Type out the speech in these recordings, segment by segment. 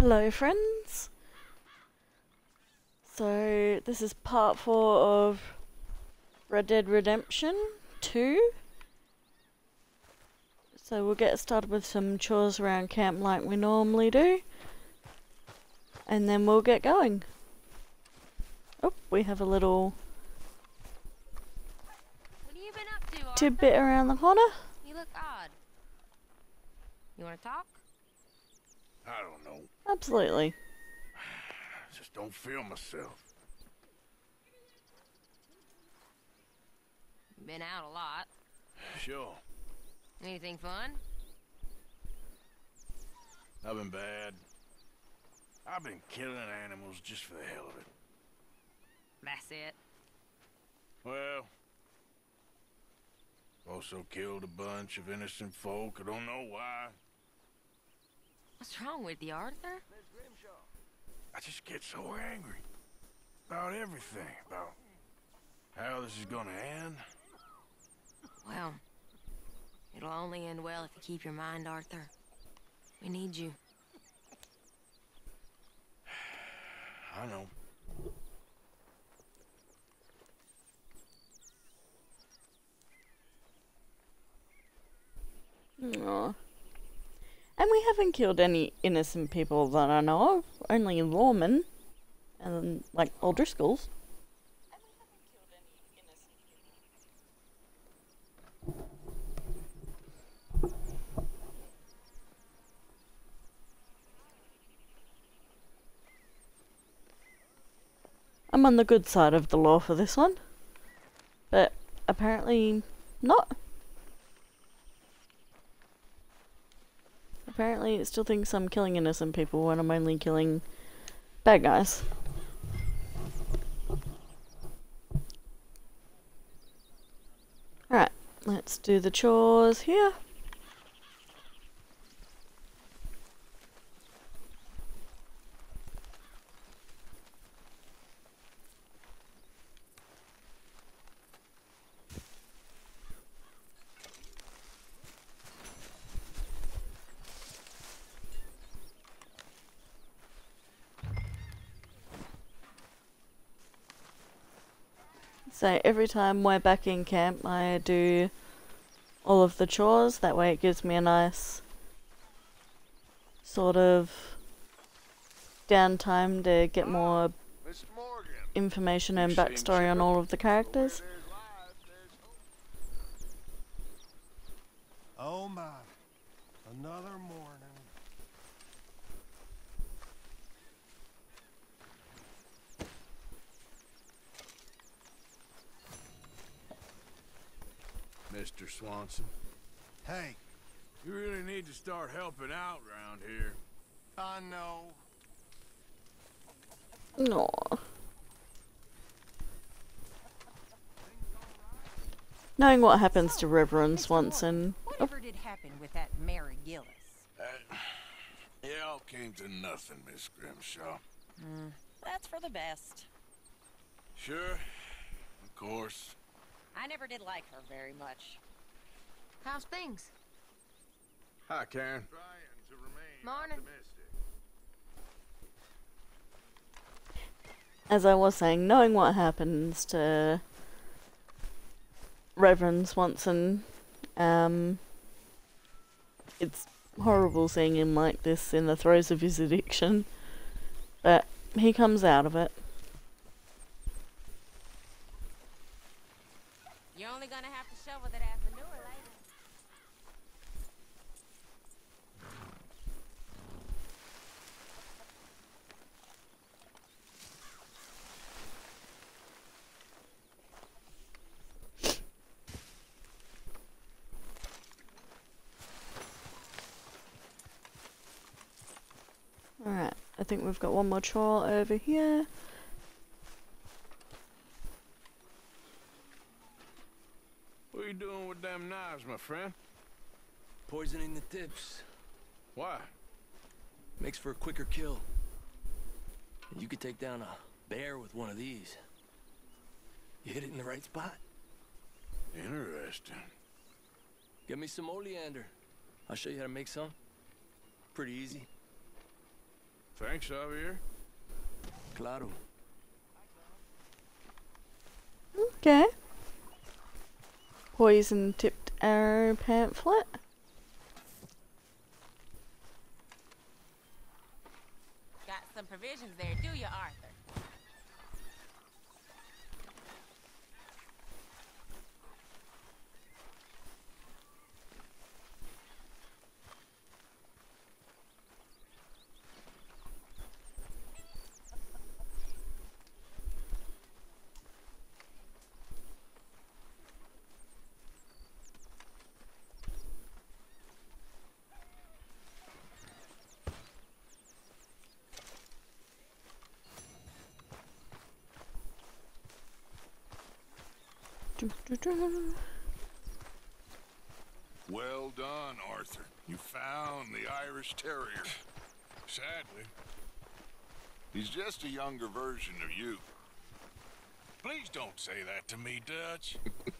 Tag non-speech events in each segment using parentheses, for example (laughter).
Hello, friends. So, this is part four of Red Dead Redemption 2. So, we'll get started with some chores around camp like we normally do. And then we'll get going. Oh, we have a little What have you been up to, tidbit around the corner. You look odd. You want to talk? I don't know. Absolutely. I (sighs) just don't feel myself. Been out a lot. Sure, Anything fun? nothing bad. I've been killing animals just for the hell of it. That's it. Well, also killed a bunch of innocent folk. I don't know why. What's wrong with you, Arthur? I just get so angry about everything, about how this is gonna end. Well, it'll only end well if you keep your mind, Arthur. We need you. (sighs) I know. Aw. And we haven't killed any innocent people that I know of. Only lawmen. And, like, O'Driscolls. I'm on the good side of the law for this one. But apparently not. Apparently it still thinks I'm killing innocent people when I'm only killing bad guys. Alright, let's do the chores here. So every time we're back in camp, I do all of the chores. That way, it gives me a nice sort of downtime to get more information and backstory on all of the characters. Oh my, another morning. Mr. Swanson, Hey, you really need to start helping out around here. I know. No. Knowing what happens to Reverend Mr. Swanson. Oh, Whatever did happen with that Mary Gillis? Uh, it all came to nothing, Miss Grimshaw. That's for the best. Sure, of course. I never did like her very much. How's things? Hi, Karen. Morning. as I was saying, knowing what happens to Reverend Swanson, um, it's horrible seeing him like this in the throes of his addiction, but he comes out of it. You're only gonna have to shovel that ass manure later. Alright, I think we've got one more chore over here. What are you doing with them knives, my friend? Poisoning the tips Why? makes for a quicker kill. You could take down a bear with one of these. You hit it in the right spot. Interesting. Get me some oleander. I'll show you how to make some. Pretty easy. Thanks, Javier. Claro. Okay. Poison tipped arrow pamphlet. Got some provisions there, do you, Arthur? Well done, Arthur. You found the Irish Terrier. Sadly. He's just a younger version of you. Please don't say that to me, Dutch.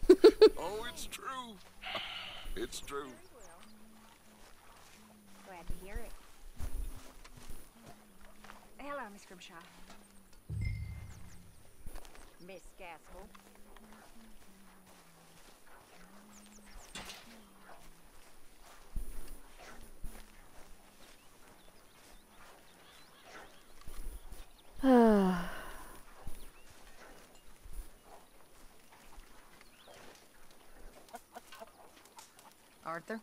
(laughs) oh, it's true. It's true. Glad to hear it. Hello, Miss Grimshaw. Miss Gaskill. Arthur?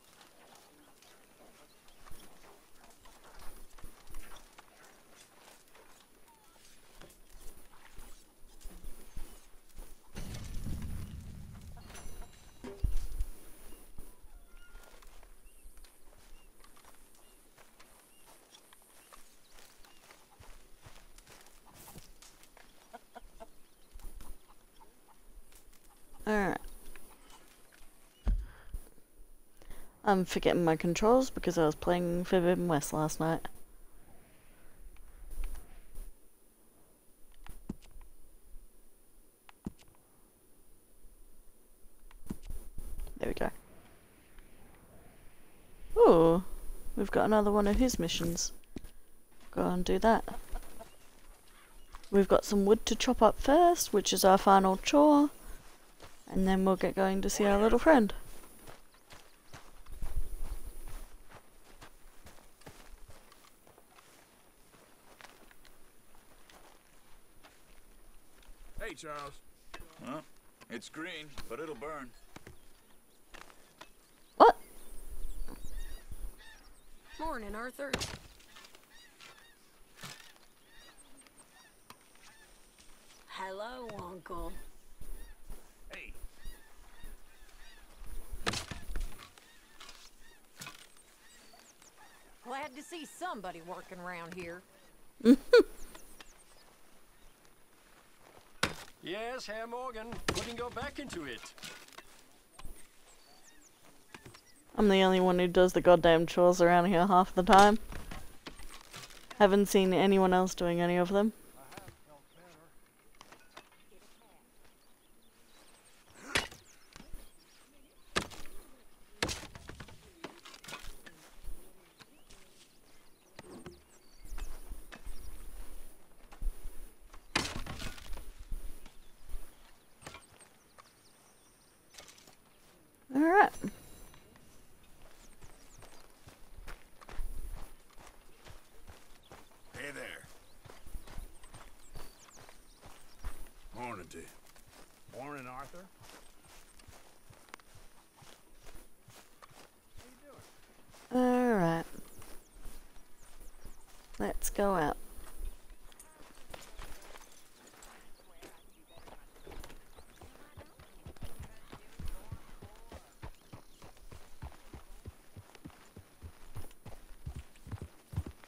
Alright. I'm forgetting my controls because I was playing Forbidden West last night. There we go. Ooh, we've got another one of his missions. Go and do that. We've got some wood to chop up first, which is our final chore. And then we'll get going to see our little friend. Hey, Charles. Huh? It's green, but it'll burn. What? Arthur. Hello, Uncle. Hey, Glad to see somebody working around here. (laughs) Yes, Herr Morgan, putting your back into it. I'm the only one who does the goddamn chores around here half the time. Haven't seen anyone else doing any of them. Alright. Hey there. Morning to you. Morning, Arthur. Alright. Let's go out.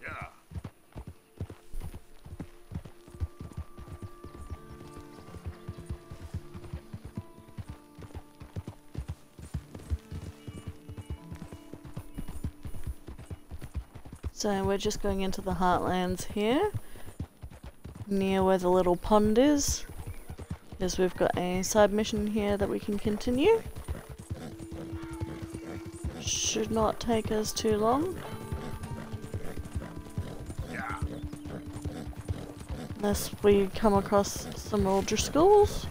Yeah. So we're just going into the heartlands here. Near where the little pond is. Because we've got a side mission here that we can continue. Should not take us too long. Unless we come across some O'Driscolls.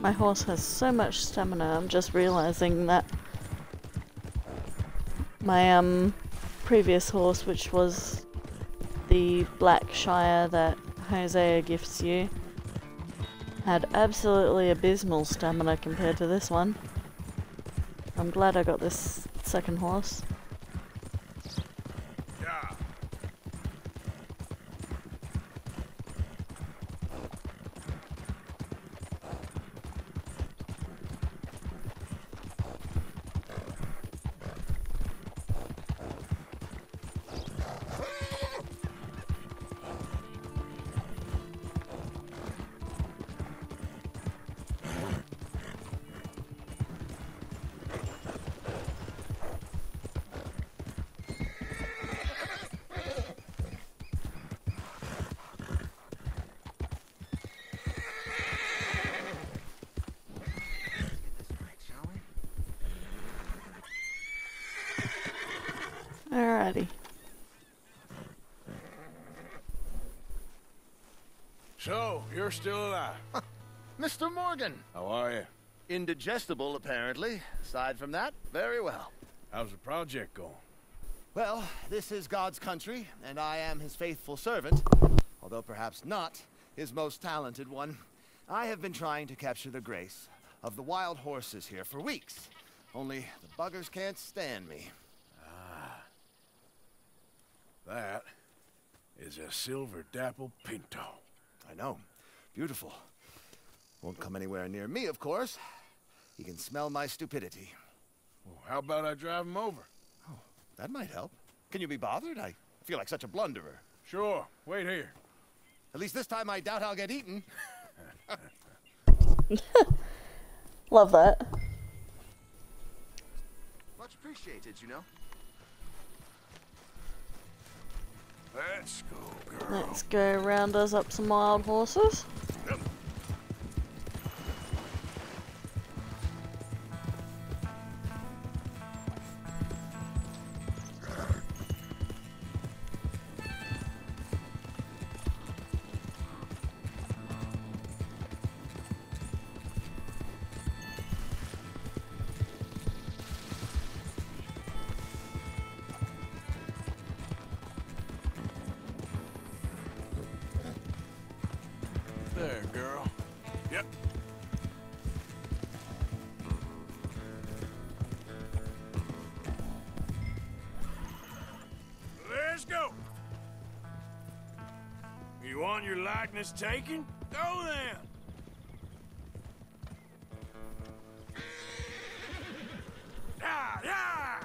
My horse has so much stamina, I'm just realizing that my um previous horse, which was the Black Shire that Hosea gifts you, had absolutely abysmal stamina compared to this one. I'm glad I got this second horse. You're still alive. (laughs) Mr. Morgan. How are you? Indigestible, apparently. Aside from that, very well. How's the project going? Well, this is God's country, and I am his faithful servant, although perhaps not his most talented one. I have been trying to capture the grace of the wild horses here for weeks. Only the buggers can't stand me. Ah. That is a silver dapple pinto. I know. Beautiful. Won't come anywhere near me, of course. He can smell my stupidity. Well, how about I drive him over? Oh, That might help. Can you be bothered? I feel like such a blunderer. Sure. Wait here. At least this time I doubt I'll get eaten. (laughs) Love that. Much appreciated, you know. Let's go, girl. Let's go round us up some wild horses. Likeness taken? Go then. Yeah, yeah.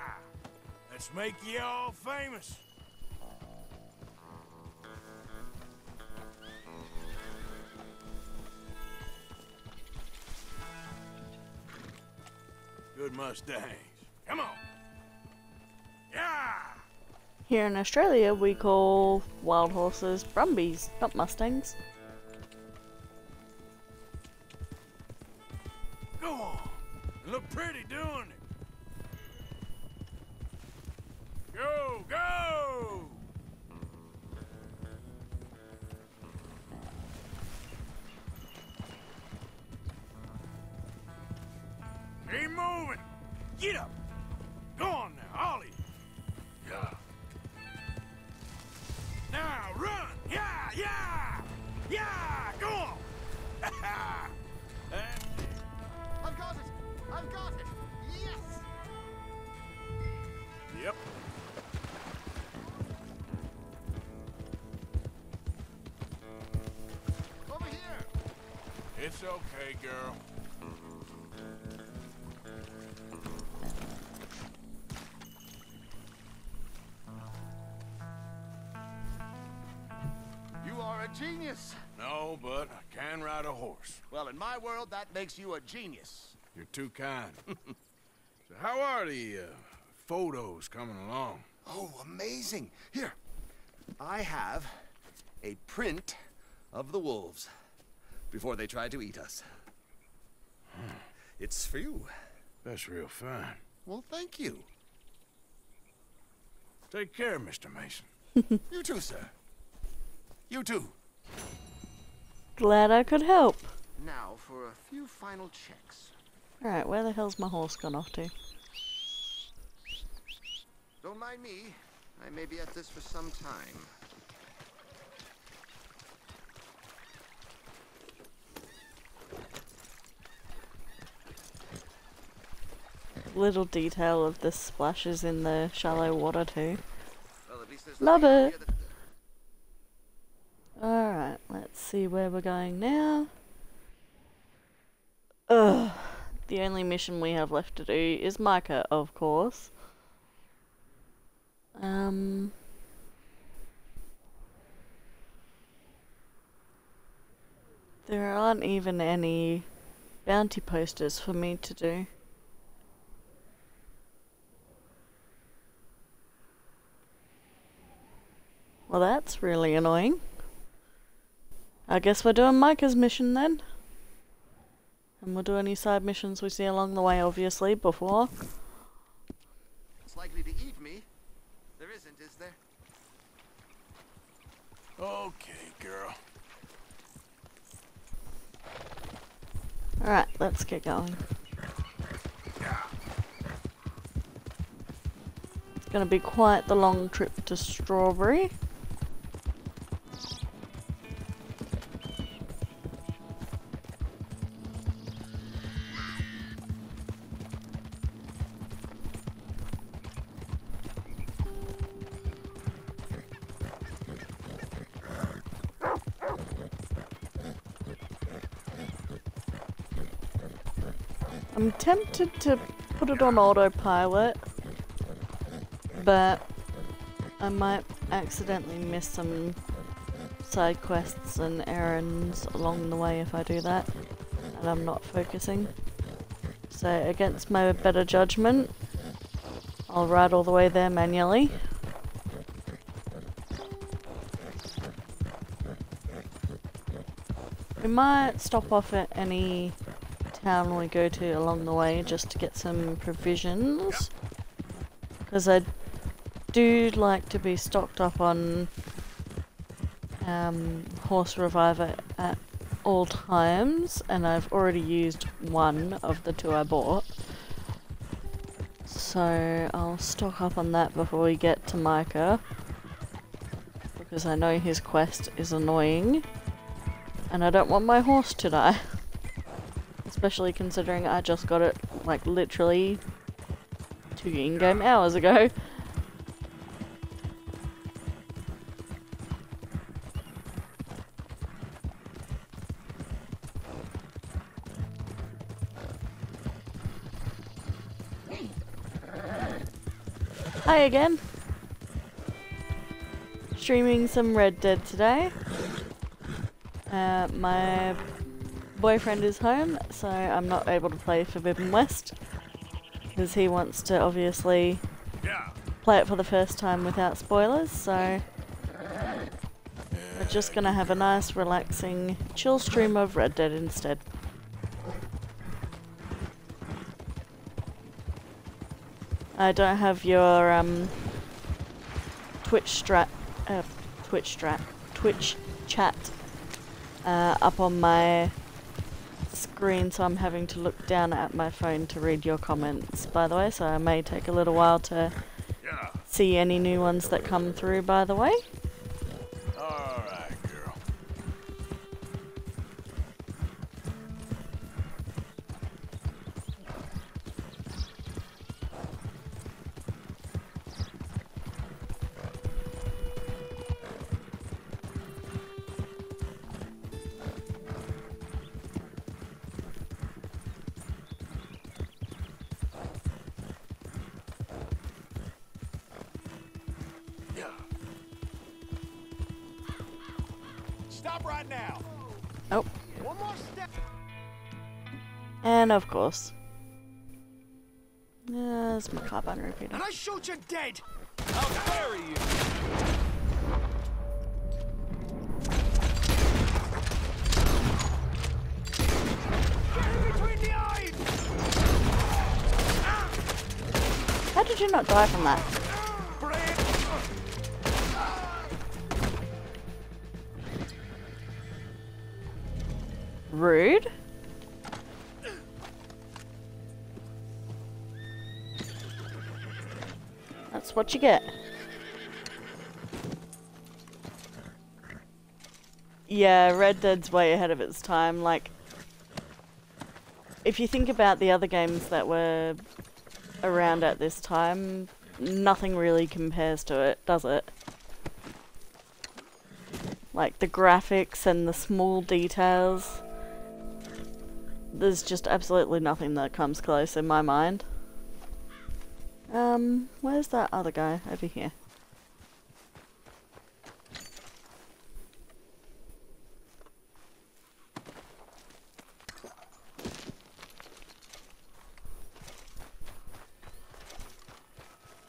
Let's make you all famous. Good mustangs. Here in Australia, we call wild horses Brumbies, not Mustangs. Girl. genius. No, but I can ride a horse. Well, in my world, that makes you a genius. You're too kind. (laughs) so how are the uh, photos coming along? Oh, amazing. Here, I have a print of the wolves before they tried to eat us. It's for you. That's real fine. Well, thank you. Take care, Mr. Mason. (laughs) You too, sir. You too. Glad I could help. Now for a few final checks. Alright, where the hell's my horse gone off to? Don't mind me. I may be at this for some time. Little detail of the splashes in the shallow water too. Well, at least there's Love it. Alright, let's see where we're going now. Ugh. The only mission we have left to do is Micah, of course. Um. There aren't even any bounty posters for me to do. Well, that's really annoying. I guess we're doing Micah's mission then. And we'll do any side missions we see along the way, obviously, before. It's likely to eat me. There isn't, is there? Okay, girl. Alright, let's get going. It's gonna be quite the long trip to Strawberry. Tempted to put it on autopilot, but I might accidentally miss some side quests and errands along the way if I do that, and I'm not focusing. So, against my better judgment, I'll ride all the way there manually. We might stop off at any town we go to along the way just to get some provisions. Because I do like to be stocked up on um, Horse Reviver at all times, and I've already used one of the two I bought. So I'll stock up on that before we get to Micah. Because I know his quest is annoying. And I don't want my horse to die. (laughs) Especially considering I just got it, like, literally two in-game hours ago. Hi again. Streaming some Red Dead today. Uh, my boyfriend is home, so I'm not able to play Forbidden West. Because he wants to obviously play it for the first time without spoilers, so we're just gonna have a nice, relaxing, chill stream of Red Dead instead. I don't have your um, Twitch strat, uh, Twitch strat, Twitch chat uh, up on my screen, so I'm having to look down at my phone to read your comments, by the way, so I may take a little while to Yeah. see any new ones that come through, by the way. And of course. Uh, there's my carbine repeater. And I shoot you dead. I'll bury you. Get in between the eyes. How did you not die from that? Rude. That's what you get. Yeah, Red Dead's way ahead of its time. Like, if you think about the other games that were around at this time, nothing really compares to it, does it? Like the graphics and the small details. There's just absolutely nothing that comes close in my mind. Um, where's that other guy? Over here.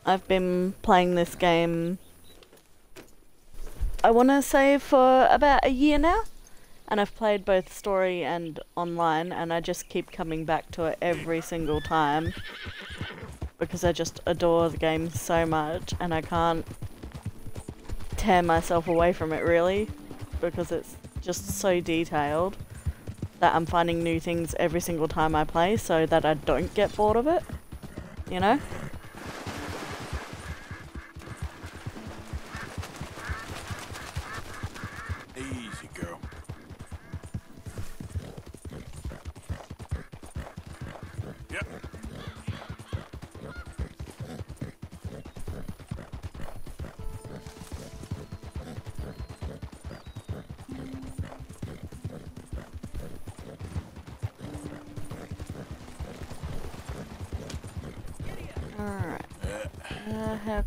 I've been playing this game, I want to say for about a year now. And I've played both story and online, and I just keep coming back to it every single time. Because I just adore the game so much, and I can't tear myself away from it really. Because it's just so detailed that I'm finding new things every single time I play so that I don't get bored of it. You know?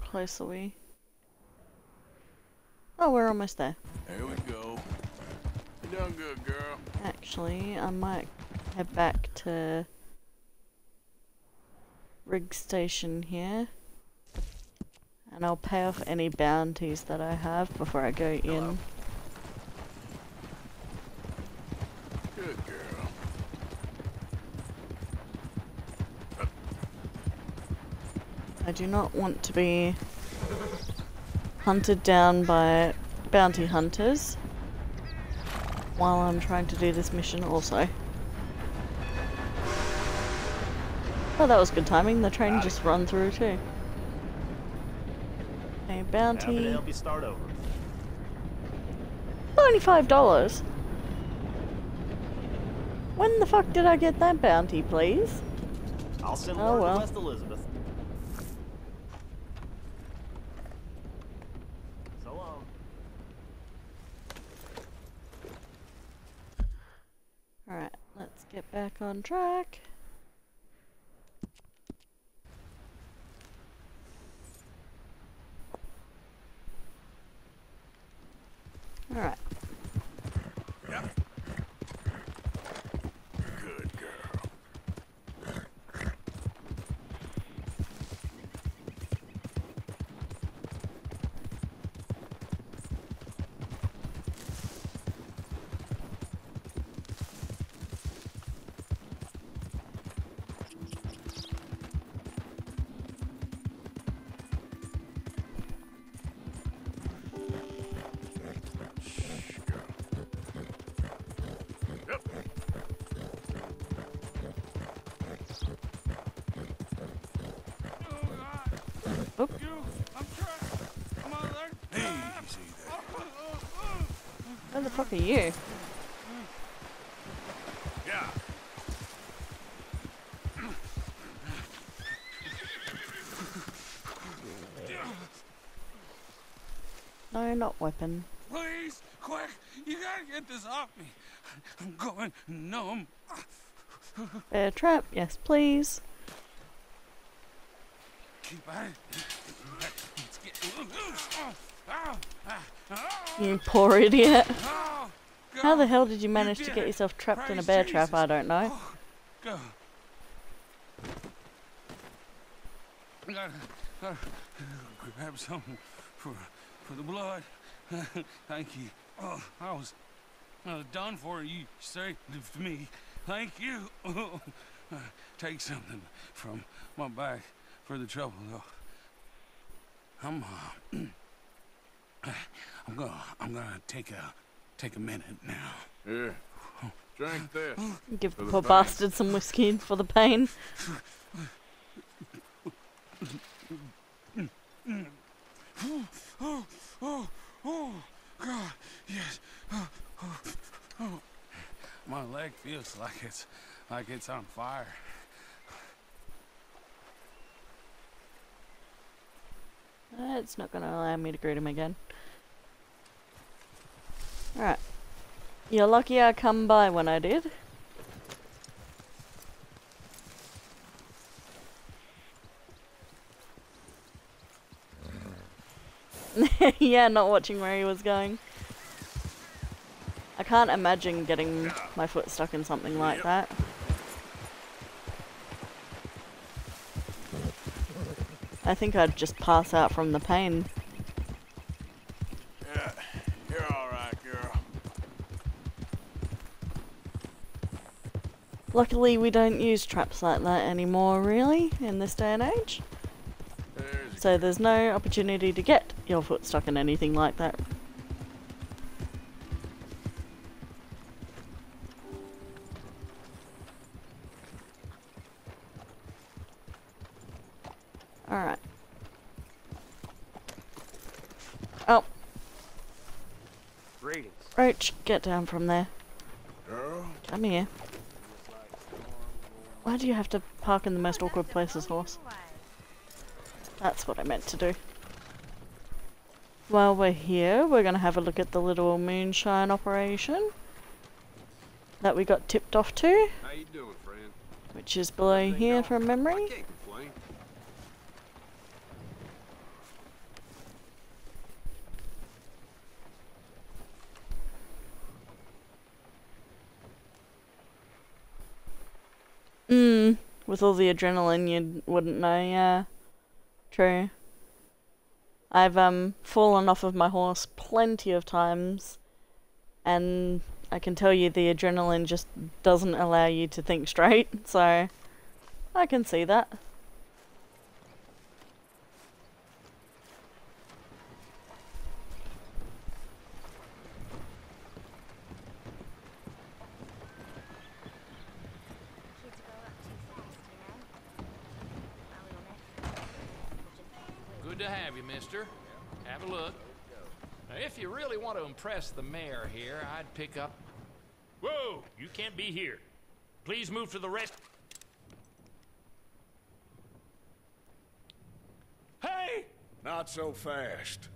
Close are we? Oh, we're almost there. There we go. You done good, girl. Actually, I might head back to Riggs Station here. And I'll pay off any bounties that I have before I go in. Good girl. I do not want to be hunted down by bounty hunters while I'm trying to do this mission also. Oh, that was good timing. The train just run through too. A bounty. help you. Ninety-five dollars. When the fuck did I get that bounty, please? I'll send Oh, well. to West Elizabeth. So long. Alright, let's get Where the fuck are you? Yeah. No, not weapon. Please, quick! You gotta get this off me. I'm going numb. Bear trap, yes please. Keep at it. Let's get loose. You poor idiot. (laughs) oh, How the hell did you manage to get yourself trapped in a bear trap? I don't know. I gotta, gotta grab something for for the blood. (laughs) Thank you. Oh, I was uh, done for. You saved me. Thank you. (laughs) Take something from my bag for the trouble, though. I'm uh, (clears throat) I'm gonna I'm gonna take a take a minute now. Here. Drink this. Give the the poor pain. bastard some whiskey for the pain. Oh, oh, oh, God, yes. Oh, oh, oh. My leg feels like it's like it's on fire. That's not gonna allow me to greet him again. Alright. You're lucky I come by when I did. (laughs) yeah, not watching where he was going. I can't imagine getting my foot stuck in something like that. I think I'd just pass out from the pain. Yeah, you're all right, girl. Luckily, we don't use traps like that anymore, really, in this day and age. So there's no opportunity to get your foot stuck in anything like that. Alright. Oh, Greetings. Roach, get down from there. Girl, Come here. Why do you have to park in the most awkward places, horse? That's what I meant to do. While we're here, we're gonna have a look at the little moonshine operation that we got tipped off to, How you doing, friend? which is below here from memory. Can't complain. Mm, with all the adrenaline you wouldn't know, yeah. True. I've um fallen off of my horse plenty of times and I can tell you the adrenaline just doesn't allow you to think straight, (laughs) so I can see that. Kids grow up too fast, you know. My little nephew. Good to have you, mister. Have a look. Now, if you really want to impress the mayor here, I'd pick up. Whoa! You can't be here. Please move to the rest. Hey! Not so fast.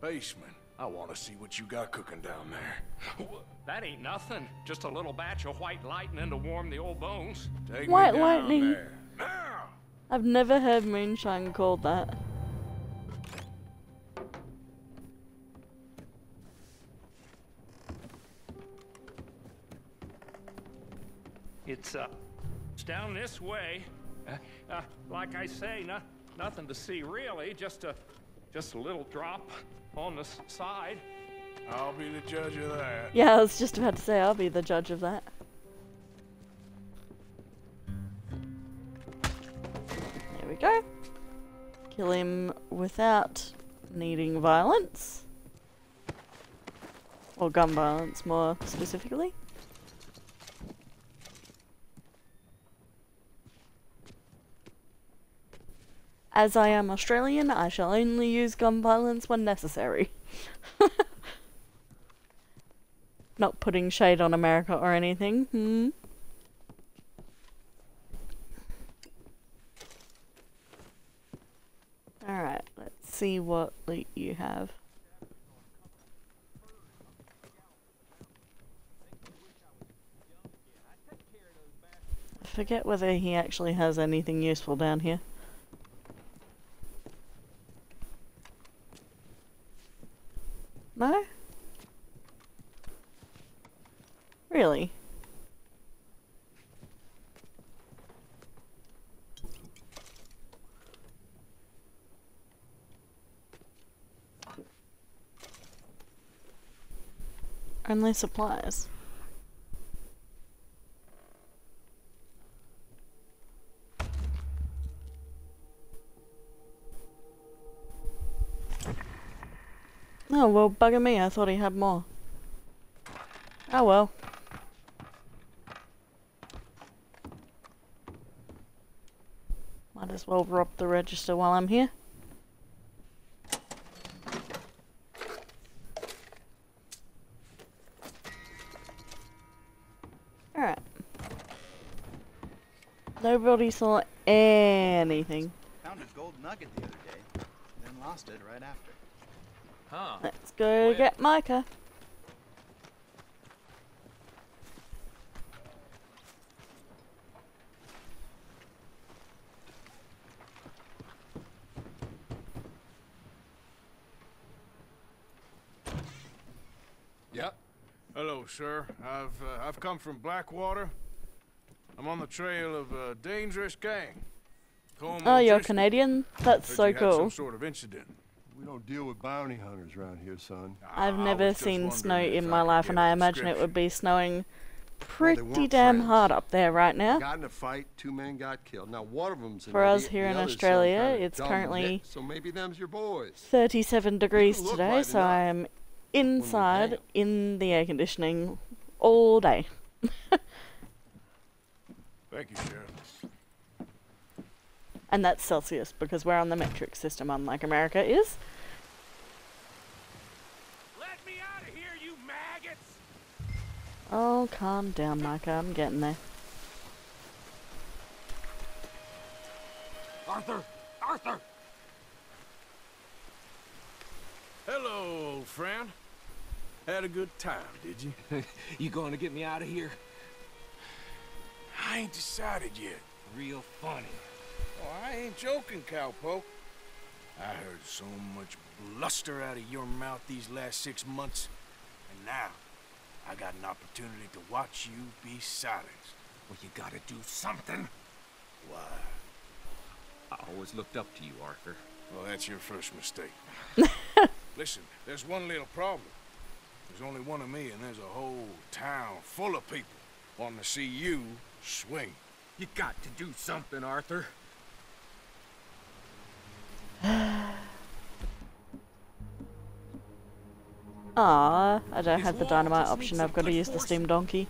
Baseman, I want to see what you got cooking down there. That ain't nothing. Just a little batch of white lightning to warm the old bones. Take White me down lightning. there. Now! I've never heard moonshine called that. It's uh, it's down this way. Uh, uh, like I say, no, nothing to see really. Just a, just a little drop on the side. I'll be the judge of that. Yeah, I was just about to say I'll be the judge of that. There we go. Kill him without needing violence. Or gun violence, more specifically. As I am Australian, I shall only use gun violence when necessary. (laughs) Not putting shade on America or anything. Hmm. Alright, let's see what loot you have. I forget whether he actually has anything useful down here. No? Really? Only supplies. Oh, well, bugger me, I thought he had more. Oh well. Might as well rob the register while I'm here. Alright. Nobody saw anything. Found a gold nugget the other day, then lost it right after. Huh. Let's go get Micah. Yep. Hello, sir. I've uh, I've come from Blackwater. I'm on the trail of a dangerous gang. Colm Oh, you're O'Driscoll. Canadian? That's Heard so you had cool. Some sort of incident. We don't deal with bounty hunters around here, son. I've never seen snow in my life, and I imagine it would be snowing pretty weren't damn friends. hard up there right now. Got in a fight, two men got killed. Now one of them's For us here in Australia, kinda it's currently nit, so maybe them's your boys. 37 degrees today, right so enough I am inside in the air conditioning all day. (laughs) Thank you, Sheriff. And that's Celsius because we're on the metric system, unlike America is. Let me out of here, you maggots! Oh, calm down, Micah. I'm getting there. Arthur! Arthur! Hello, old friend. Had a good time, did you? (laughs) you going to get me out of here? I ain't decided yet. Real funny. Oh, I ain't joking, cowpoke. I heard so much bluster out of your mouth these last six months, and now I got an opportunity to watch you be silenced. Well, you gotta do something. Why? I always looked up to you, Arthur. Well, that's your first mistake. (laughs) Listen, there's one little problem. There's only one of me, and there's a whole town full of people wanting to see you swing. You got to do something, Arthur. Ah, I don't have the dynamite option. I've got to use the steam donkey.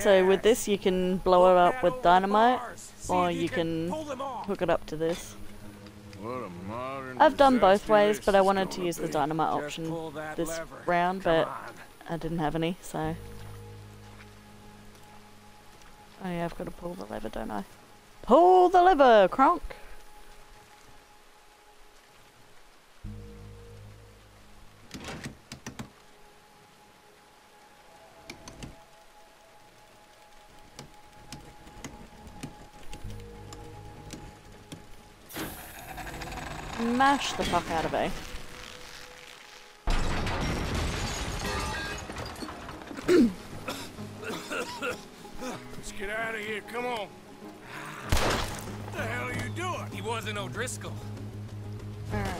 So with this you can blow it up with dynamite or you can hook it up to this. I've done both ways but I wanted to use the dynamite option this round but. I didn't have any so... Oh yeah, I've got to pull the lever, don't I? Pull the lever, Kronk! Mash the fuck out of it. Let's get out of here, come on. What the hell are you doing? He wasn't O'Driscoll. Alright,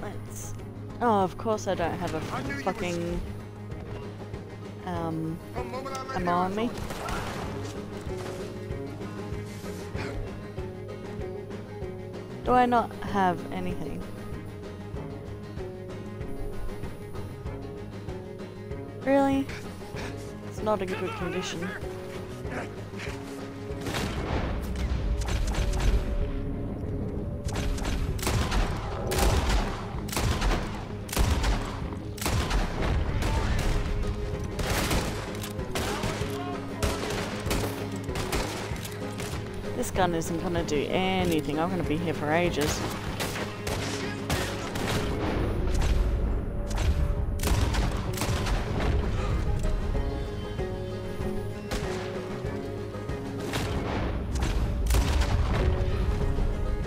let's... Oh, of course I don't have a fucking... Um... ammo on me. Do I not have anything? Really? It's not in good condition. Gun isn't gonna do anything. I'm gonna be here for ages.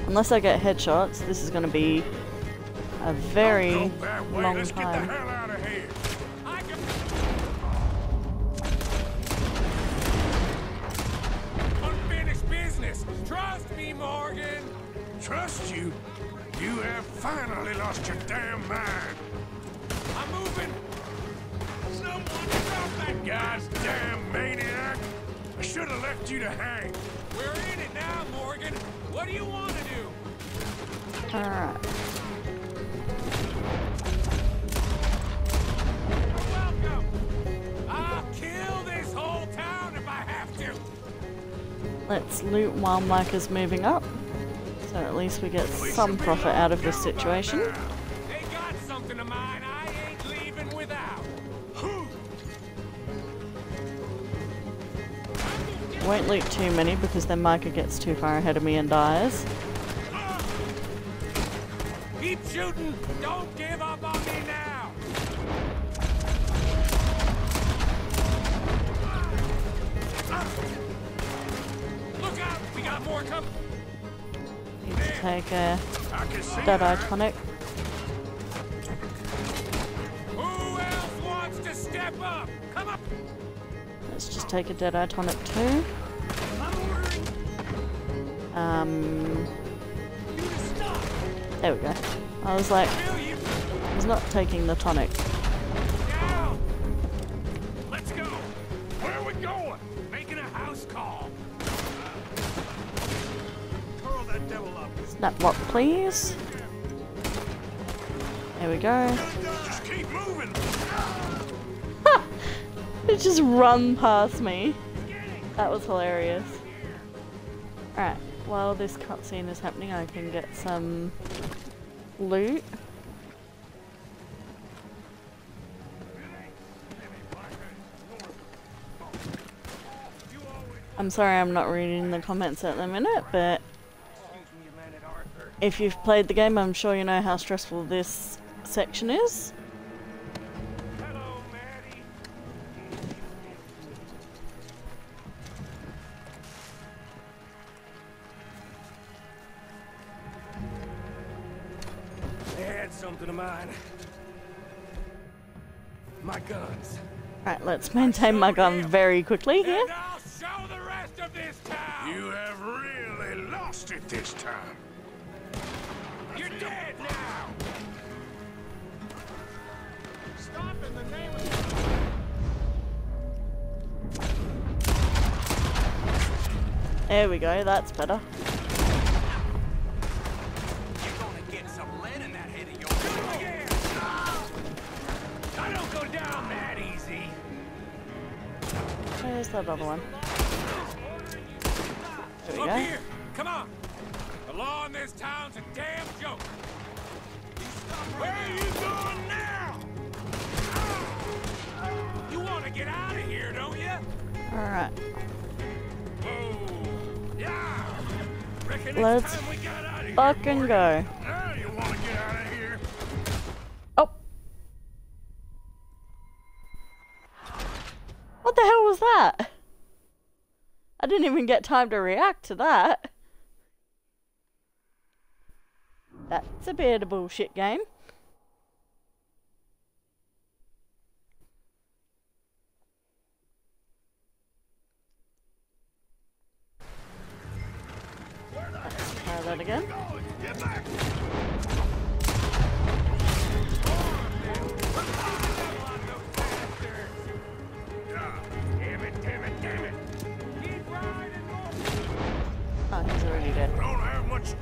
Unless I get headshots, this is going to be a very Don't go that way. long Let's get the time. Hang. We're in it now, Morgan. What do you want to do? Alright. I'll kill this whole town if I have to. Let's loot while Mike is moving up. So at least we get some profit out of this situation. Won't loot too many because then Micah gets too far ahead of me and dies. Keep shooting. Don't give up on me now. Look out. We got more coming. Need to take a I can see dead tonic. Who else wants to step up? Come up. Let's just take a dead eye tonic too. Um, there we go. I was like, I was not taking the tonic. Let's go. Where are we going? Making a house call. Curl that devil up. Snap lock, please. There we go. Just run past me. That was hilarious. Alright, while this cutscene is happening, I can get some loot. I'm sorry I'm not reading the comments at the minute, but if you've played the game, I'm sure you know how stressful this section is. Had something of mine. My guns. Right, let's maintain my gun very quickly here. And I'll show the rest of this town. You have really lost it this time. You're dead now. Stop in the name of. There we go, that's better. Where's that other one? There we go. Come on. The law in this town's a damn joke. Where are you going now? Ah. You want to get out of here, don't you? Alright, oh, Yeah. Reckon it's let's time we got out of here. fucking go. Ah, Now you want to get out of here? Oh! What the hell was that? I didn't even get time to react to that. That's a bit of bullshit game. Try that again.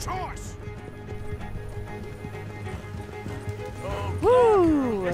Choice. Woo!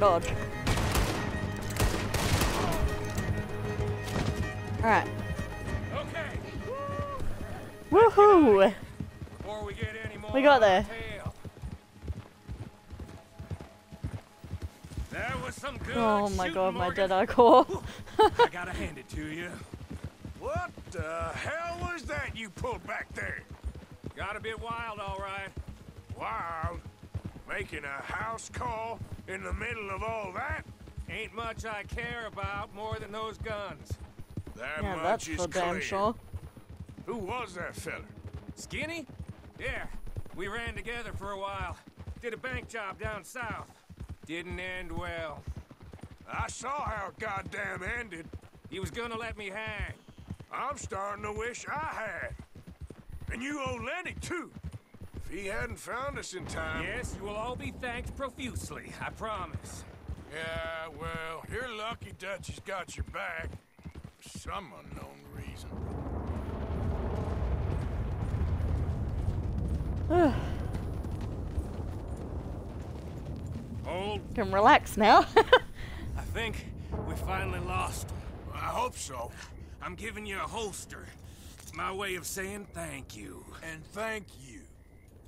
Dodge. Alright. Okay. Woohoo! Before we get any more We got there. was some good Oh my god, my Morgan. dead eye core. (laughs) I gotta hand it to you. What the hell was that you pulled back there? Got a bit wild, all right. Wild? Making a house call in the middle of all that? Ain't much I care about more than those guns. That yeah, much that's is for damn sure. Who was that fella? Skinny? Yeah, we ran together for a while. Did a bank job down south. Didn't end well. I saw how it goddamn ended. He was gonna let me hang. I'm starting to wish I had. And you owe Lenny, too. If he hadn't found us in time... Yes, you will all be thanked profusely, I promise. Yeah, well, you're lucky Dutch has got your back. For some unknown reason. (sighs) Hold. Can relax now. (laughs) I think we finally lost him. I hope so. I'm giving you a holster. It's my way of saying thank you. And thank you.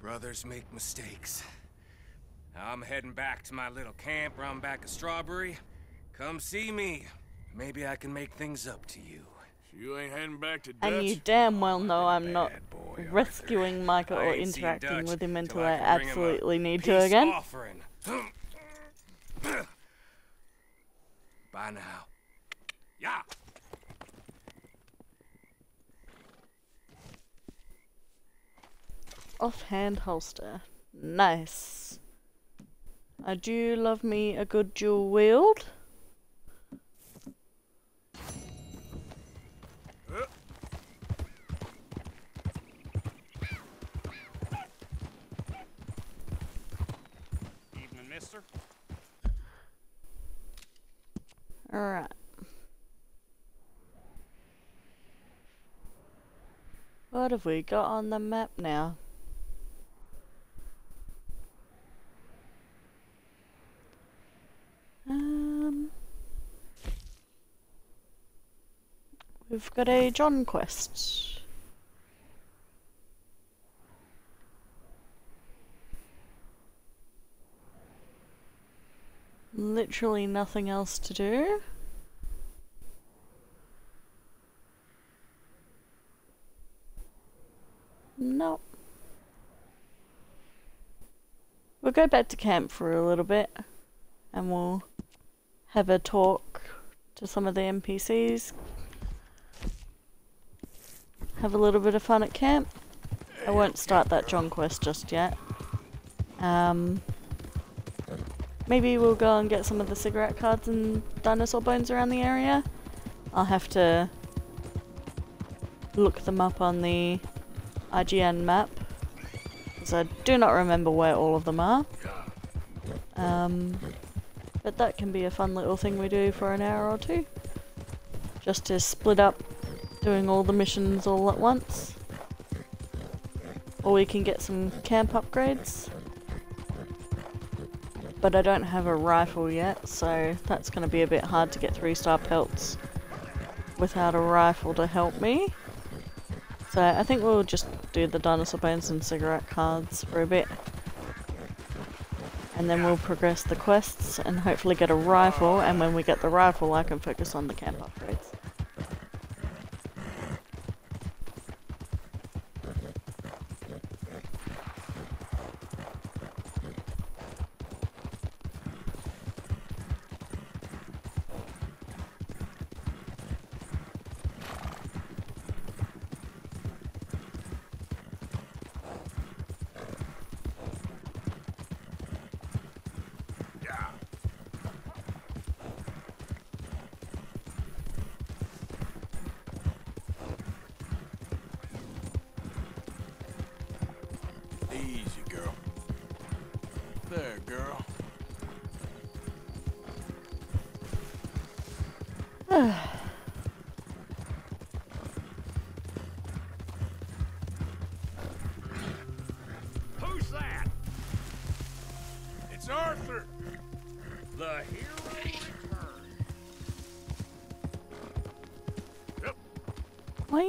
brothers make mistakes. I'm heading back to my little camp around back of Strawberry. Come see me. Maybe I can make things up to you. You ain't heading back to and you damn well know I'm not rescuing Micah or interacting with him until I I can bring him a absolutely need to again. offering. (clears throat) Bye now. Yeah. Offhand holster. Nice. I do love me a good dual wield. Evening, mister. Alright. What have we got on the map now? We've got a John quest. Literally nothing else to do. Nope. We'll go back to camp for a little bit and we'll have a talk to some of the NPCs. Have a little bit of fun at camp. I won't start that John quest just yet. Um, maybe we'll go and get some of the cigarette cards and dinosaur bones around the area. I'll have to look them up on the IGN map because I do not remember where all of them are. Um, but that can be a fun little thing we do for an hour or two. Just to split up doing all the missions all at once. Or we can get some camp upgrades. But I don't have a rifle yet, so that's going to be a bit hard to get 3 star pelts without a rifle to help me. So I think we'll just do the dinosaur bones and cigarette cards for a bit. And then we'll progress the quests and hopefully get a rifle and when we get the rifle I can focus on the camp upgrades.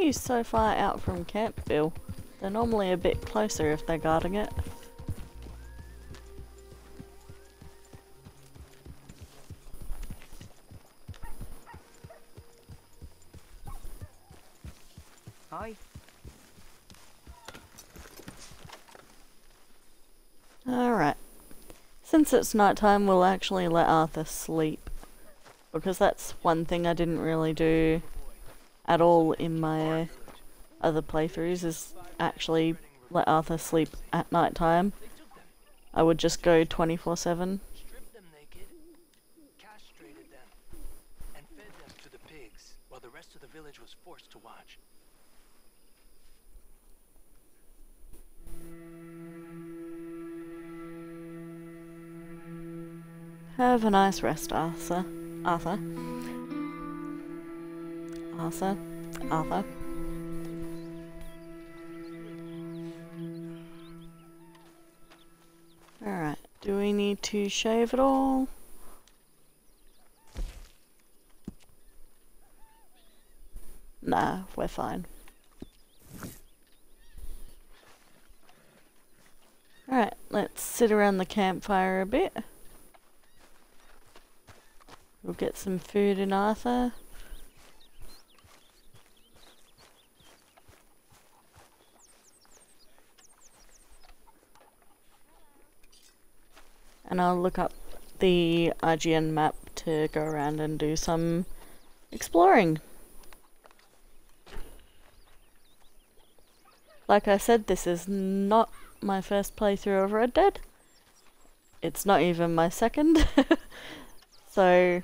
You so far out from Campville? They're normally a bit closer if they're guarding it. Hi. Alright. Since it's nighttime, we'll actually let Arthur sleep. Because that's one thing I didn't really do at all in my other playthroughs, is actually let Arthur sleep at night time. I would just go 24-7. Stripped them naked, castrated them, and fed them to the pigs, while the rest of the village was forced to watch. Have a nice rest, Arthur. Arthur. Arthur. Arthur. Alright, do we need to shave at all? Nah, we're fine. Alright, let's sit around the campfire a bit. We'll get some food in Arthur. I'll look up the IGN map to go around and do some exploring. Like I said, this is not my first playthrough of Red Dead. It's not even my second. (laughs) so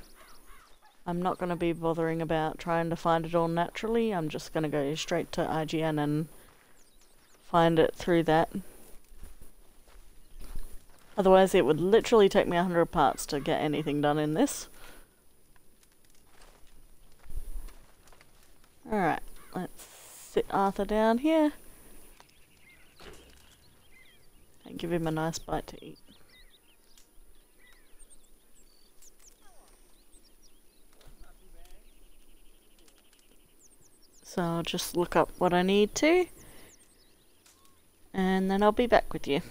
I'm not going to be bothering about trying to find it all naturally. I'm just going to go straight to IGN and find it through that. Otherwise it would literally take me a hundred parts to get anything done in this. Alright, let's sit Arthur down here. And give him a nice bite to eat. So I'll just look up what I need to. And then I'll be back with you.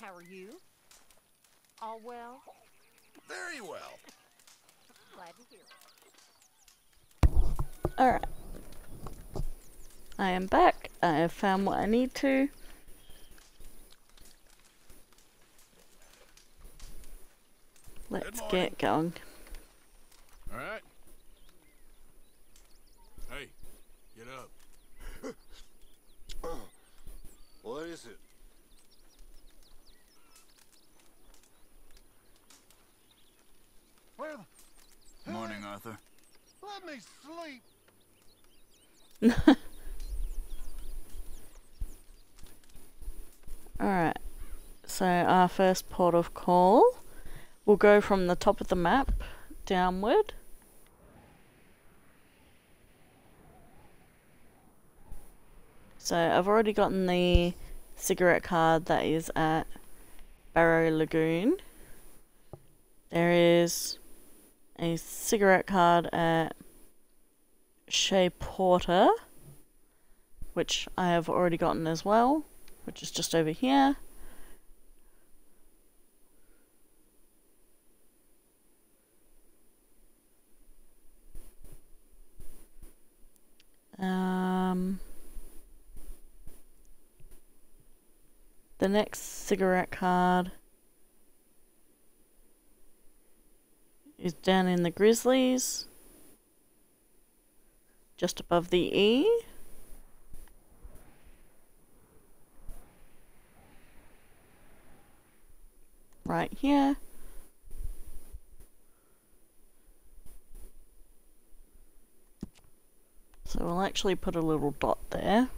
How are you? All well? Very well. (laughs) Glad to hear it. Alright. I am back. I have found what I need to. Let's get going. All right. Hey, get up. What is it? Where the... Morning, Arthur. Let me sleep. Alright. So our first port of call will go from the top of the map downward. So I've already gotten the cigarette card that is at Barrow Lagoon. There is a cigarette card at Chez Porter, which I have already gotten as well, which is just over here. The next cigarette card is down in the Grizzlies, just above the E. Right here. So we'll actually put a little dot there.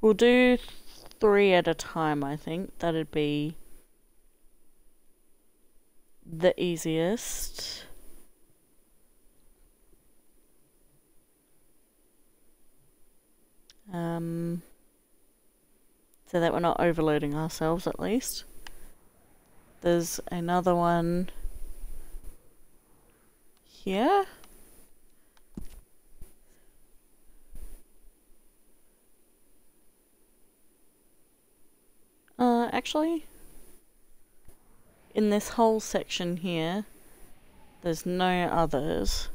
We'll do three at a time, I think. That'd be the easiest. Um, so that we're not overloading ourselves at least. There's another one here. Uh, actually, in this whole section here, there's no others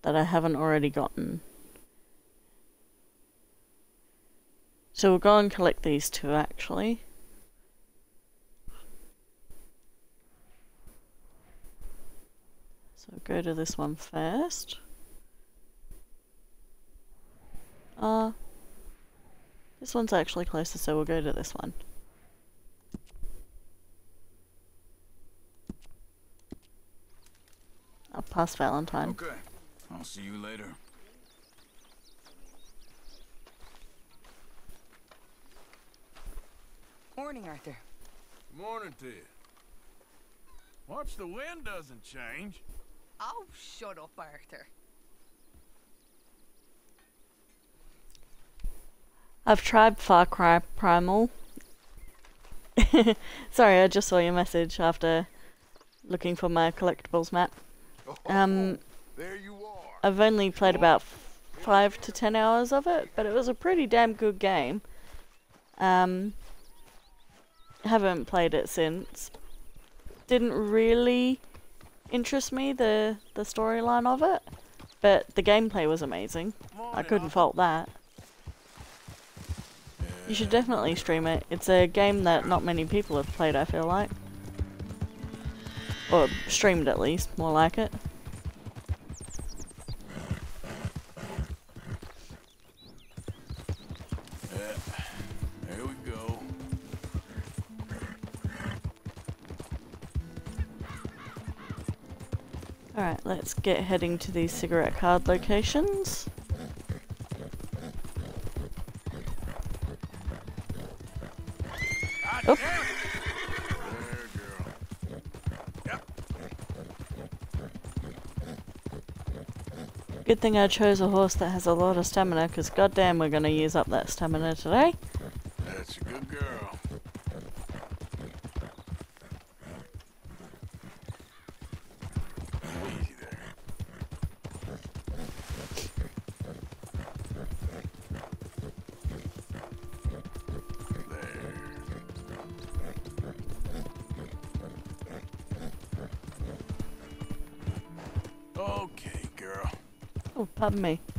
that I haven't already gotten. So we'll go and collect these two actually. So go to this one first. Uh, this one's actually closer, so we'll go to this one. I'll pass Valentine. Okay. I'll see you later. Morning, Arthur. Morning to you. Watch the wind doesn't change. Oh, shut up, Arthur. I've tried Far Cry Primal. (laughs) Sorry, I just saw your message after looking for my collectibles map. Um, There you are. I've only played about f- five to ten hours of it, but it was a pretty damn good game. Um, haven't played it since. Didn't really interest me the the storyline of it, but the gameplay was amazing. I couldn't fault that. You should definitely stream it. It's a game that not many people have played, I feel like. Or streamed at least, more like it. Alright, let's get heading to these cigarette card locations. Oop. Good thing I chose a horse that has a lot of stamina, because goddamn we're gonna use up that stamina today. That's a good girl. Pardon me.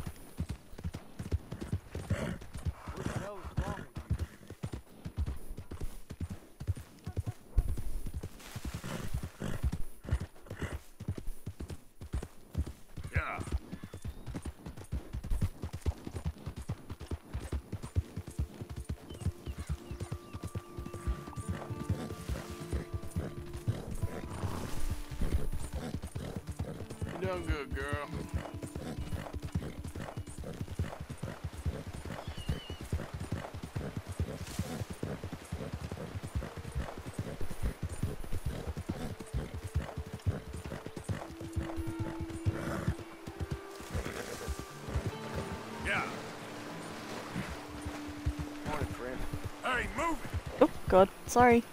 Sorry.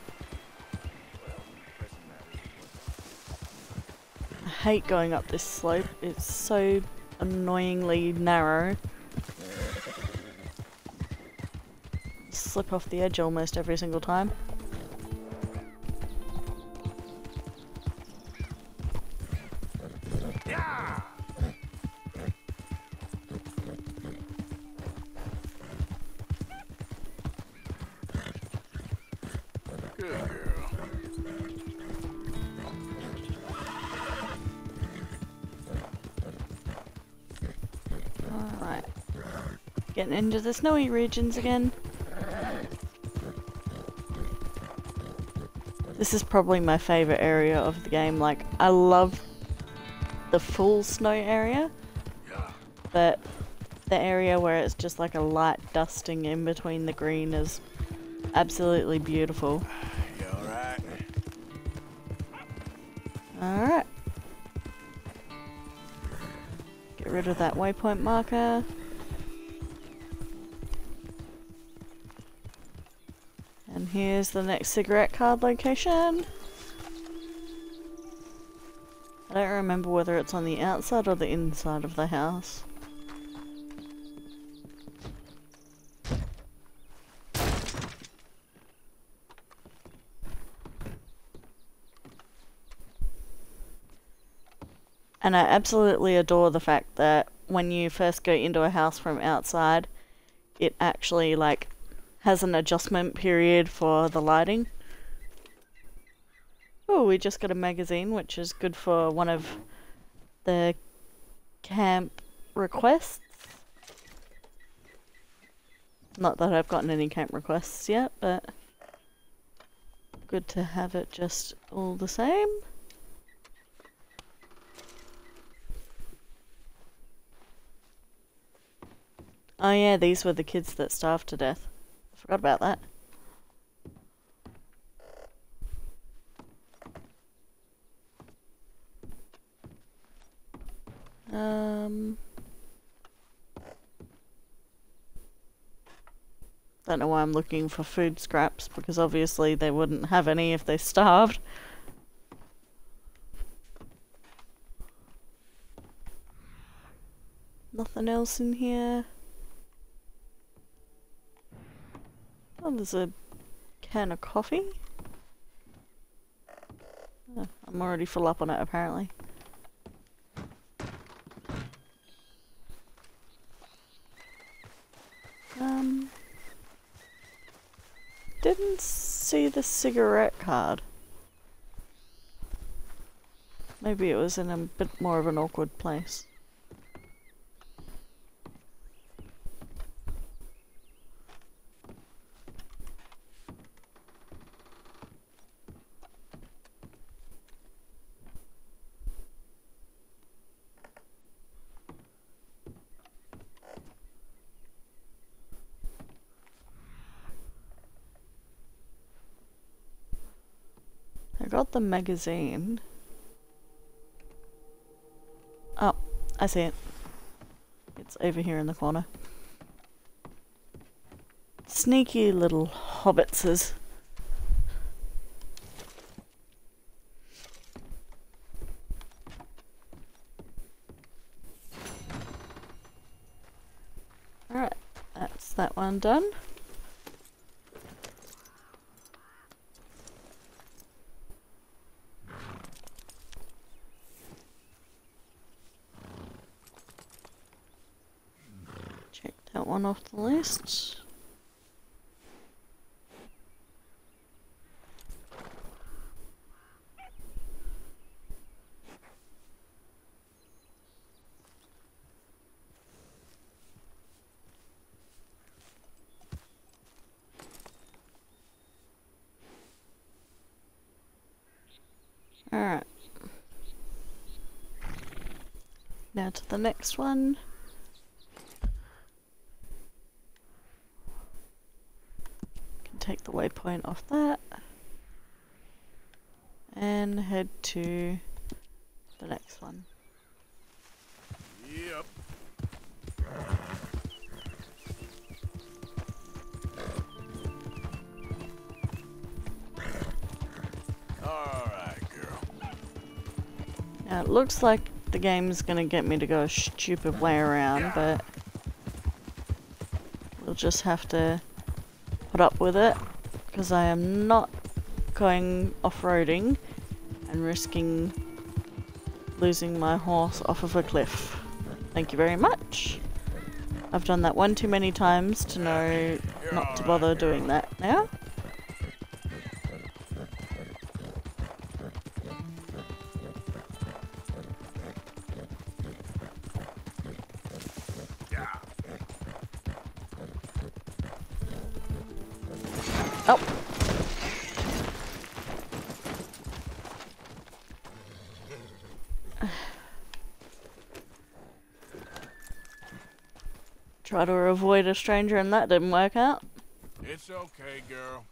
I hate going up this slope. It's so annoyingly narrow. Slip off the edge almost every single time. Into the snowy regions again. This is probably my favourite area of the game. Like, I love the full snow area. But the area where it's just like a light dusting in between the green is absolutely beautiful. Alright? Alright. Get rid of that waypoint marker. Here's the next cigarette card location. I don't remember whether it's on the outside or the inside of the house. And I absolutely adore the fact that when you first go into a house from outside, it actually like has an adjustment period for the lighting. Oh, we just got a magazine, which is good for one of the camp requests. Not that I've gotten any camp requests yet, but good to have it just all the same. Oh yeah, these were the kids that starved to death. Forgot about that. Um... Don't know why I'm looking for food scraps, because obviously they wouldn't have any if they starved. Nothing else in here. Oh, there's a can of coffee. Oh, I'm already full up on it apparently. Um, didn't see the cigarette card. Maybe it was in a bit more of an awkward place. Got the magazine. Oh, I see it. It's over here in the corner. Sneaky little hobbitses. Alright, that's that one done. one off the list. Alright. Now to the next one. Can take the waypoint off that. And head to the next one. Yep. Alright, girl. Now it looks like the game's gonna get me to go a stupid way around, but we'll just have to put up with it because I am not going off-roading and risking losing my horse off of a cliff. Thank you very much. I've done that one too many times to know not to bother doing that Try to avoid a stranger and that didn't work out. It's okay, girl.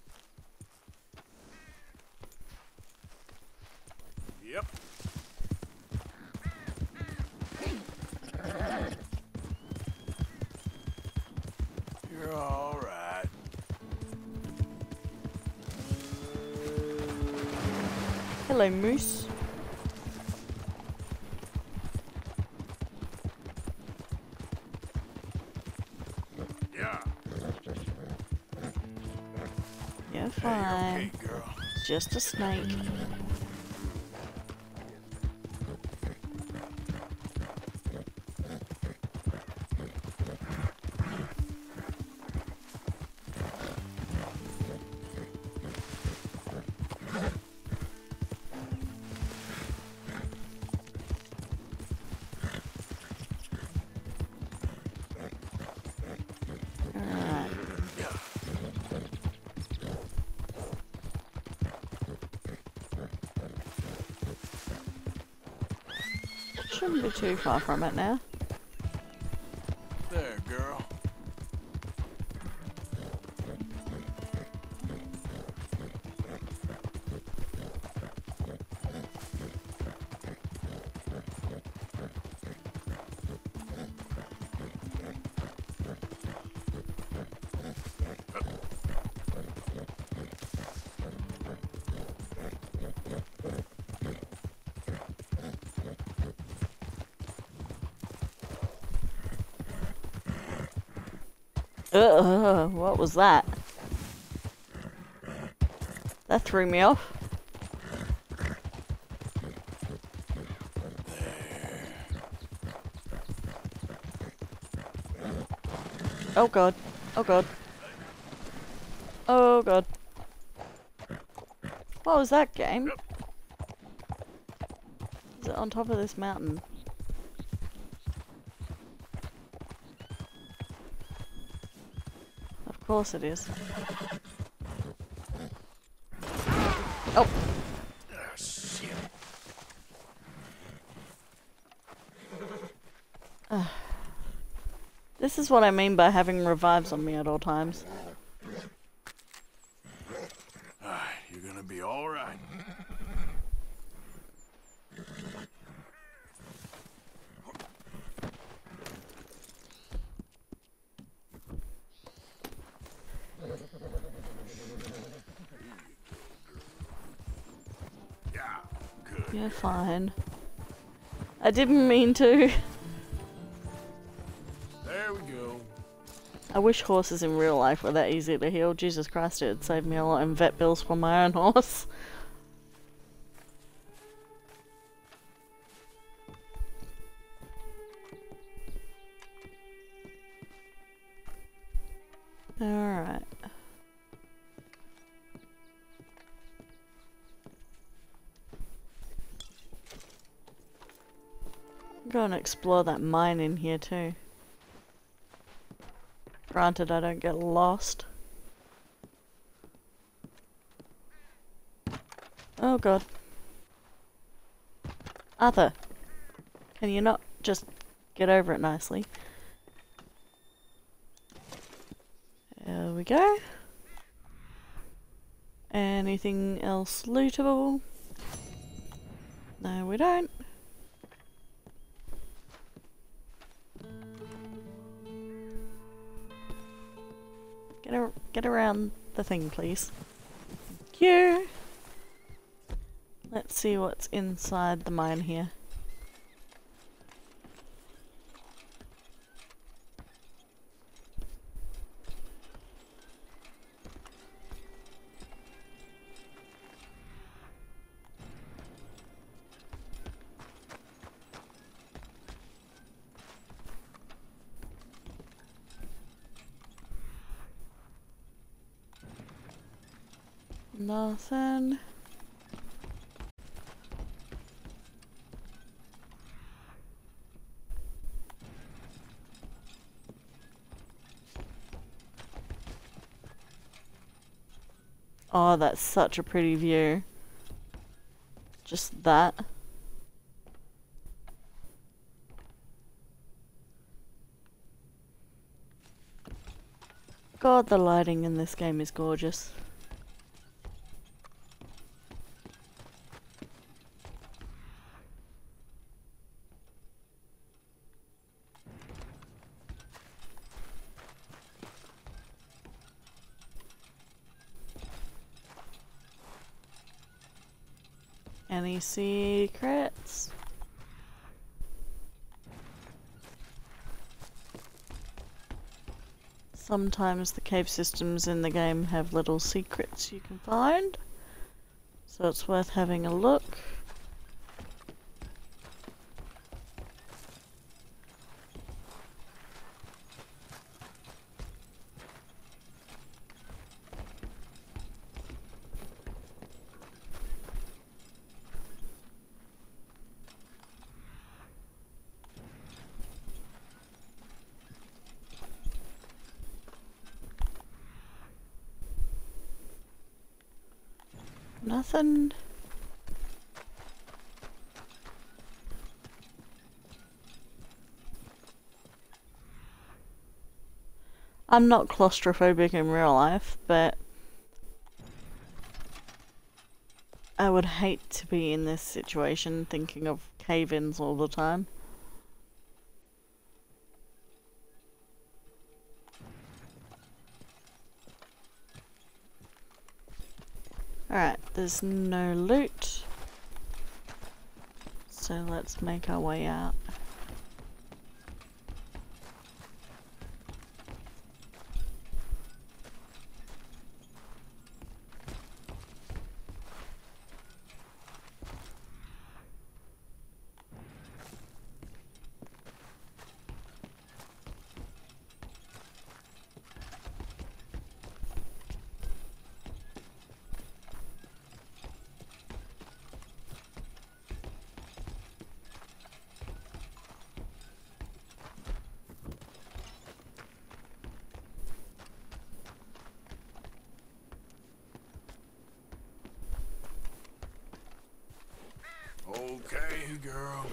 Yep. You're all right. Hello, Moose. Just a snake. Shouldn't be too far from it now. Ugh, what was that? That threw me off. Oh god. Oh god. Oh god. What was that game? Is it on top of this mountain? Course it is. Oh. This is what I mean by having revives on me at all times. Alright, you're gonna be all right. Yeah, good. You're fine. I didn't mean to. There we go. I wish horses in real life were that easy to heal. Jesus Christ, it'd save me a lot in vet bills for my own horse. Explore that mine in here too. Granted, I don't get lost. Oh god. Arthur, can you not just get over it nicely? There we go. Anything else lootable? No, we don't. Get, around the thing, please. Thank you. Let's see what's inside the mine here. Oh, that's such a pretty view. Just that. God, the lighting in this game is gorgeous. Any secrets? Sometimes the cave systems in the game have little secrets you can find. So it's worth having a look. I'm not claustrophobic in real life, but I would hate to be in this situation thinking of cave-ins all the time. Alright, no loot. So let's make our way out. Okay, girl.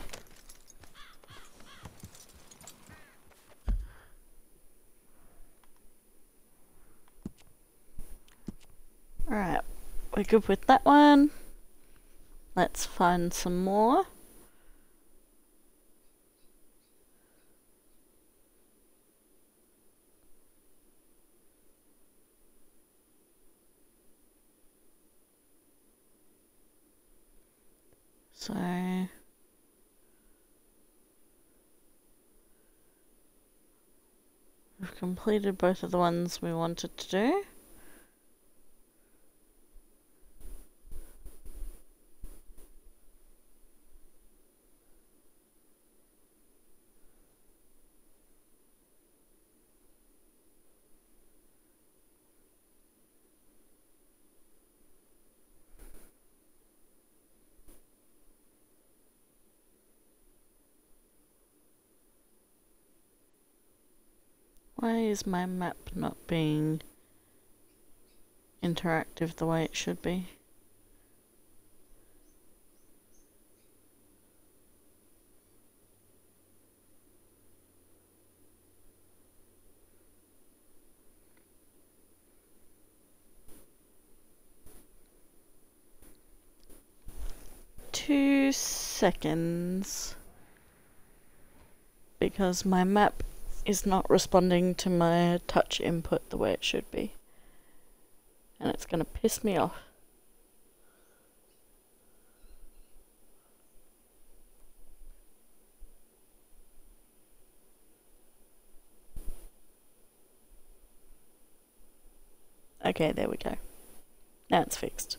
Alright, we're good with that one. Let's find some more. So we've completed both of the ones we wanted to do. Why is my map not being interactive the way it should be? Two seconds. Because my map is not responding to my touch input the way it should be. And it's going to piss me off. Okay, there we go. Now it's fixed.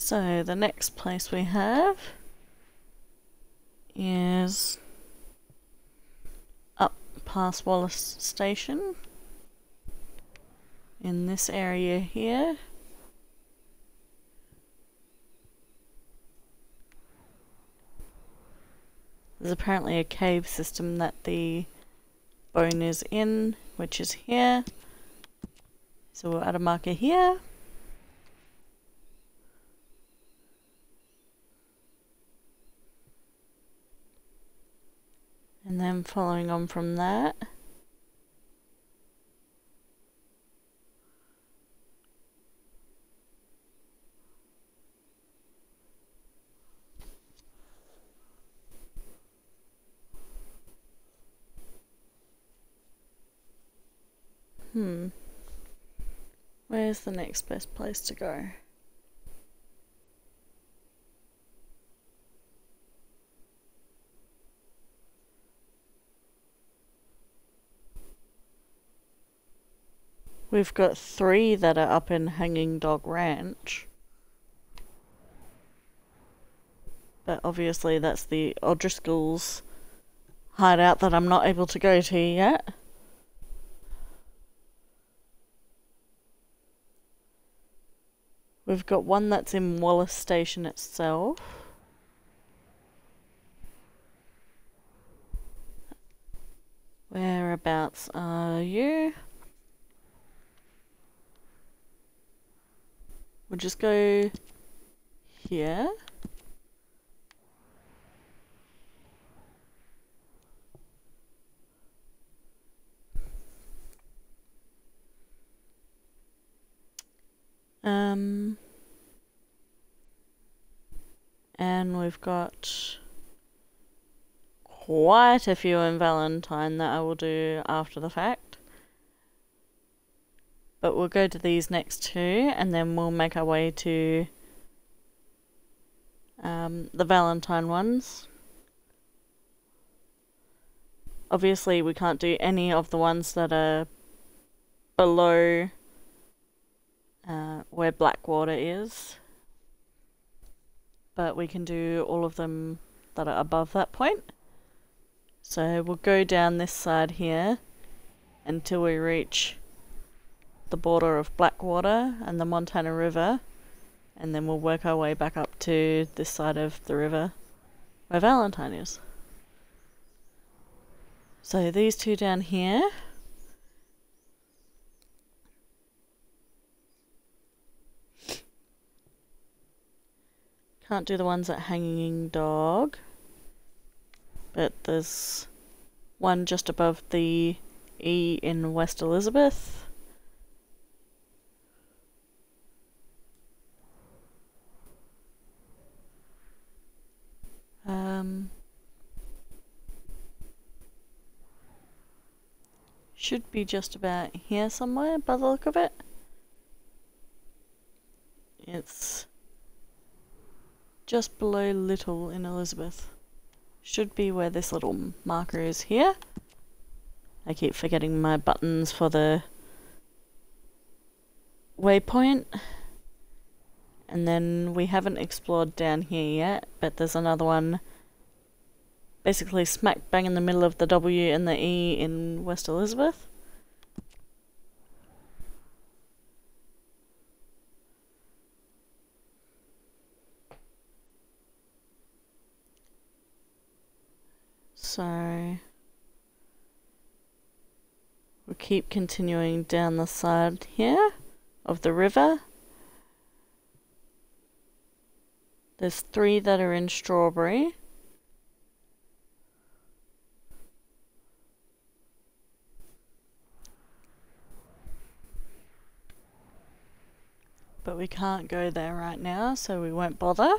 So the next place we have is up past Wallace Station in this area here. There's apparently a cave system that the bone is in, which is here. So we'll add a marker here. And then following on from that, Hmm. Where's the next best place to go? We've got three that are up in Hanging Dog Ranch. But obviously that's the O'Driscoll's hideout that I'm not able to go to yet. We've got one that's in Wallace Station itself. Whereabouts are you? We'll just go here. Um, and we've got quite a few in Valentine that I will do after the fact. But we'll go to these next two and then we'll make our way to um, the Valentine ones. Obviously we can't do any of the ones that are below uh, where Blackwater is. But we can do all of them that are above that point. So we'll go down this side here until we reach the border of Blackwater and the Montana River, and then we'll work our way back up to this side of the river where Valentine is. So these two down here. Can't do the ones at Hanging Dog, but there's one just above the E in West Elizabeth. Um, should be just about here somewhere by the look of it. It's just below Little in Elizabeth. Should be where this little marker is here. I keep forgetting my buttons for the waypoint. And then we haven't explored down here yet, but there's another one basically smack bang in the middle of the W and the E in West Elizabeth. So we'll keep continuing down the side here of the river. There's three that are in strawberry. But we can't go there right now, so we won't bother.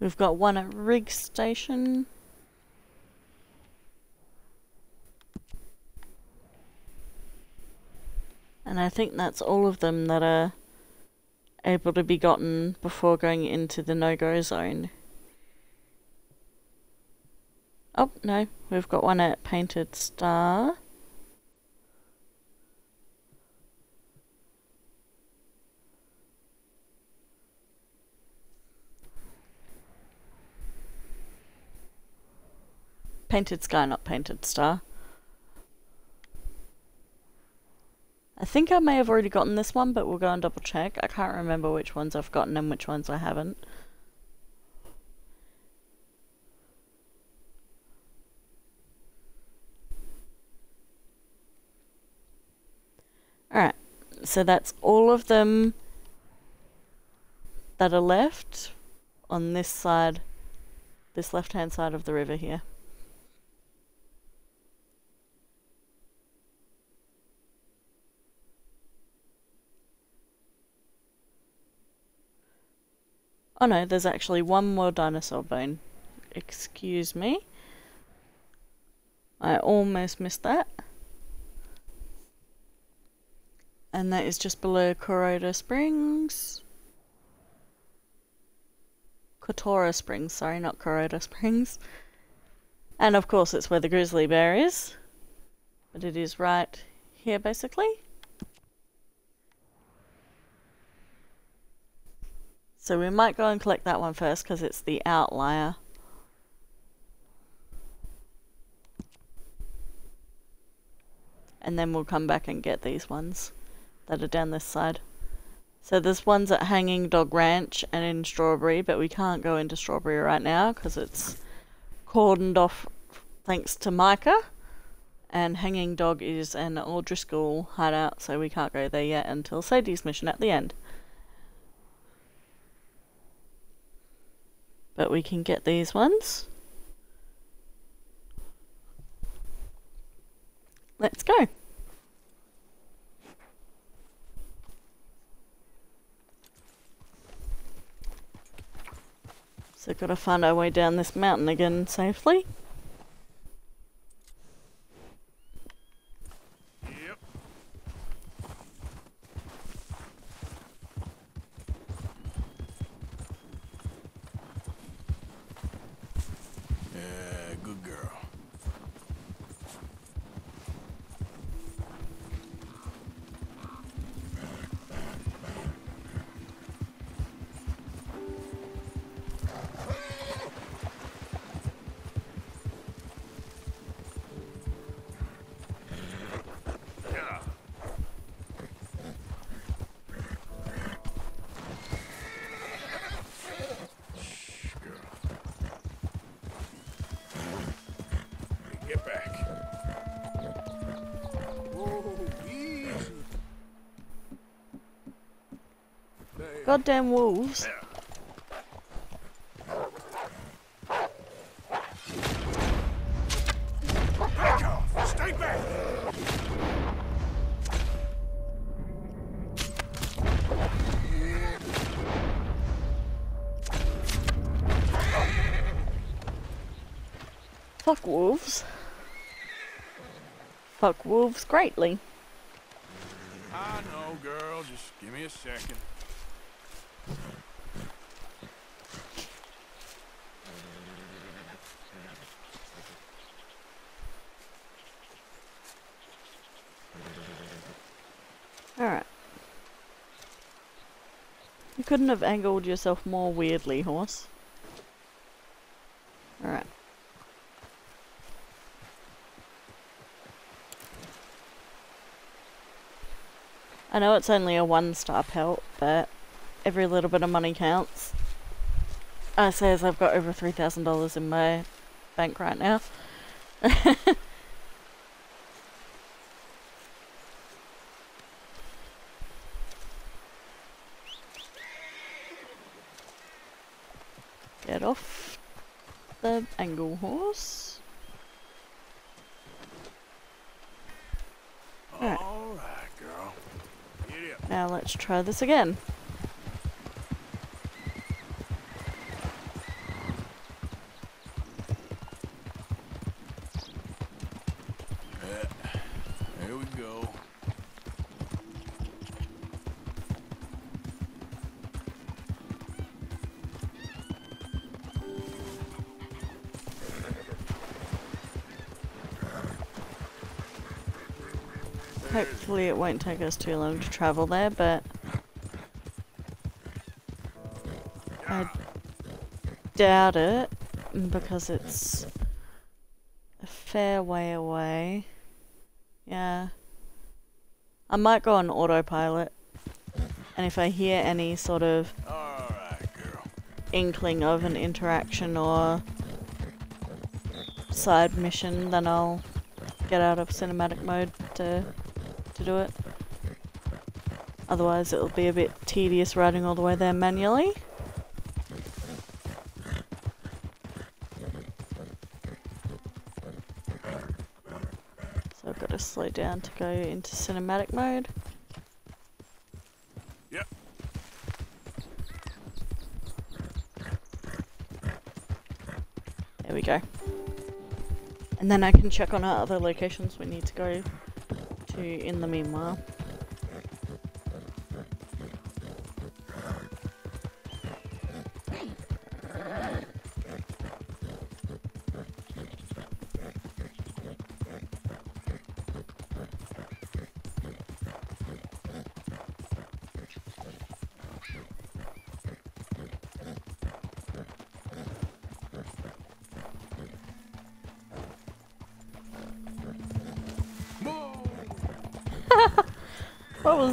We've got one at Riggs Station. And I think that's all of them that are able to be gotten before going into the no-go zone. Oh, no, we've got one at Painted Star. Painted Sky, not Painted Star. I think I may have already gotten this one, but we'll go and double check. I can't remember which ones I've gotten and which ones I haven't. Alright, so that's all of them that are left on this side, this left hand side of the river here. Oh no, there's actually one more dinosaur bone. Excuse me. I almost missed that. And that is just below Kuroda Springs. Cotorra Springs, sorry, not Kuroda Springs. And of course it's where the grizzly bear is. But it is right here basically. So we might go and collect that one first because it's the outlier. And then we'll come back and get these ones that are down this side. So this ones at Hanging Dog Ranch and in Strawberry, but we can't go into Strawberry right now because it's cordoned off thanks to Micah. And Hanging Dog is an O'Driscoll hideout, so we can't go there yet until Sadie's mission at the end. But we can get these ones. Let's go. So gotta find our way down this mountain again safely. Goddamn wolves. Fuck wolves. Fuck wolves greatly. I know, girl. Just give me a second. Alright. You couldn't have angled yourself more weirdly, horse. Alright. I know it's only a one star pelt, but every little bit of money counts. I say as I've got over $3,000 in my bank right now. (laughs) Get off the angle horse. Alright. All right, girl. Giddy up. Now let's try this again. Won't take us too long to travel there, but I doubt it because it's a fair way away. Yeah. I might go on autopilot. And if I hear any sort of inkling of an interaction or side mission, then I'll get out of cinematic mode to to do it. Otherwise it'll be a bit tedious riding all the way there manually. So I've got to slow down to go into cinematic mode. Yep. There we go. And then I can check on our other locations we need to go to in the meanwhile.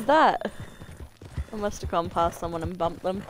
Was that? I must have gone past someone and bumped them.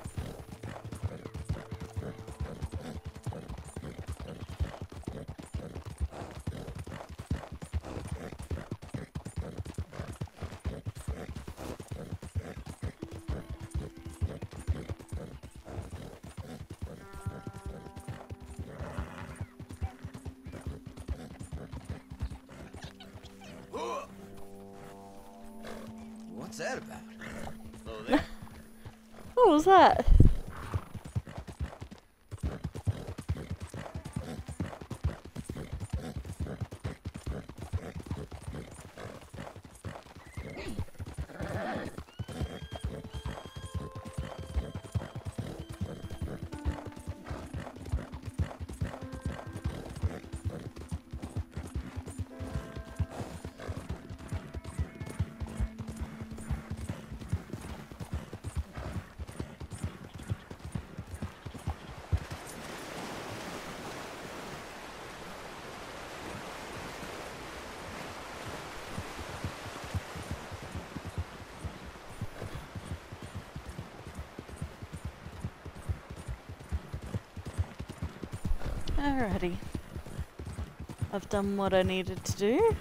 Alrighty. I've done what I needed to do.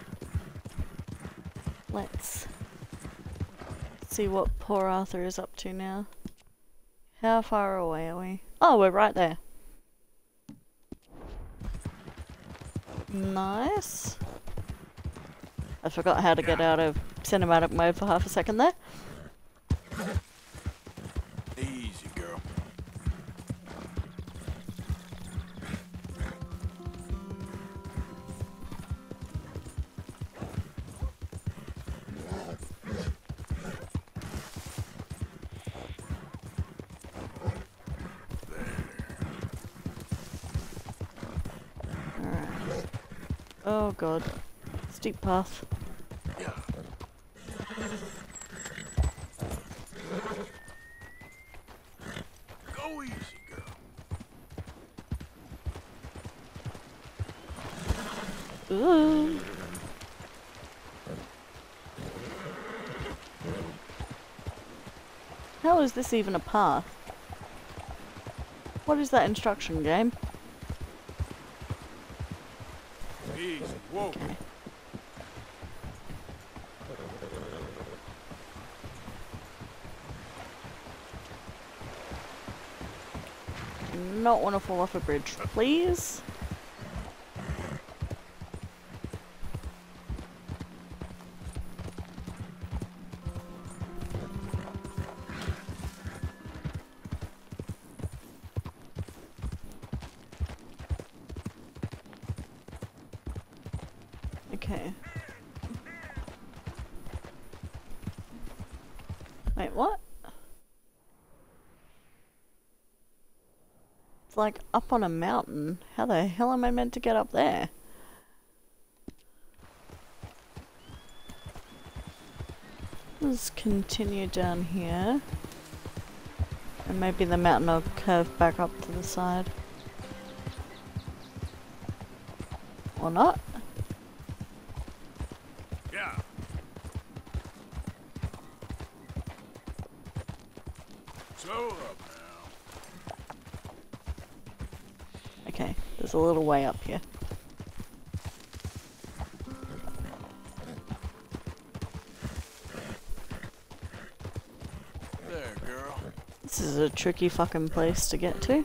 Let's see what poor Arthur is up to now. How far away are we? Oh, we're right there. Nice. I forgot how to get out of cinematic mode for half a second there. God. Steep path. Go easy, girl. Ooh. How is this even a path? What is that instruction game? Easy. Whoa. Not want to fall off a bridge, please. Up on a mountain. How the hell am I meant to get up there? Let's continue down here. And maybe the mountain will curve back up to the side. Or not. Yeah. So up now. Okay, there's a little way up here. There, girl. This is a tricky fucking place to get to.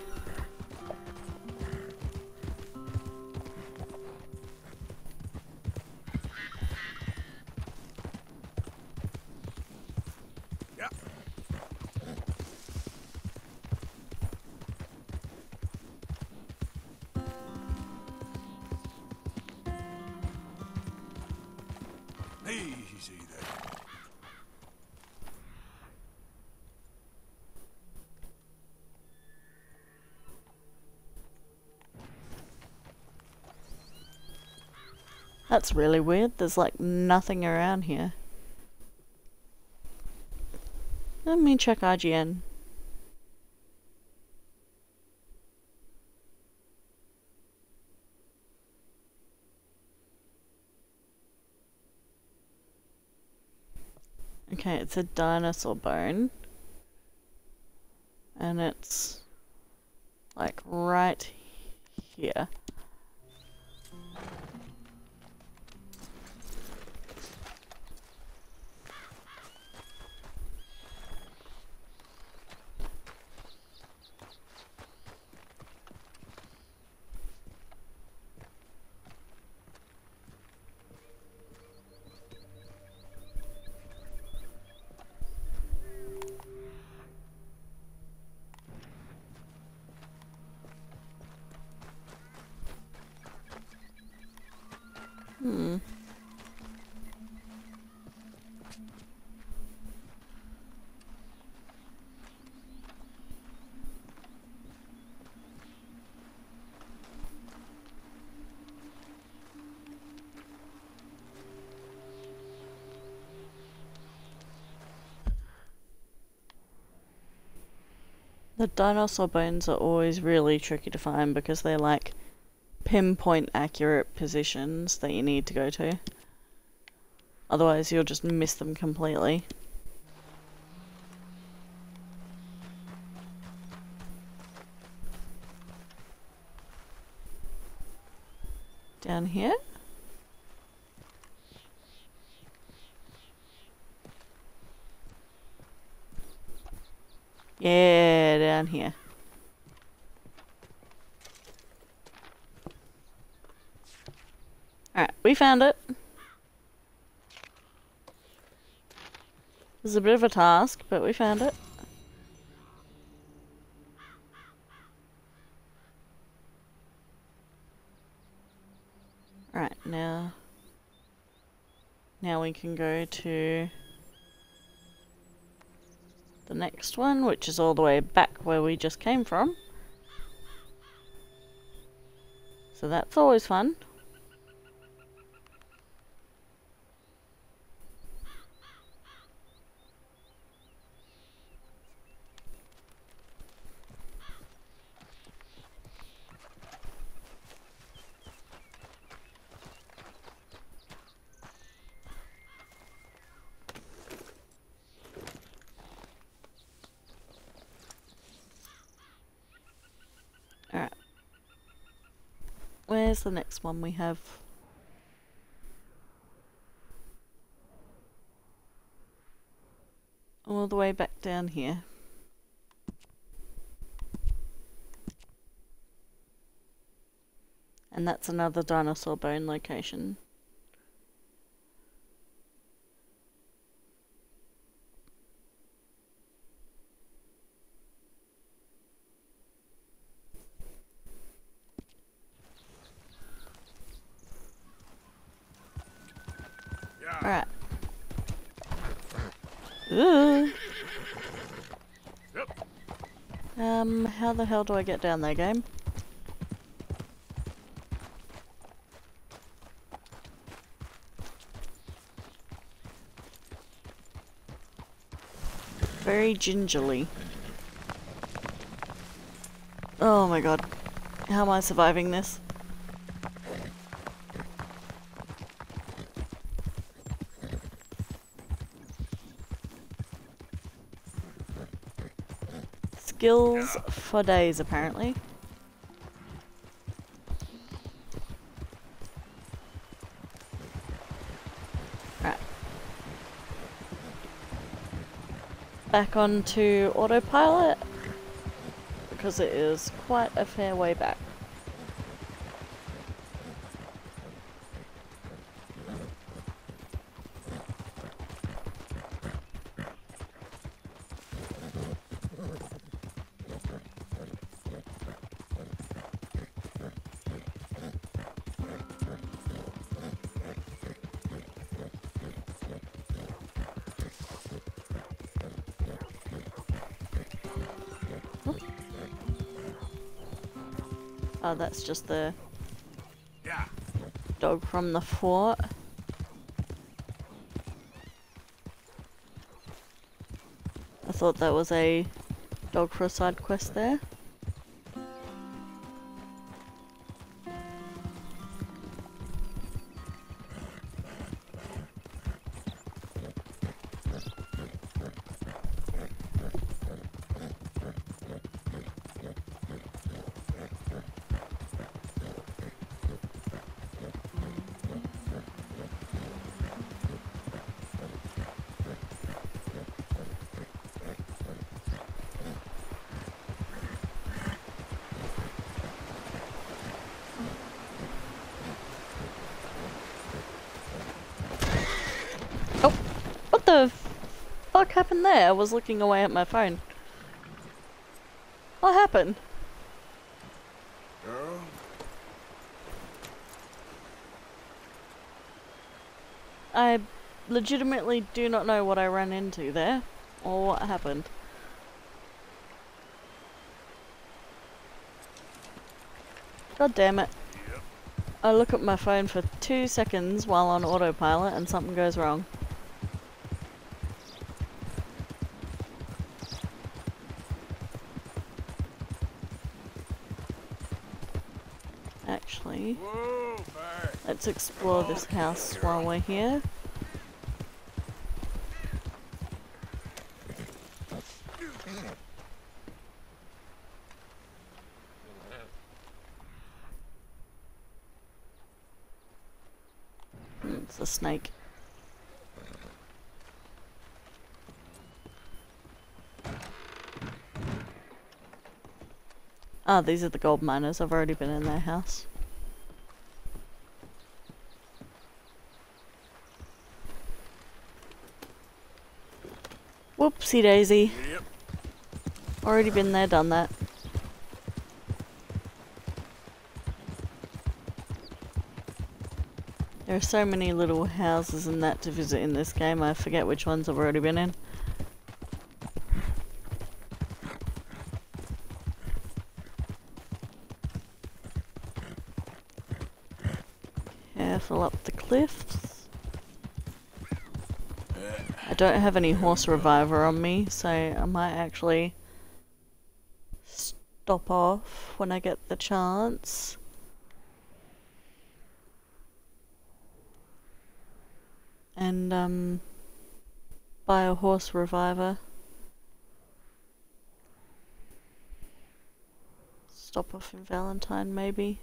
That's really weird. There's like nothing around here. Let me check IGN. Okay, it's a dinosaur bone. Dinosaur bones are always really tricky to find because they're like pinpoint accurate positions that you need to go to. Otherwise you'll just miss them completely. Down here? Yeah, down here. Alright, we found it. This is a bit of a task, but we found it. Right, now... Now we can go to... The next one, which is all the way back where we just came from. So that's always fun. The next one we have? All the way back down here. And that's another dinosaur bone location. Alright. Ooh. Um, how the hell do I get down there, game? Very gingerly. Oh my god. How am I surviving this? For days, apparently. Right. Back onto autopilot because it is quite a fair way back. Oh, that's just the dog from the fort. I thought that was a dog for a side quest there. Fuck happened there? I was looking away at my phone. What happened? Girl, I legitimately do not know what I ran into there, or what happened. God damn it. I look at my phone for two seconds while on autopilot and something goes wrong. Let's explore this house while we're here. It's a snake. Ah, these are the gold miners. I've already been in their house. Whoopsie daisy. Already been there, done that. There are so many little houses and that to visit in this game, I forget which ones I've already been in. Careful up the cliffs. I don't have any horse reviver on me, so I might actually stop off when I get the chance. And um buy a horse reviver. Stop off in Valentine maybe.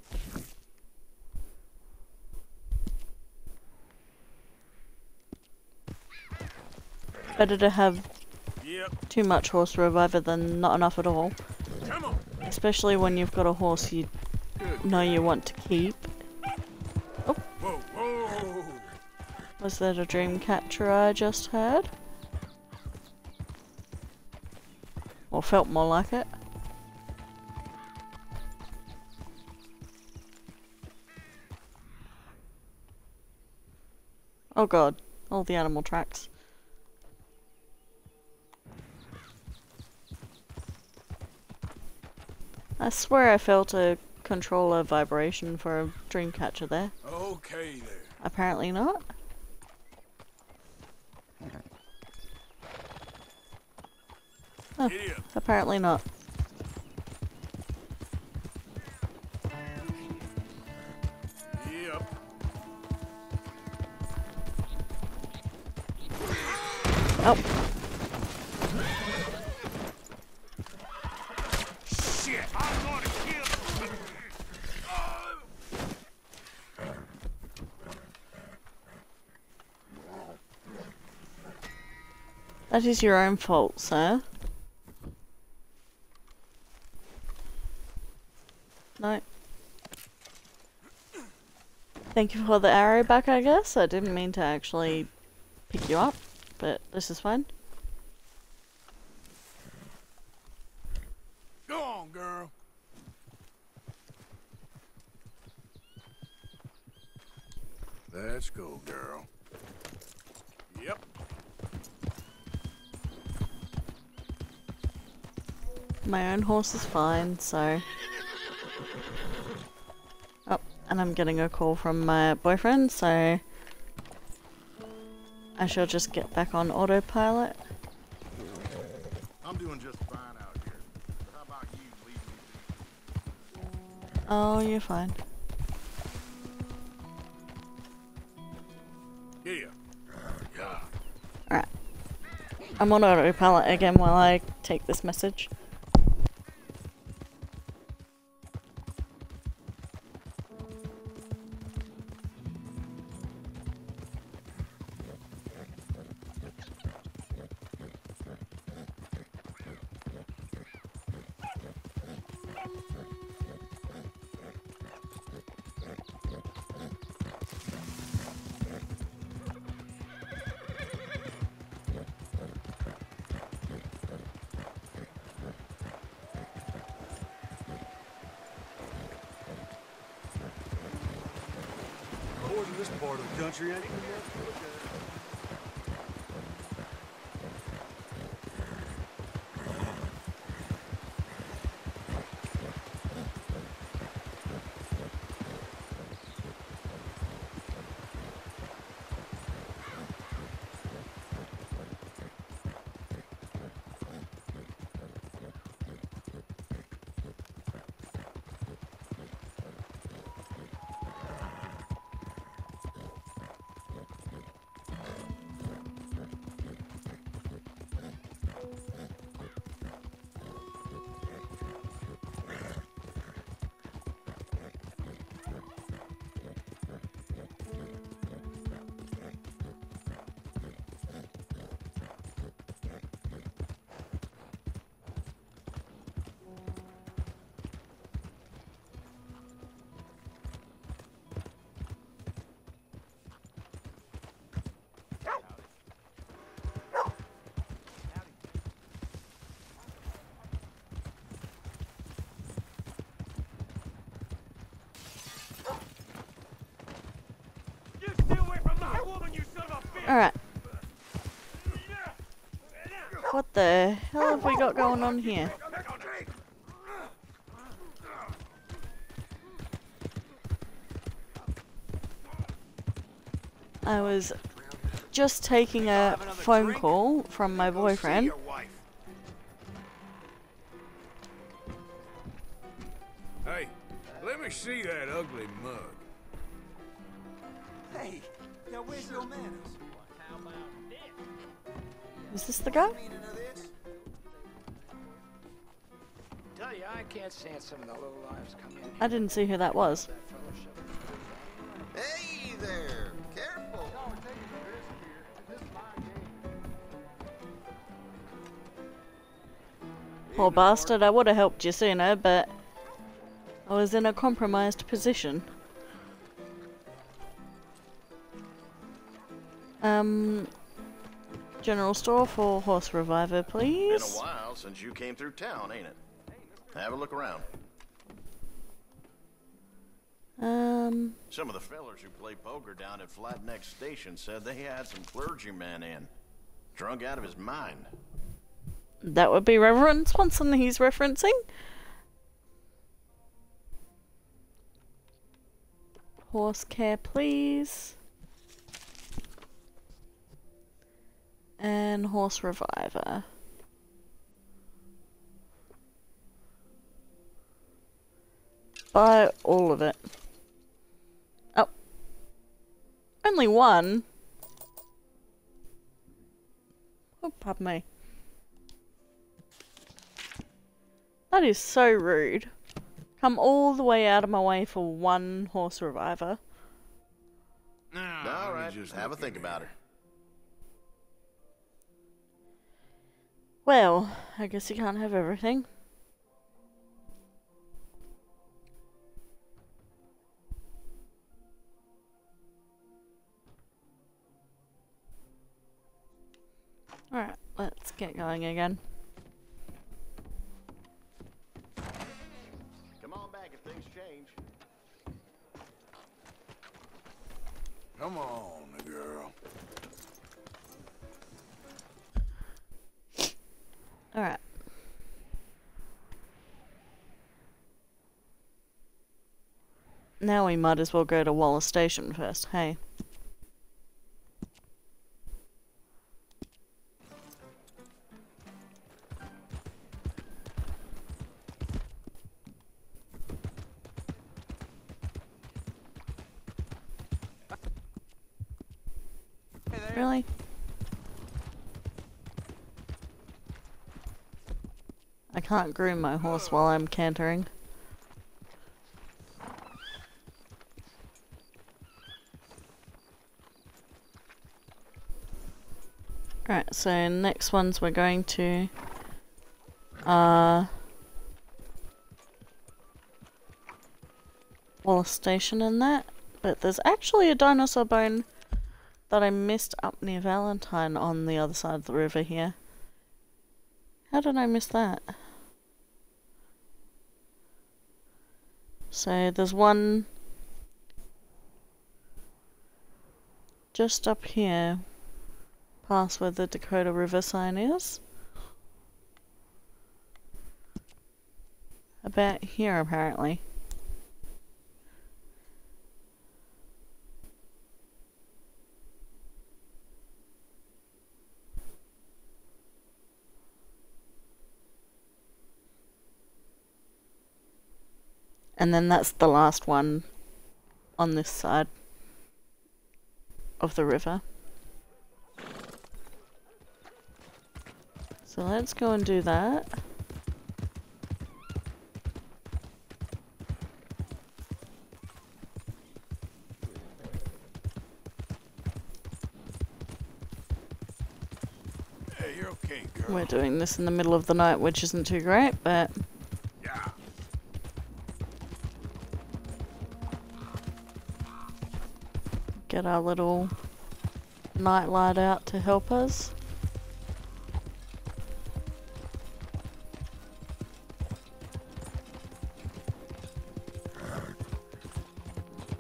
Better to have too much horse reviver than not enough at all. Especially when you've got a horse you know you want to keep. Oh. Whoa. Was that a dream catcher I just heard? Or felt more like it. Oh god, all the animal tracks. I swear I felt a controller vibration for a dream catcher there. Okay there. Apparently not. Oh, apparently not. Yep. Oh, Shit, I'm gonna kill that is your own fault, sir. No. Thank you for the arrow back, I guess. I didn't mean to actually pick you up, but this is fine. Go on, girl. Let's go, girl. Yep. My own horse is fine, so... Oh, and I'm getting a call from my boyfriend, so... I shall just get back on autopilot. I'm doing just fine out here. How about you leave me Oh, you're fine. Yeah. Yeah. Alright. I'm on autopilot again while I take this message. Hell have we got going on here? I was just taking a phone call from my boyfriend. I didn't see who that was. Hey there! Careful! Poor bastard, I would have helped you sooner, but I was in a compromised position. Um, general store for horse reviver, please. Been a while since you came through town, ain't it? Have a look around. Some of the fellers who play poker down at Flat Neck Station said they had some clergyman in. Drunk out of his mind. that would be Reverend Swanson he's referencing. Horse care, please. And horse reviver. Buy all of it. Oh. Only one? Oh, pardon me. That is so rude. Come all the way out of my way for one horse reviver. All right, have a think about her. Well, I guess you can't have everything. Alright, let's get going again. Come on back if things change. Come on, girl. Alright. Now we might as well go to Wallace Station first, hey? Can't groom my horse while I'm cantering. Alright, so next ones we're going to uh Wallace Station and that. But there's actually a dinosaur bone that I missed up near Valentine on the other side of the river here. How did I miss that? So there's one just up here, past where the Dakota River sign is. About here, apparently. And then that's the last one on this side of the river. So let's go and do that. Hey, you're okay, girl. We're doing this in the middle of the night, which isn't too great, but get our little night light out to help us.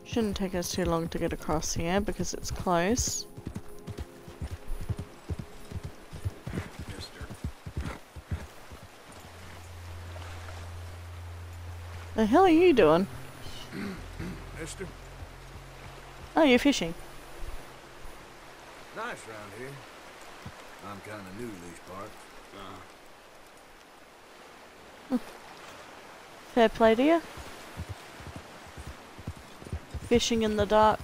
Shouldn't take us too long to get across here because it's close. The hell are you doing? Mister? Oh, you're fishing. Nice round here. I'm kind of new to these parts. Uh-huh. Fair play to you. Fishing in the dark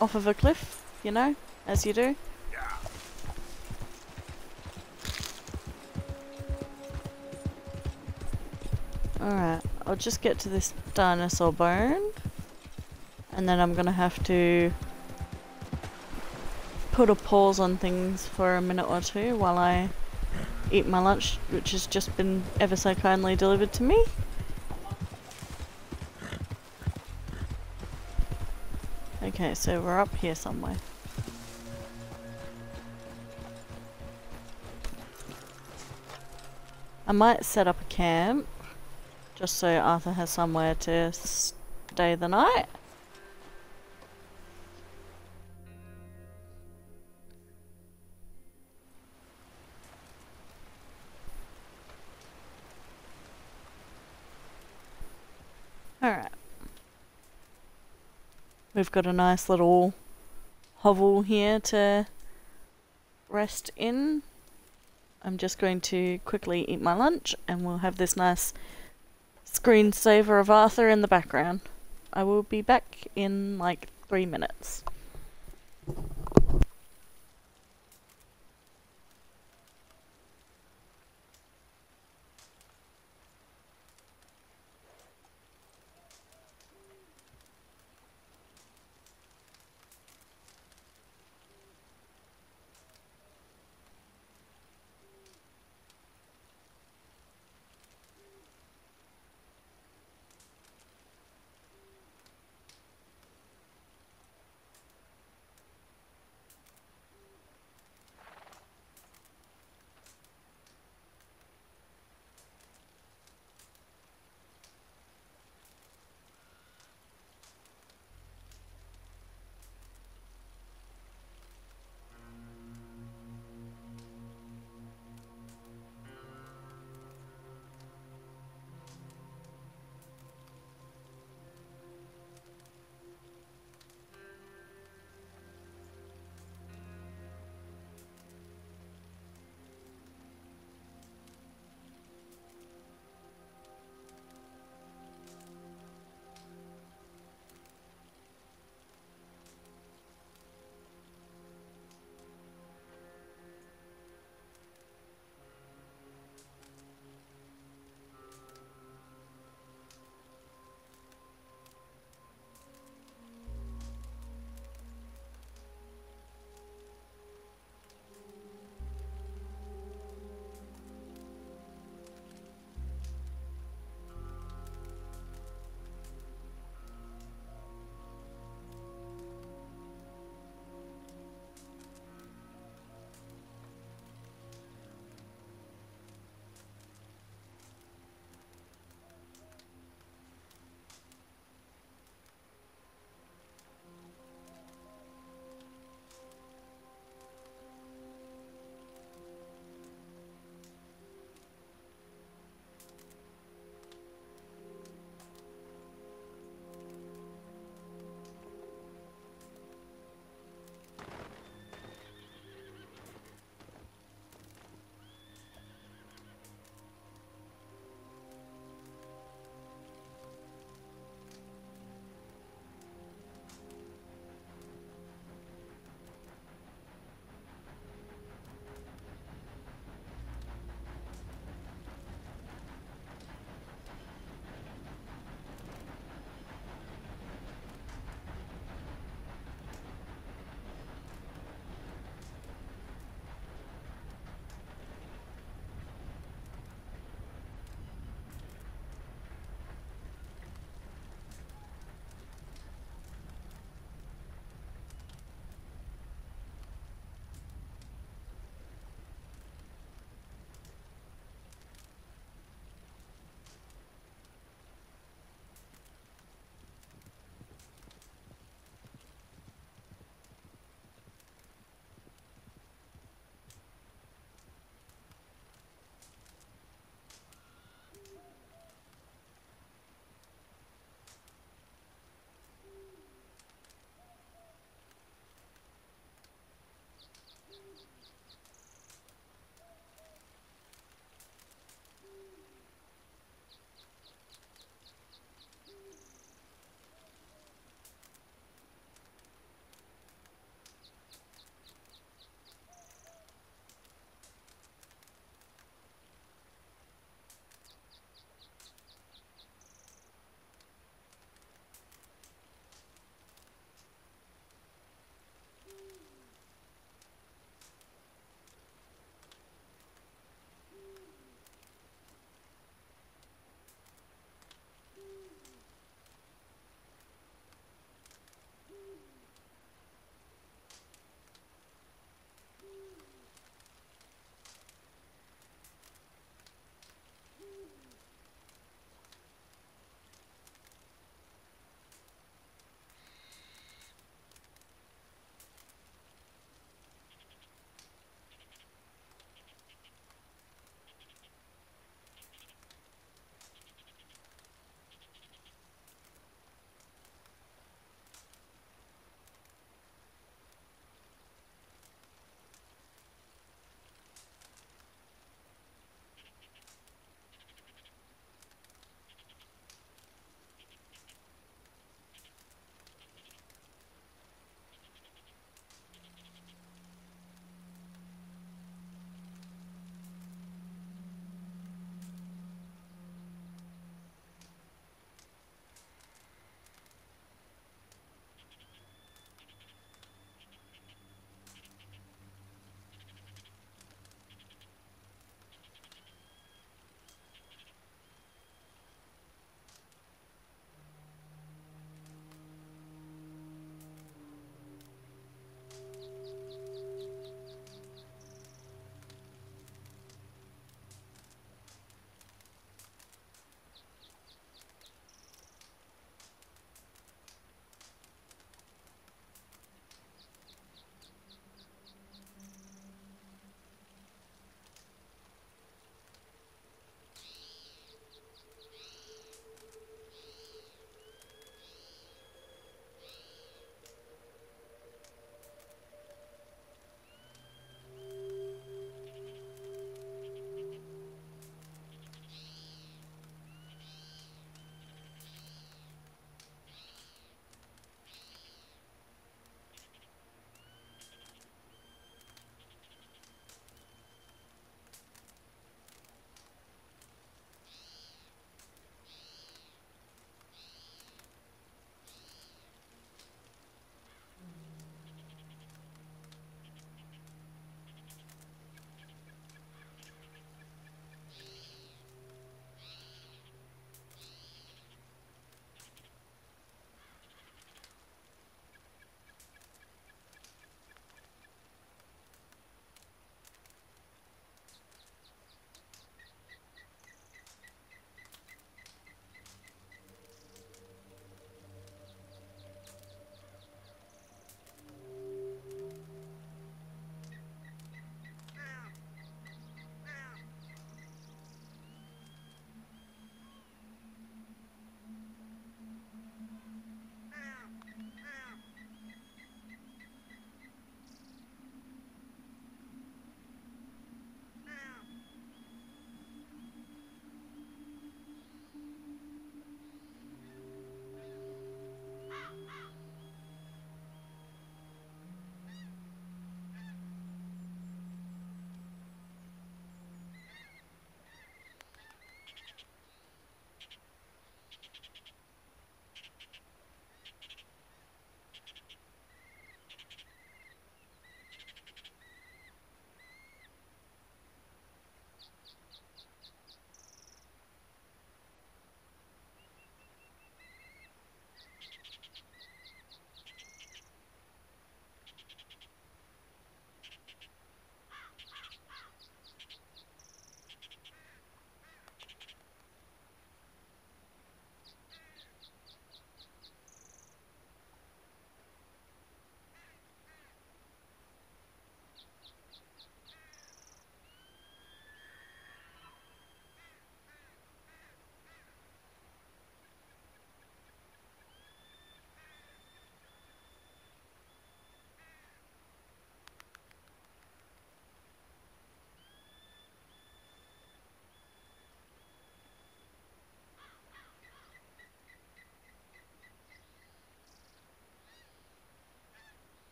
off of a cliff, you know, as you do. Alright, I'll just get to this dinosaur bone. And then I'm gonna have to put a pause on things for a minute or two while I eat my lunch, which has just been ever so kindly delivered to me. Okay, so we're up here somewhere. I might set up a camp, just so Arthur has somewhere to stay the night. We've got a nice little hovel here to rest in. I'm just going to quickly eat my lunch and we'll have this nice screensaver of Arthur in the background. I will be back in like three minutes.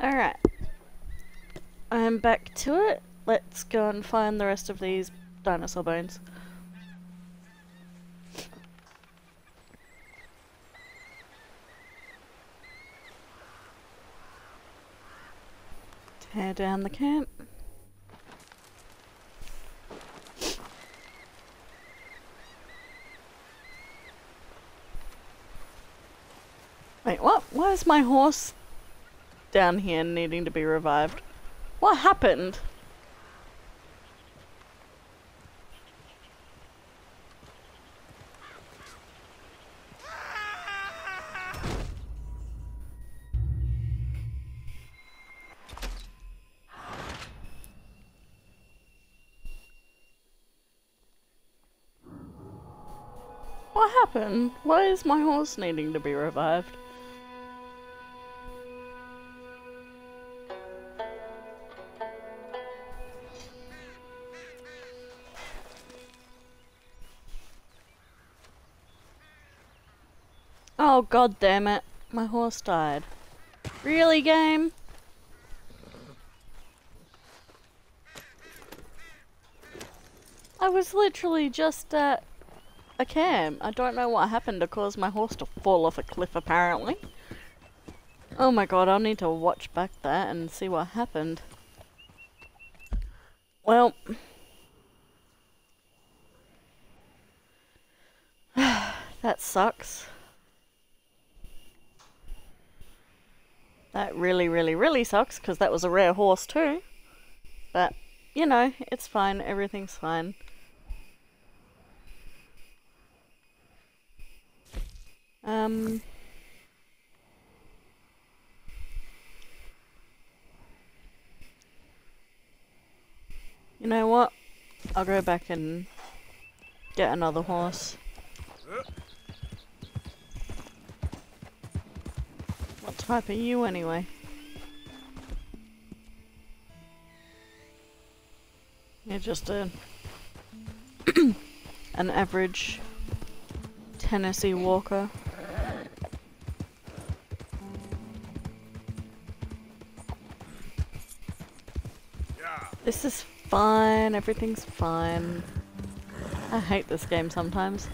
Alright. I'm back to it. Let's go and find the rest of these dinosaur bones. Tear down the camp. Wait, what? Where's my horse down here needing to be revived? What happened? What happened? Why is my horse needing to be revived? Oh god damn it. My horse died. Really game? I was literally just at a camp. I don't know what happened to cause my horse to fall off a cliff apparently. Oh my god, I'll need to watch back that and see what happened. Well... (sighs) that sucks. That really, really, really sucks because that was a rare horse too. But, you know, it's fine. Everything's fine. Um... You know what? I'll go back and get another horse. What type are you anyway? You're just a (clears throat) an average Tennessee Walker. This is fine, everything's fine. I hate this game sometimes.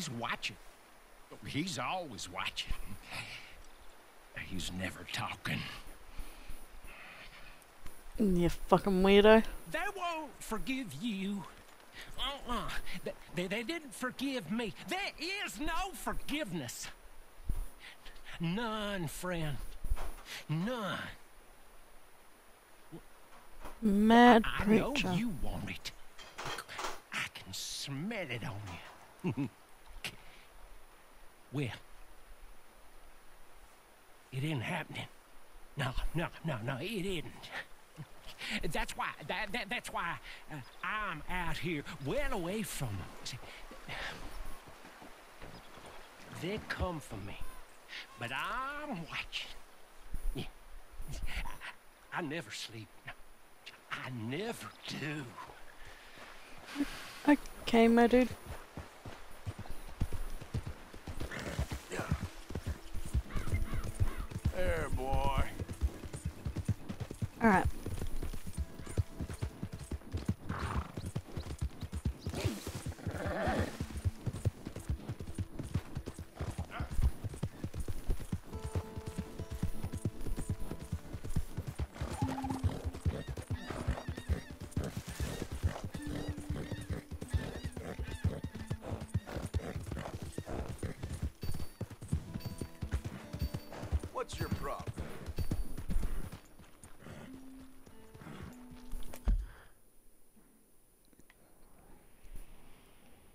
He's watching. He's always watching. He's never talking. You fucking weirdo. They won't forgive you. Uh-uh. They, they, they didn't forgive me. There is no forgiveness. None, friend. None. Mad I, I preacher. know you want it. I can smell it on you. (laughs) well, It ain't happening. No, no, no, no, it isn't. (laughs) That's why. That, that that's why uh, I'm out here, well away from them. See, they come for me, but I'm watching. Yeah. (laughs) I, I never sleep. I never do. Okay, my dude. There, boy. Alright. What's your problem?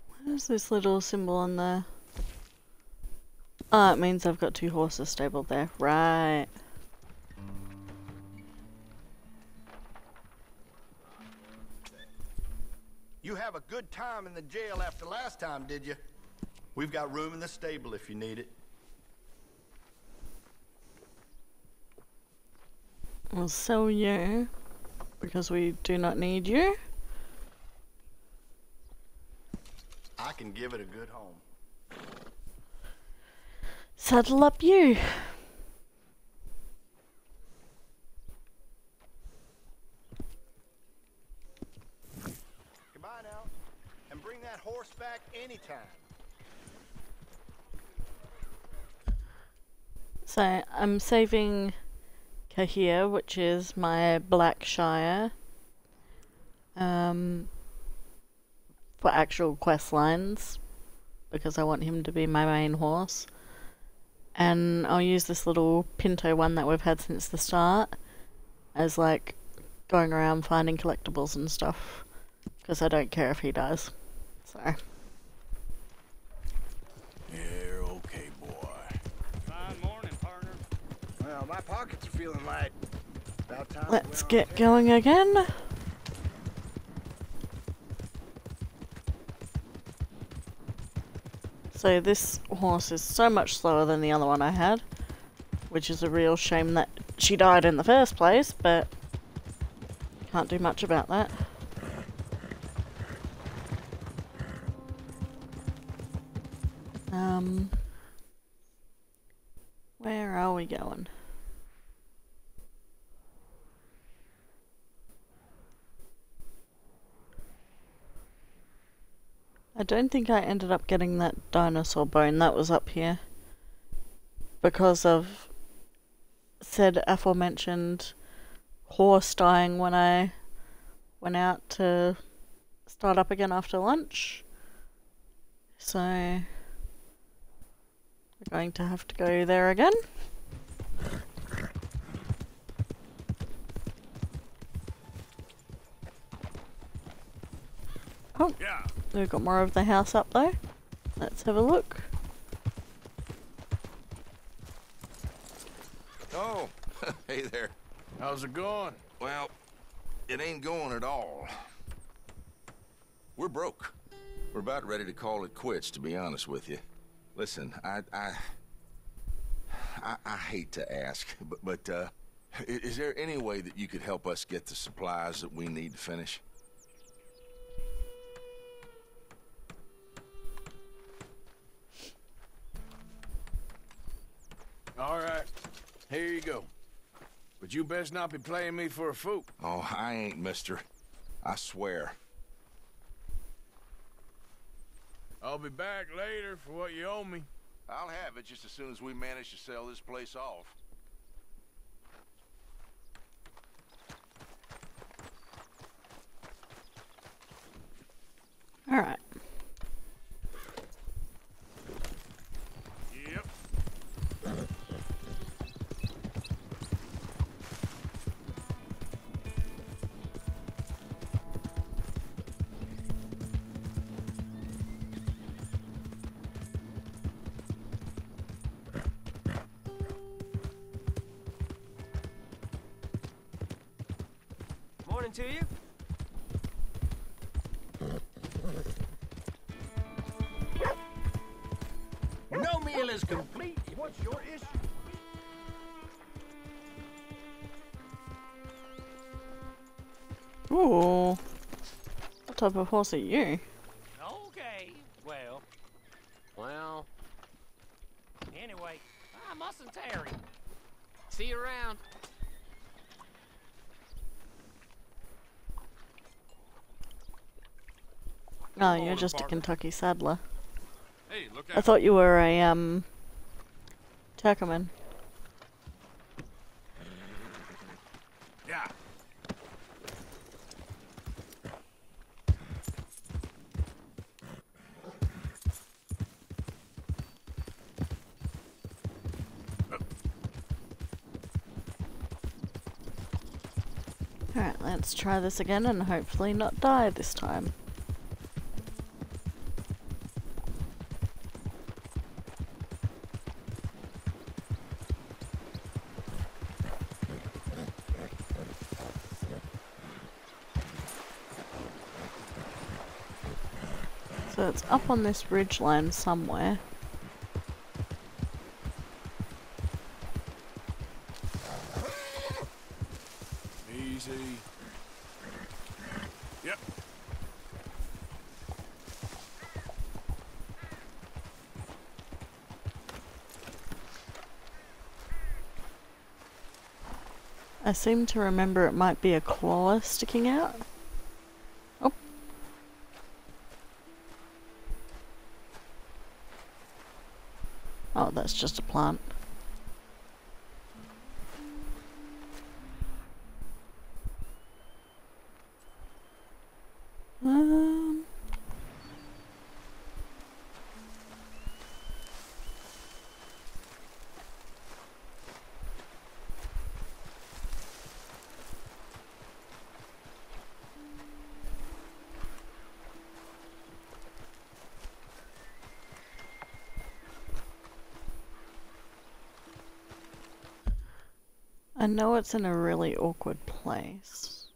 What is this little symbol on there? Ah, it means I've got two horses stabled there. Right. You have a good time in the jail after last time, did you? We've got room in the stable if you need it. We'll sell you because we do not need you. I can give it a good home. Saddle up you. Goodbye now. And bring that horse back anytime. So I'm saving Kahir, which is my Black Shire, um, for actual quest lines, because I want him to be my main horse. And I'll use this little Pinto one that we've had since the start as like going around finding collectibles and stuff, because I don't care if he dies. So. You're okay, boy. Fine morning, partner. Well, my pockets are feeling light. About time. Let's get going again. So this horse is so much slower than the other one I had, which is a real shame that she died in the first place, but can't do much about that. Um, where are we going? I don't think I ended up getting that dinosaur bone that was up here because of said aforementioned horse dying when I went out to start up again after lunch. So we're going to have to go there again. Oh, Yeah. We've got more of the house up though. Let's have a look. Oh, (laughs) hey there. How's it going? Well, it ain't going at all. We're broke. We're about ready to call it quits, to be honest with you. Listen, I, I, I, I hate to ask, but, but, uh, is there any way that you could help us get the supplies that we need to finish? All right. Here you go. But you best not be playing me for a fool. Oh, I ain't, mister. I swear. I'll be back later for what you owe me. I'll have it just as soon as we manage to sell this place off. Alright. Yep. Type of horse are you? Okay, well. Well. Anyway, I mustn't tarry. See you around. Oh, you're just a Kentucky saddler. Hey, look I thought you were a, um, Turkoman. Yeah. Alright, let's try this again and hopefully not die this time. So it's up on this ridge line somewhere. Easy. Yep. I seem to remember it might be a claw sticking out. Oh. Oh, that's just a plant. I know it's in a really awkward place.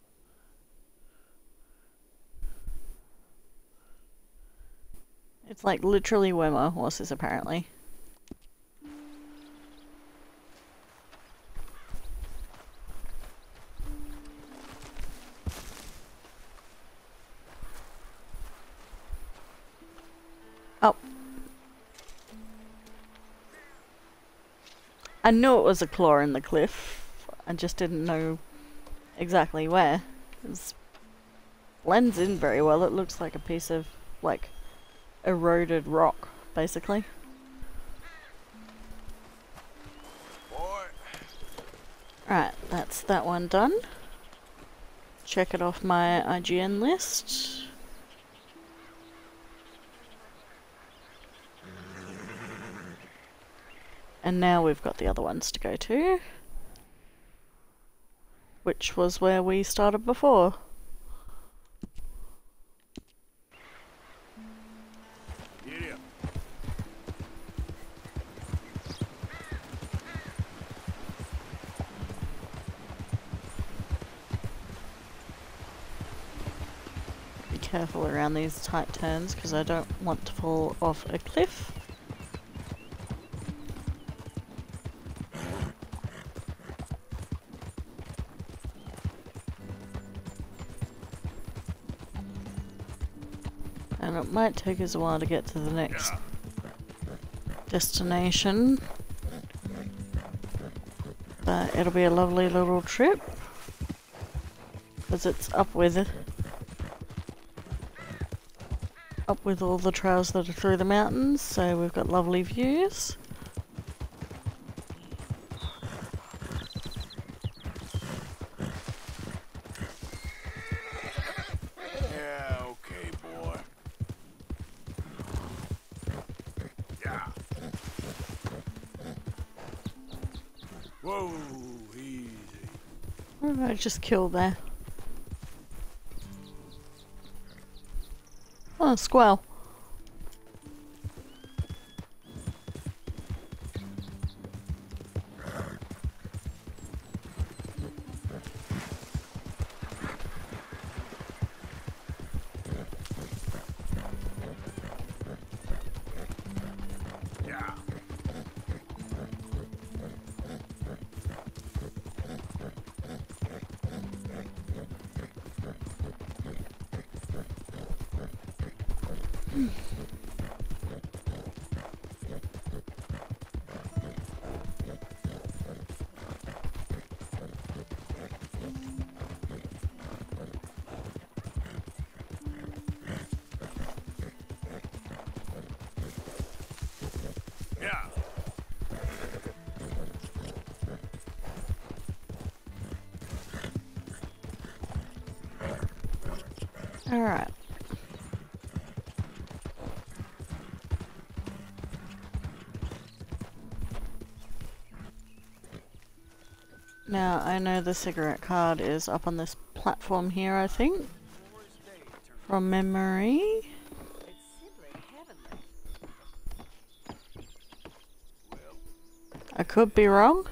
It's like literally where my horse is apparently. Oh. I knew it was a claw in the cliff. I just didn't know exactly where. It blends in very well. It looks like a piece of, like, eroded rock, basically. Alright, that's that one done. Check it off my IGN list. And now we've got the other ones to go to. Which was where we started before. Be careful around these tight turns because I don't want to fall off a cliff. It might take us a while to get to the next destination. But it'll be a lovely little trip. Because it's up with up with all the trails that are through the mountains, so we've got lovely views. Yeah, okay, boy. Yeah. Whoa, easy. What did I just kill there? Oh, squirrel. I know the cigarette card is up on this platform here, I think. From memory. I could be wrong.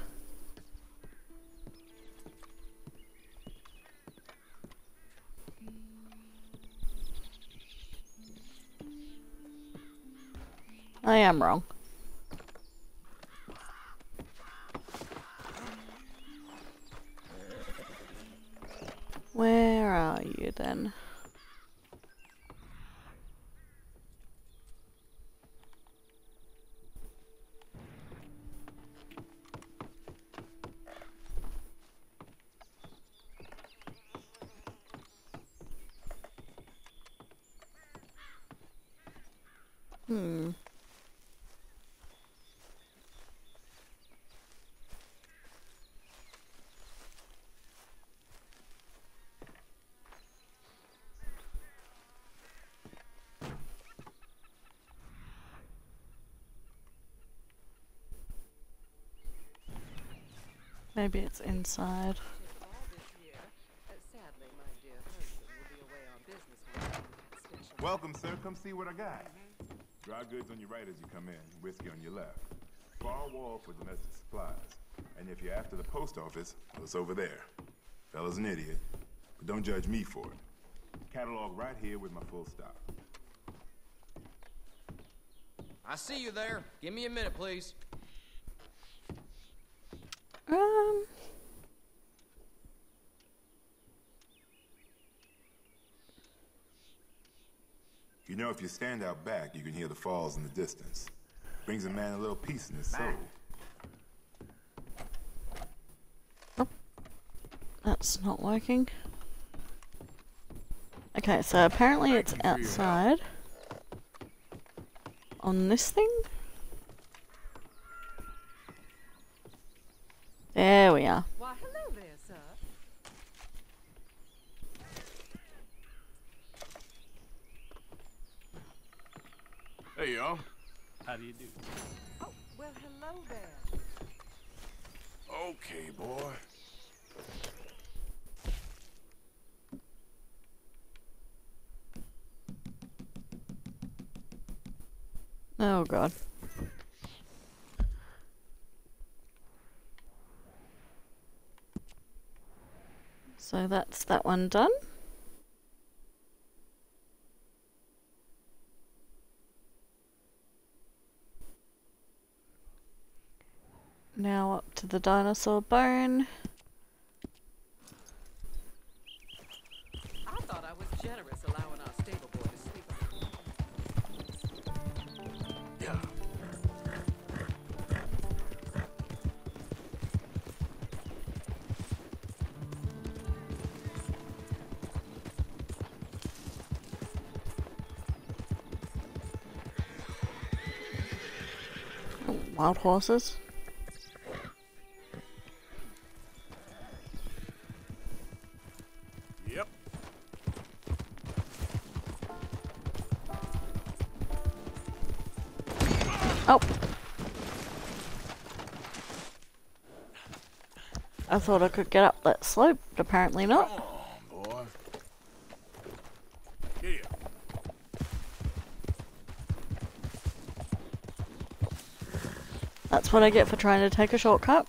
I am wrong. Then? Hmm. Maybe it's inside. Welcome, sir. Come see what I got. Dry goods on your right as you come in, whiskey on your left. Far wall for domestic supplies. And if you're after the post office, well, it's over there. Fella's an idiot, but don't judge me for it. Catalog right here with my full stop. I see you there. Give me a minute, please. Um. You know, if you stand out back, you can hear the falls in the distance. Brings a man a little peace in his soul. Oh, that's not working. Okay, so apparently it's outside. On this thing? There we are. Why, hello there, sir. Hey, y'all. How do you do? Oh, well, hello there. Okay, boy. Oh god. So that's that one done. Now up to the dinosaur bone. Wild horses. Yep. Oh. I thought I could get up that slope, but apparently not. Boy. Here. That's what I get for trying to take a shortcut.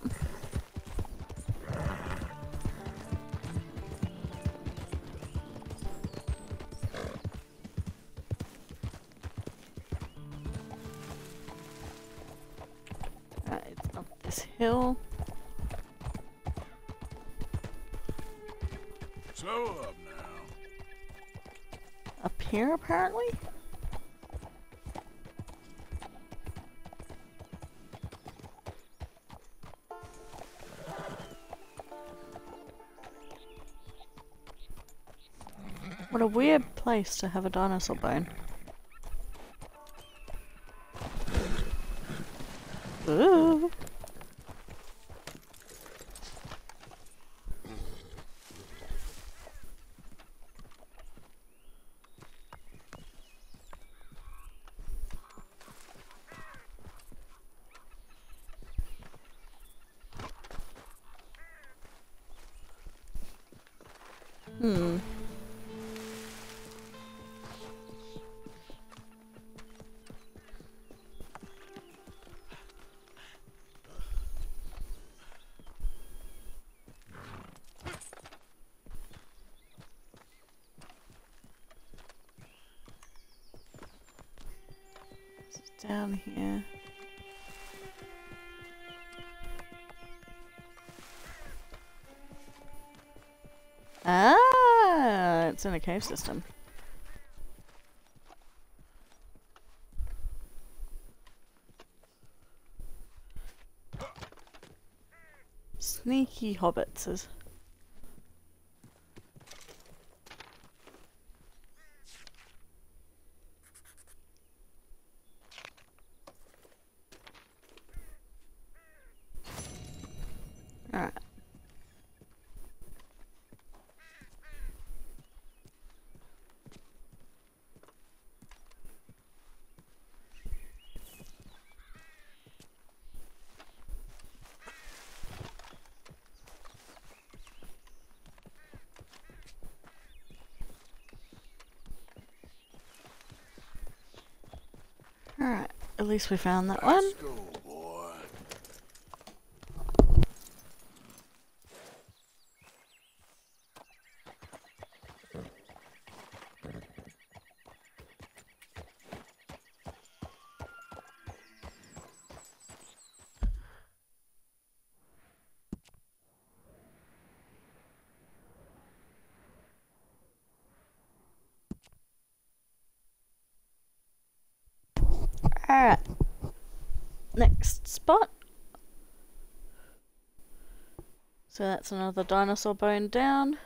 Weird place to have a dinosaur bone. Down here. Ah, it's in a cave system. Sneaky hobbitses. Alright. Alright, at least we found that one. Alright. Next spot. So that's another dinosaur bone down.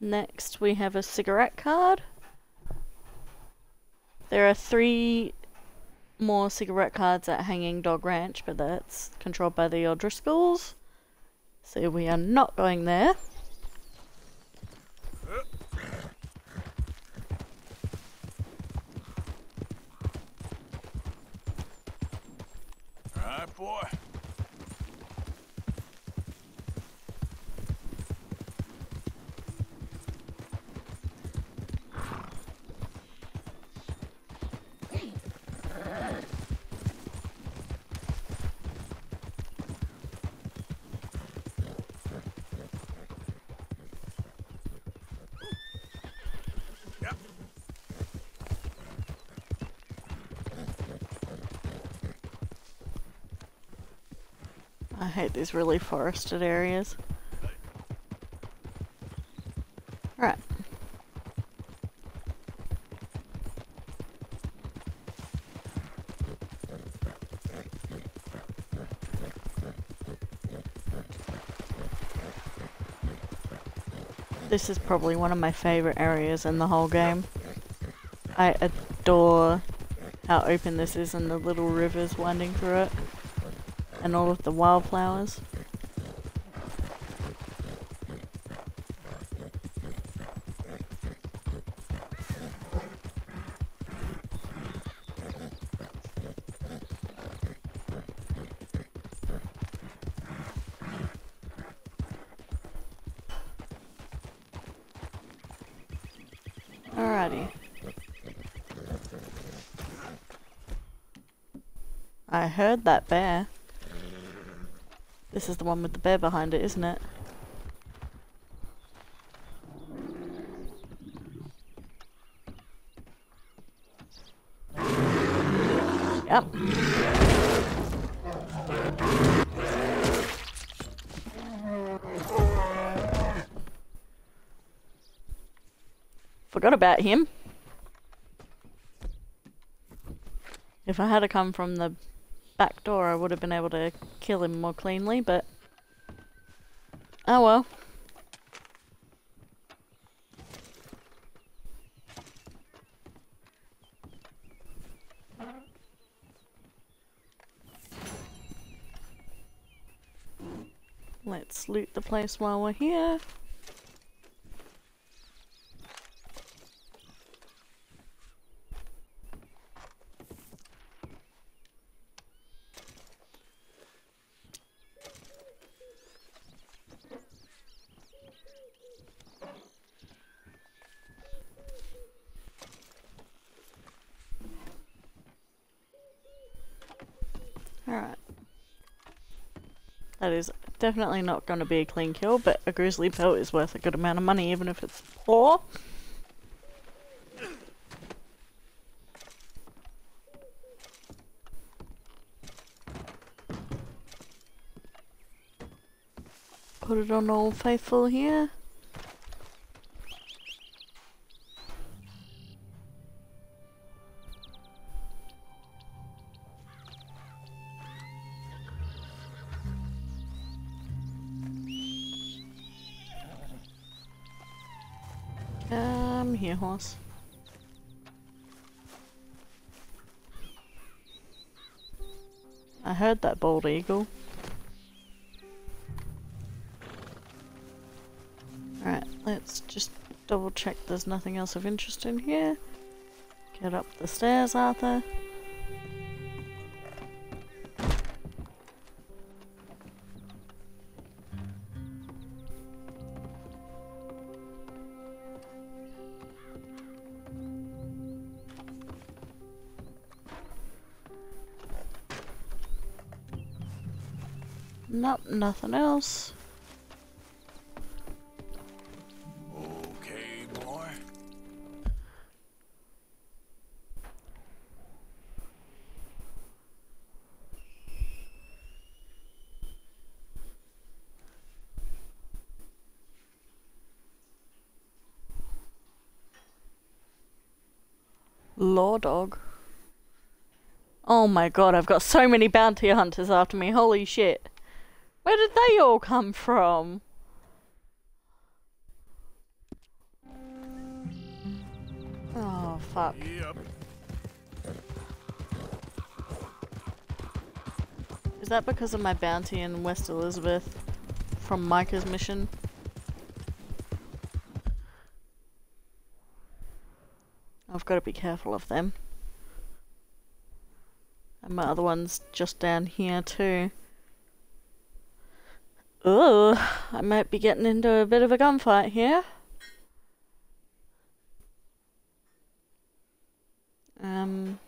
Next we have a cigarette card. There are three more cigarette cards at Hanging Dog Ranch, but that's controlled by the O'Driscolls. So we are not going there. Alright, boy. I hate these really forested areas. Right. This is probably one of my favorite areas in the whole game. I adore how open this is and the little rivers winding through it and all of the wildflowers. Alrighty. I heard that bear. This is the one with the bear behind it, isn't it? Yep. Forgot about him. If I had to come from the back door, I would have been able to kill him more cleanly, but... Oh well. Let's loot the place while we're here. Definitely not going to be a clean kill, but a grizzly pelt is worth a good amount of money, even if it's poor. Put it on Old Faithful here. Horse. I heard that bald eagle. Alright, let's just double check there's nothing else of interest in here. Get up the stairs, Arthur. Nothing else. Okay, boy. Law dog. Oh my god, I've got so many bounty hunters after me, holy shit. Where did they all come from? Oh, fuck. Yep. Is that because of my bounty in West Elizabeth from Micah's mission? I've got to be careful of them. And my other one's just down here too. Ugh, I might be getting into a bit of a gunfight here. Um.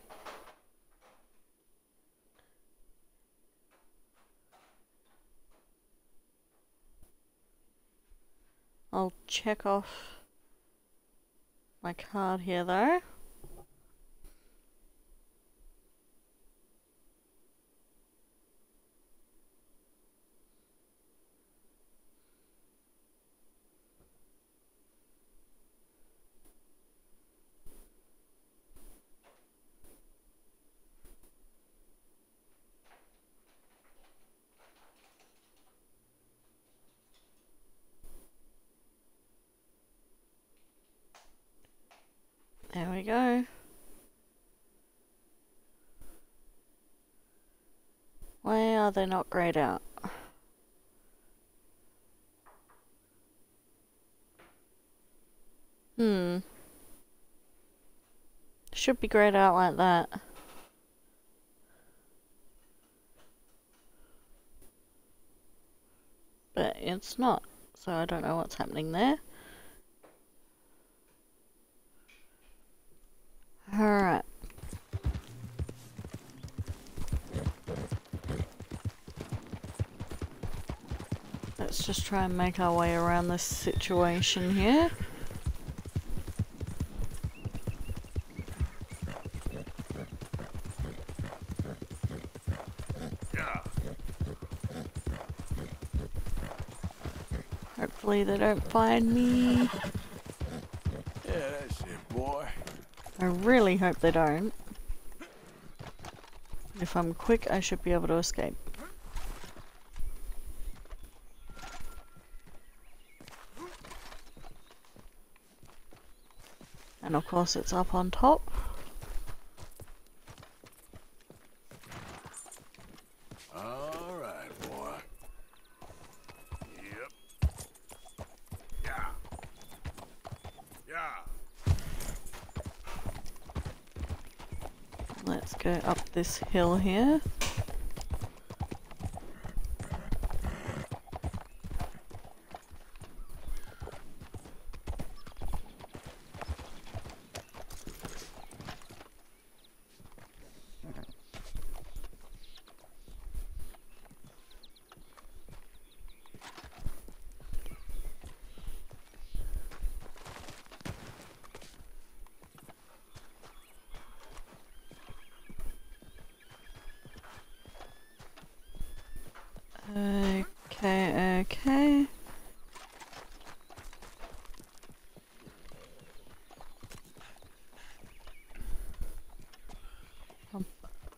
I'll check off my card here though. There go. Why are they not grayed out? Hmm. Should be grayed out like that. But it's not, so I don't know what's happening there. Alright. Let's just try and make our way around this situation here. Hopefully they don't find me. Yeah, that's it, boy. I really hope they don't. If I'm quick, I should be able to escape. And of course it's up on top. All right, boy. Yep. Yeah. Yeah. Let's go up this hill here.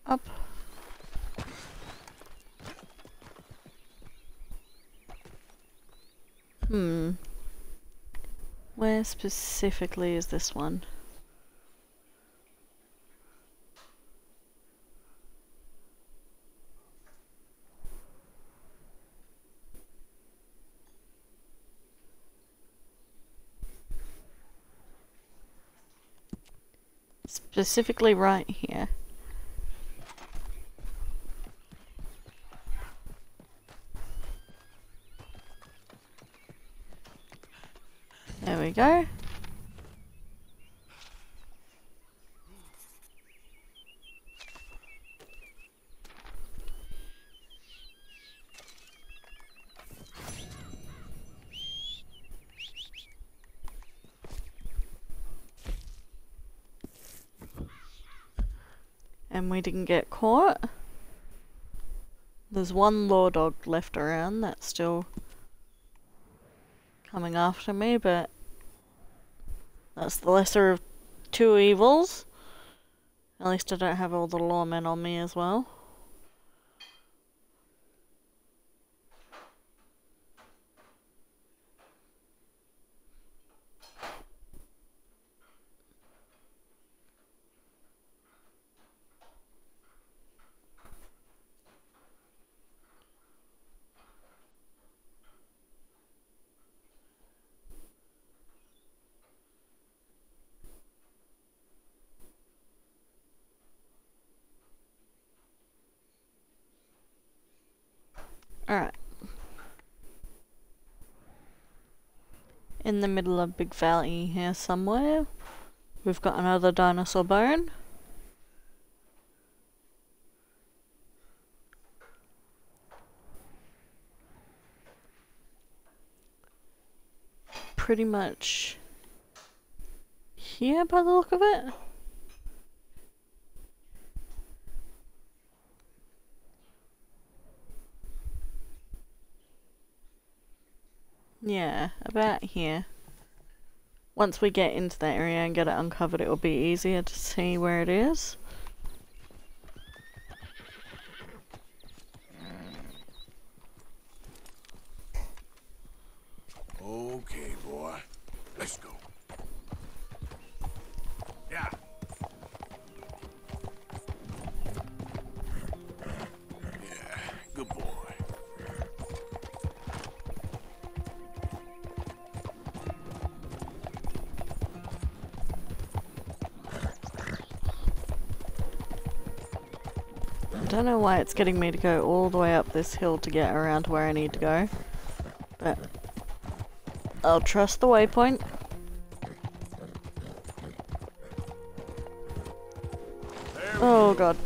Up. Hmm. Where specifically is this one? Specifically right here. There we go. And we didn't get caught. There's one law dog left around that's still coming after me, but that's the lesser of two evils. At least I don't have all the lawmen on me as well. Alright. In the middle of Big Valley here somewhere, we've got another dinosaur bone. Pretty much here by the look of it. Yeah, about here. Once we get into that area and get it uncovered, it will be easier to see where it is. Okay, boy. Let's go. Don't know why it's getting me to go all the way up this hill to get around to where I need to go. But I'll trust the waypoint. Oh god.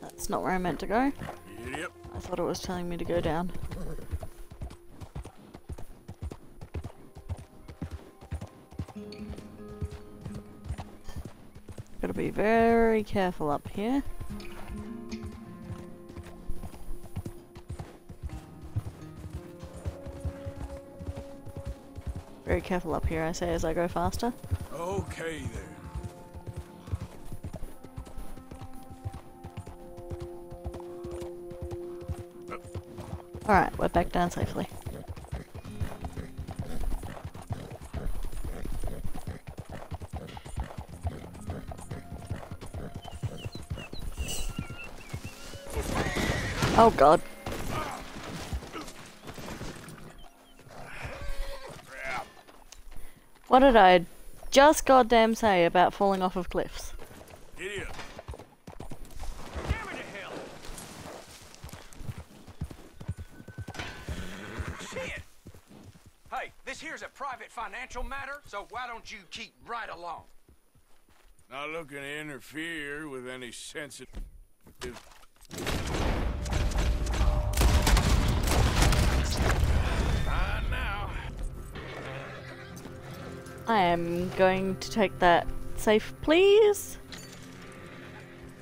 That's not where I meant to go. Yep. I thought it was telling me to go down. Gotta be very careful up here. Careful up here, I say, as I go faster. Okay there. Alright, we're back down safely. Oh god. What did I just goddamn say about falling off of cliffs? Idiot. Camera to hell. Shit! Hey, this here's a private financial matter, so why don't you keep right along? Not looking to interfere with any sensitive... I am going to take that safe, please.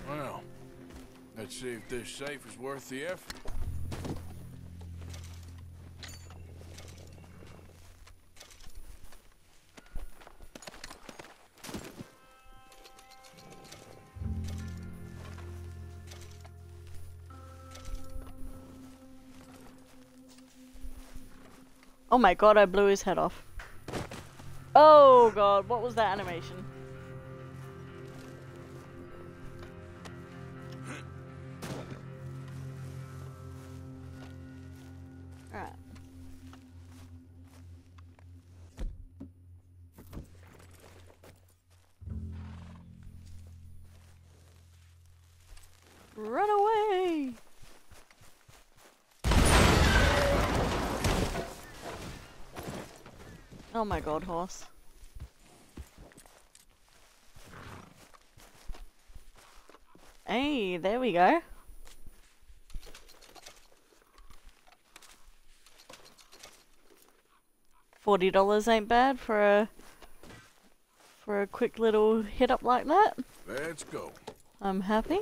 Well, let's see if this safe is worth the effort. Oh my god, I blew his head off. Oh god, what was that animation? Oh my god, horse. Hey, there we go. Forty dollars ain't bad for a for a quick little hit up like that. Let's go. I'm happy.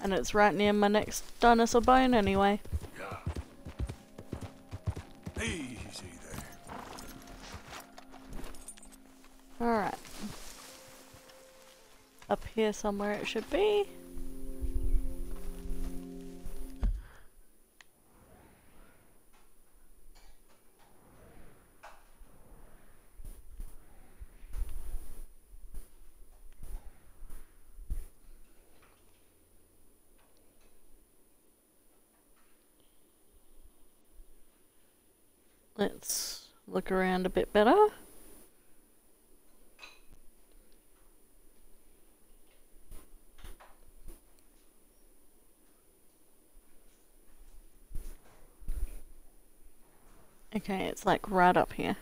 And it's right near my next dinosaur bone anyway. Alright. Up here somewhere it should be. Let's look around a bit better. Okay, it's like right up here.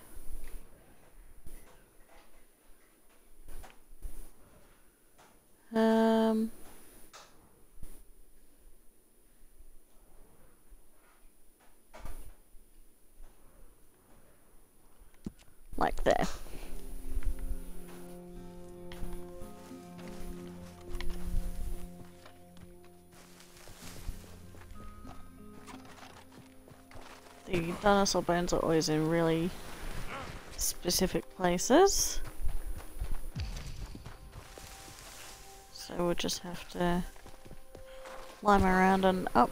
Dinosaur bones are always in really specific places. So we'll just have to climb around and up.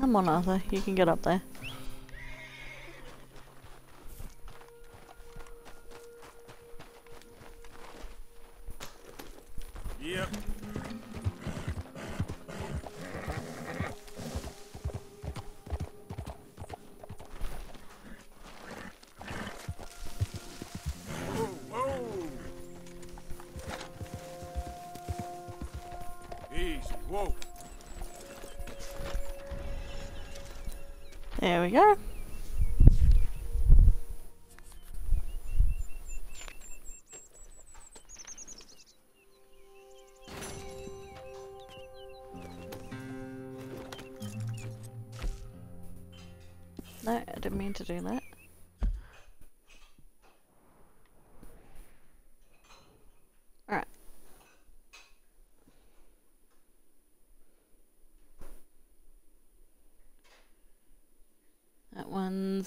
Come on Arthur, you can get up there.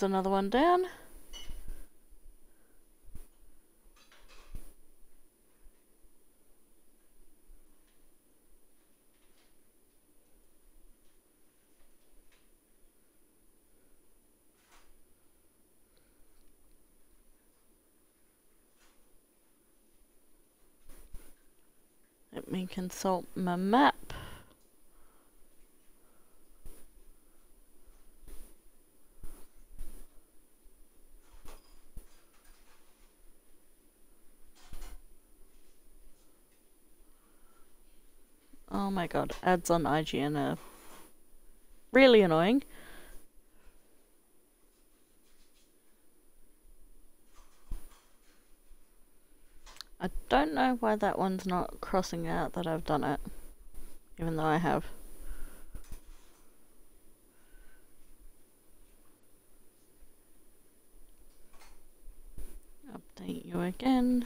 Another one down. Let me consult my map. Oh my god, ads on IGN are really annoying. I don't know why that one's not crossing out that I've done it, even though I have. Update you again.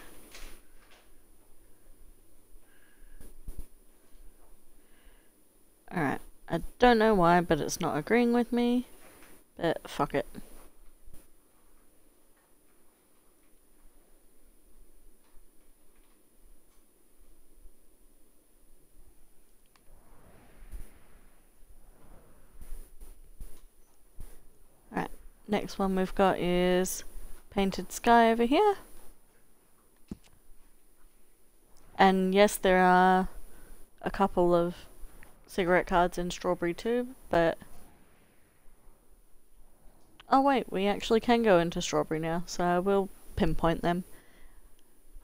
Alright, I don't know why, but it's not agreeing with me, but fuck it. Alright, next one we've got is Painted Sky over here. And yes, there are a couple of cigarette cards in Strawberry Tube, but... Oh wait, we actually can go into Strawberry now, so I will pinpoint them.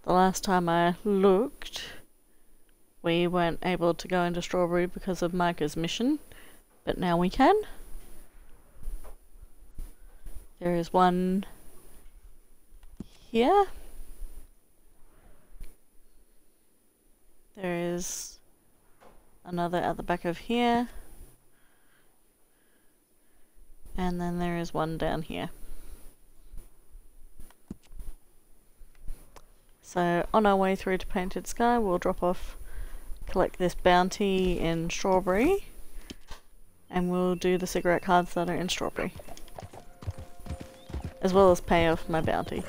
The last time I looked, we weren't able to go into Strawberry because of Micah's mission, but now we can. There is one here. There is another at the back of here. And then there is one down here. So on our way through to Painted Sky, we'll drop off, collect this bounty in Strawberry, and we'll do the cigarette cards that are in Strawberry. As well as pay off my bounty.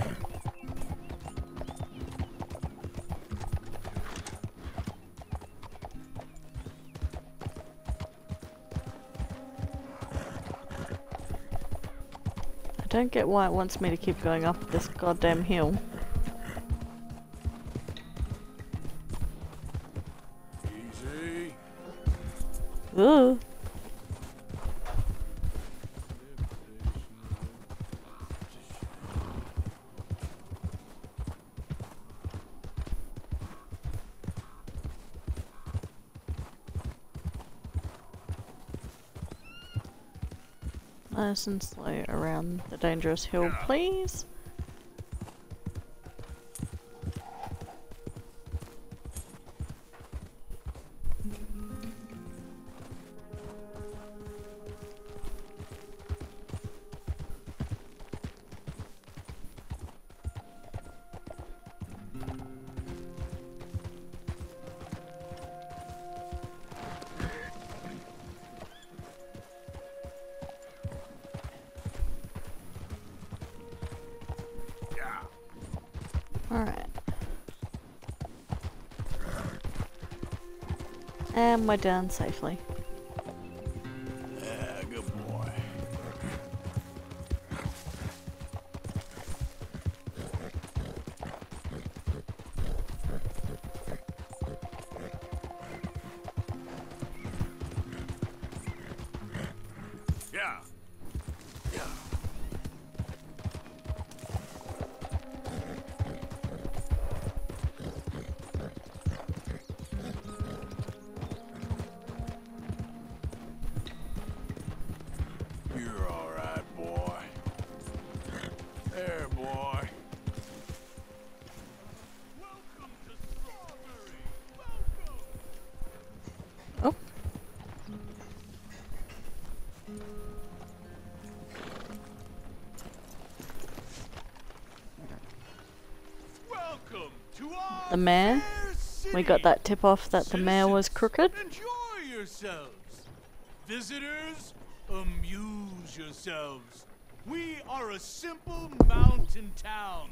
Don't get why it wants me to keep going up this goddamn hill. Easy. Ugh. Nice and slow around the dangerous hill, please. We're done safely. Mayor? We got that tip off that the mayor was crooked. Enjoy yourselves. Visitors, amuse yourselves. We are a simple mountain town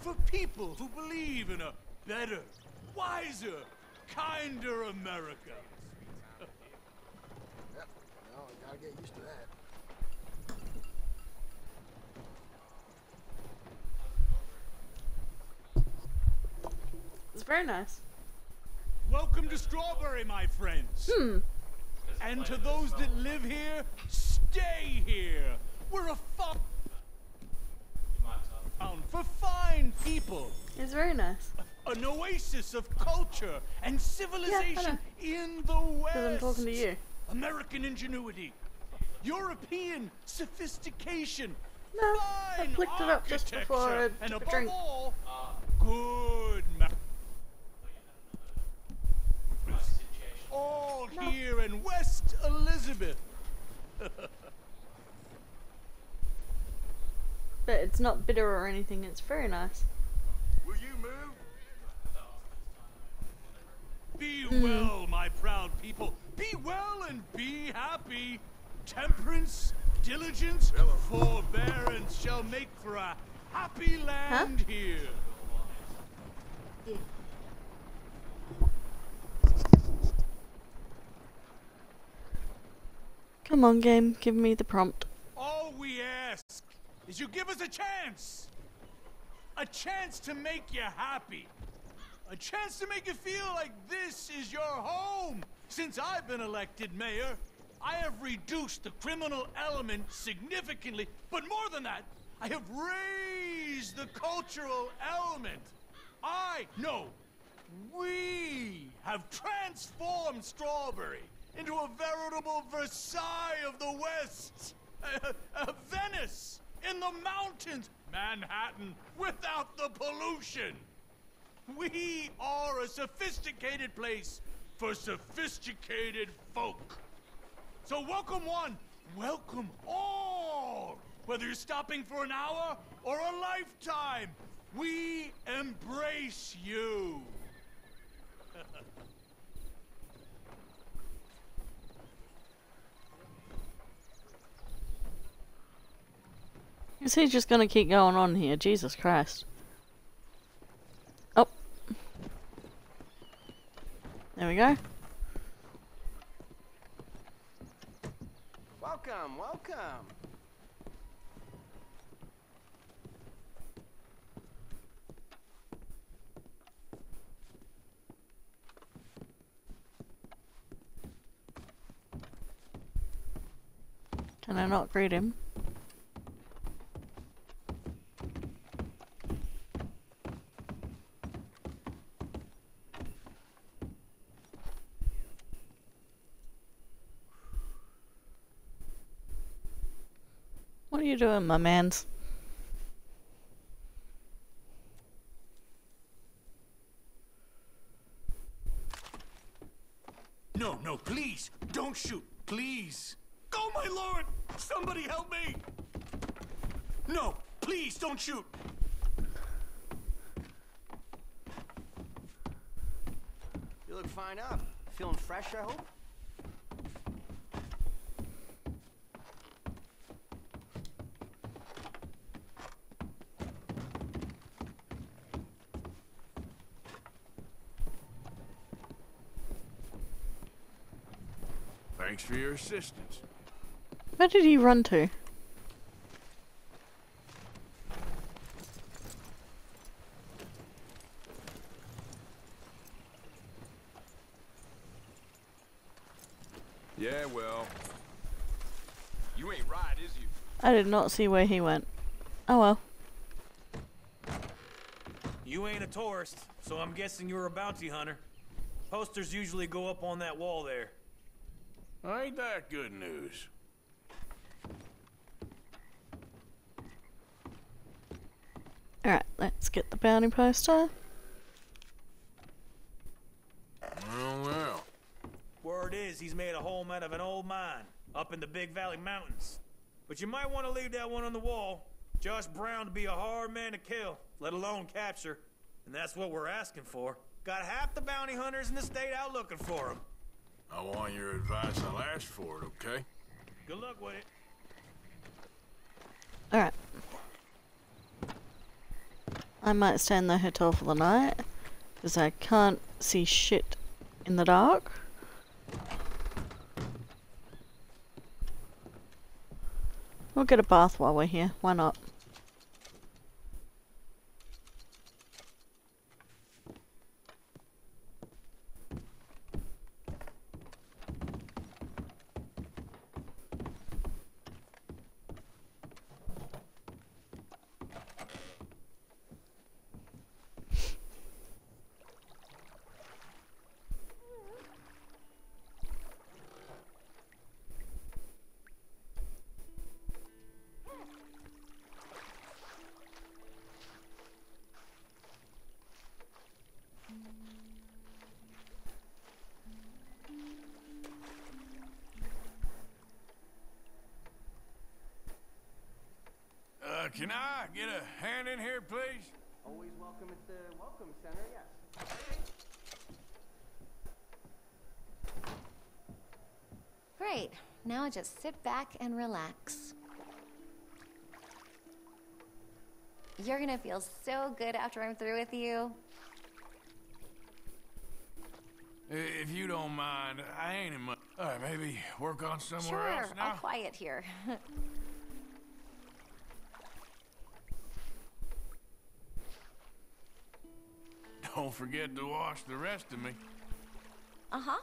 for people who believe in a better, wiser, kinder America. (laughs) Yep. Well, gotta get used to that. Very nice. Welcome to Strawberry, my friends. Hmm. And to those that live here, stay here. We're a fun town for fine people. It's very nice. An oasis of culture and civilization in the West. Because I'm talking to you. American ingenuity, European sophistication. No, I flicked it up just before I and took a above drink. all, good ma- all here in West Elizabeth. But it's not bitter or anything, it's very nice. Will you move? Be Hmm. well, my proud people. Be well and be happy. Temperance, diligence, forbearance shall make for a happy land here. Come on, game, give me the prompt. All we ask is you give us a chance. A chance to make you happy. A chance to make you feel like this is your home. Since I've been elected mayor, I have reduced the criminal element significantly, but more than that, I have raised the cultural element. I, no, we have transformed Strawberry into a veritable Versailles of the West. A, a Venice in the mountains. Manhattan without the pollution. We are a sophisticated place for sophisticated folk. So welcome one, welcome all. Whether you're stopping for an hour or a lifetime, we embrace you. (laughs) Is he just gonna keep going on here? Jesus Christ. Oh. There we go. Welcome, welcome. Can I not greet him? Doing, my mans? No, no, please, don't shoot, please. Oh, my lord! Somebody help me! No, please, don't shoot! You look fine up. Feeling fresh, I hope? Thanks for your assistance. Where did he run to? Yeah, well. You ain't right, is you? I did not see where he went. Oh well. You ain't a tourist, so I'm guessing you're a bounty hunter. Posters usually go up on that wall there. Ain't that good news? Alright, let's get the bounty poster. Well, well. Word is he's made a home out of an old mine up in the Big Valley Mountains. But you might want to leave that one on the wall. Josh Brown to be a hard man to kill, let alone capture. And that's what we're asking for. Got half the bounty hunters in the state out looking for him. I want your advice. I'll ask for it, okay? Good luck with it. Alright. I might stay in the hotel for the night. Because I can't see shit in the dark. We'll get a bath while we're here. Why not? Sit back and relax. You're gonna feel so good after I'm through with you. If you don't mind, I ain't in much. All right, maybe work on somewhere sure, else now. Sure, I'll quiet here. (laughs) don't forget to wash the rest of me. Uh-huh.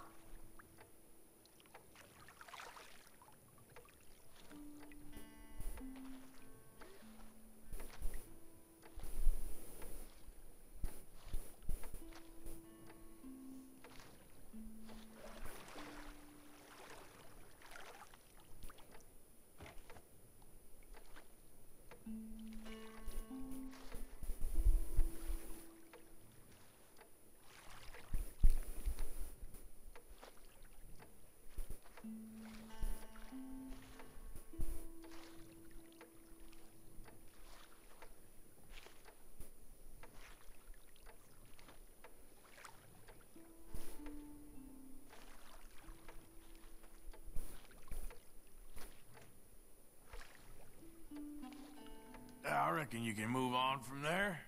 You can move on from there.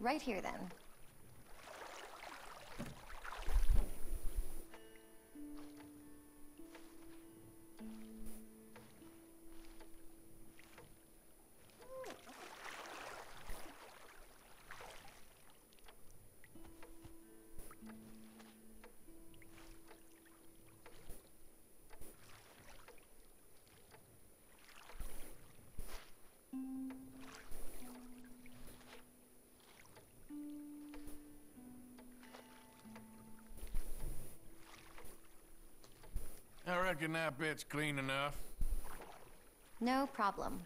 Right here, then. Reckon that bit's clean enough. No problem.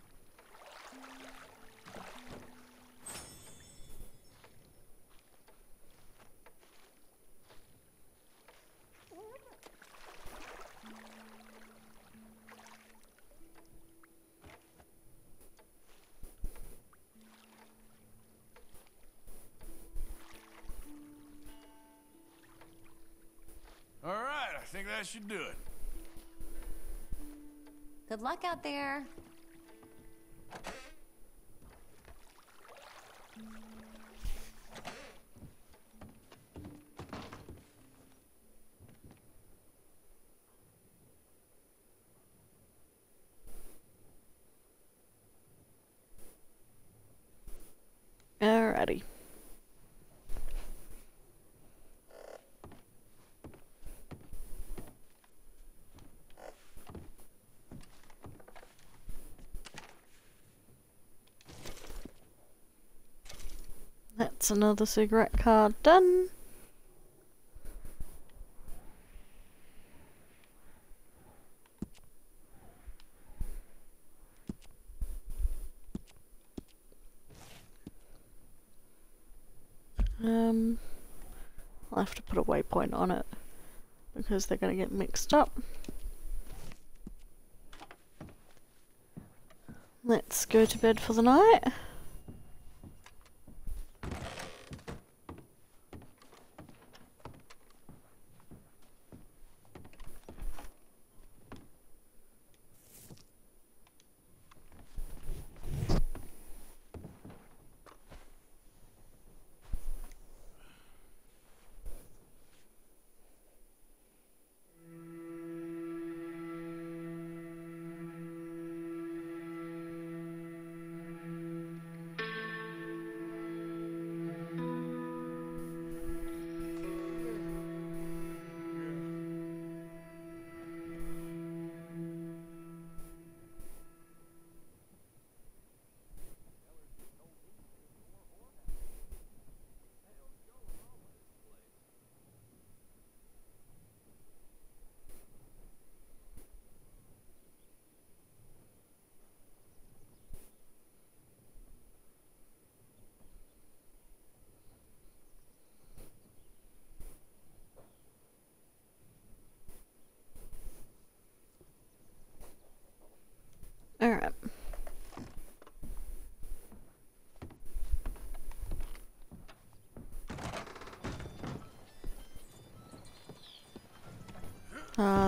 All right, I think that should do it. Luck out there. Alrighty. That's another cigarette card done. Um, I'll have to put a waypoint on it because they're going to get mixed up. Let's go to bed for the night.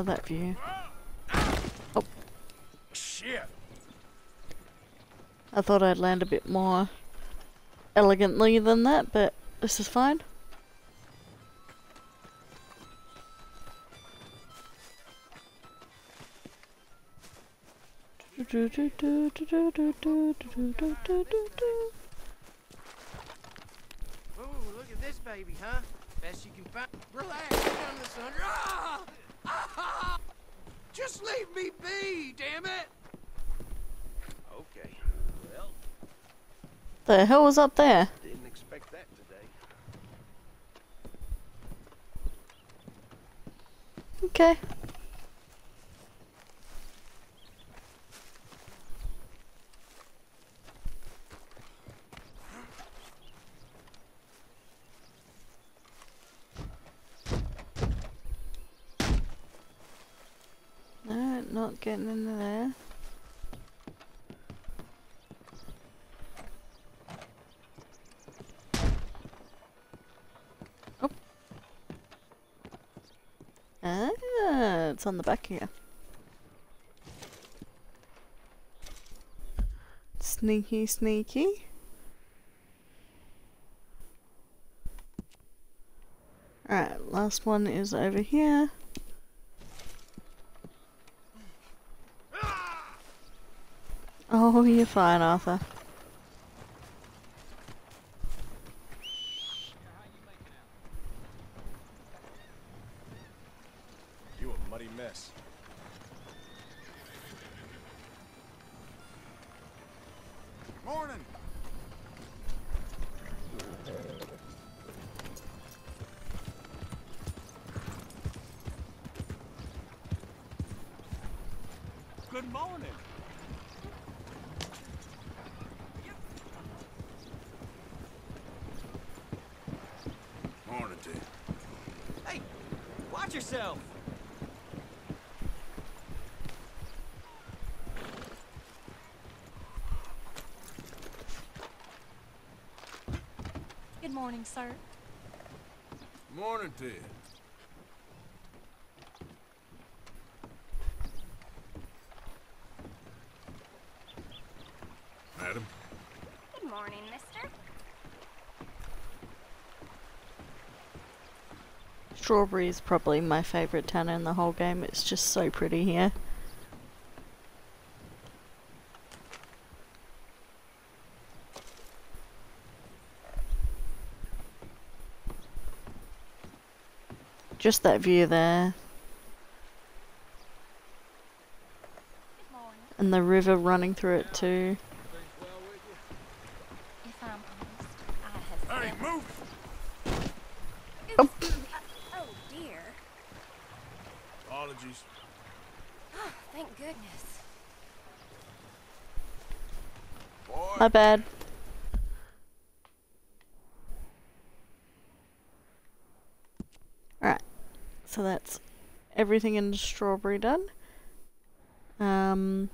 Ah, that view. Oh, Shit. I thought I'd land a bit more elegantly than that, but this is fine. Look at this baby, huh? Best you can find. Relax, the sun. Ah! Just leave me be, damn it! Okay. Well, The hell was up there? didn't expect that today. Okay. No, not getting into there. Oh. Ah, it's on the back here. Sneaky, sneaky. Alright, last one is over here. Oh, you're fine, Arthur. You a muddy mess. Morning. Good morning. Morning, Ted. Hey, watch yourself. Good morning, sir. Morning, Ted. Madam, Good morning, mister. Strawberry is probably my favourite town in the whole game. It's just so pretty here. Just that view there. And the river running through it too. I'm honest, Hey, move! Oh. oh dear. Apologies. Oh, thank goodness. My bad. Alright. So that's everything in strawberry done. Um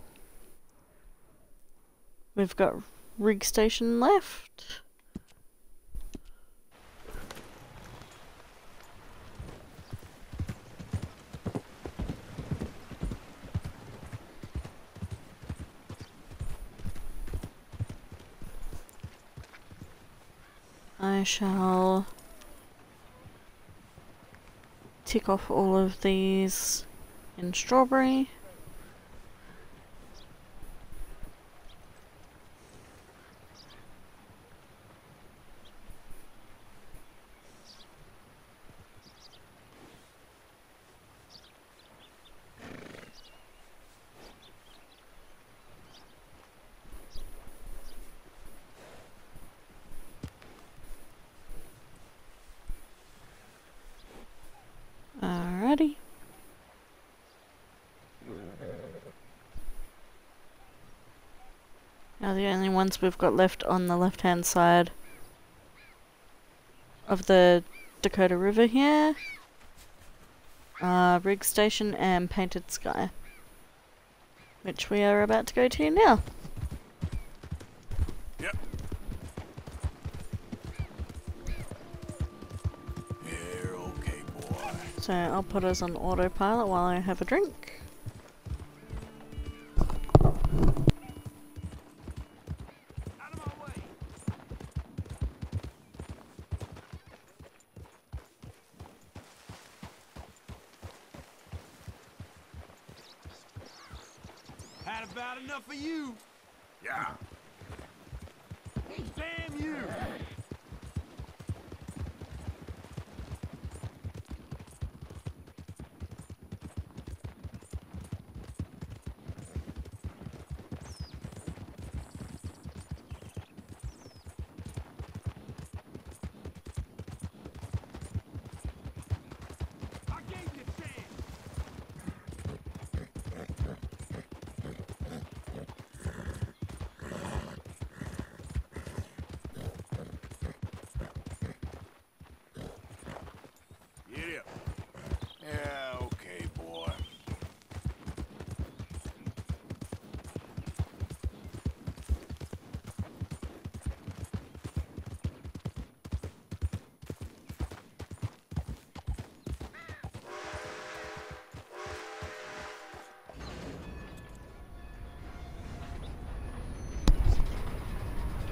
we've got Riggs Station left. I shall tick off all of these in strawberry. Alrighty. Now the only ones we've got left on the left hand side of the Dakota River here are Riggs Station and Painted Sky. Which we are about to go to now. Yep. You're okay, boy. So I'll put us on autopilot while I have a drink. Had about enough of you. Yeah. Damn you.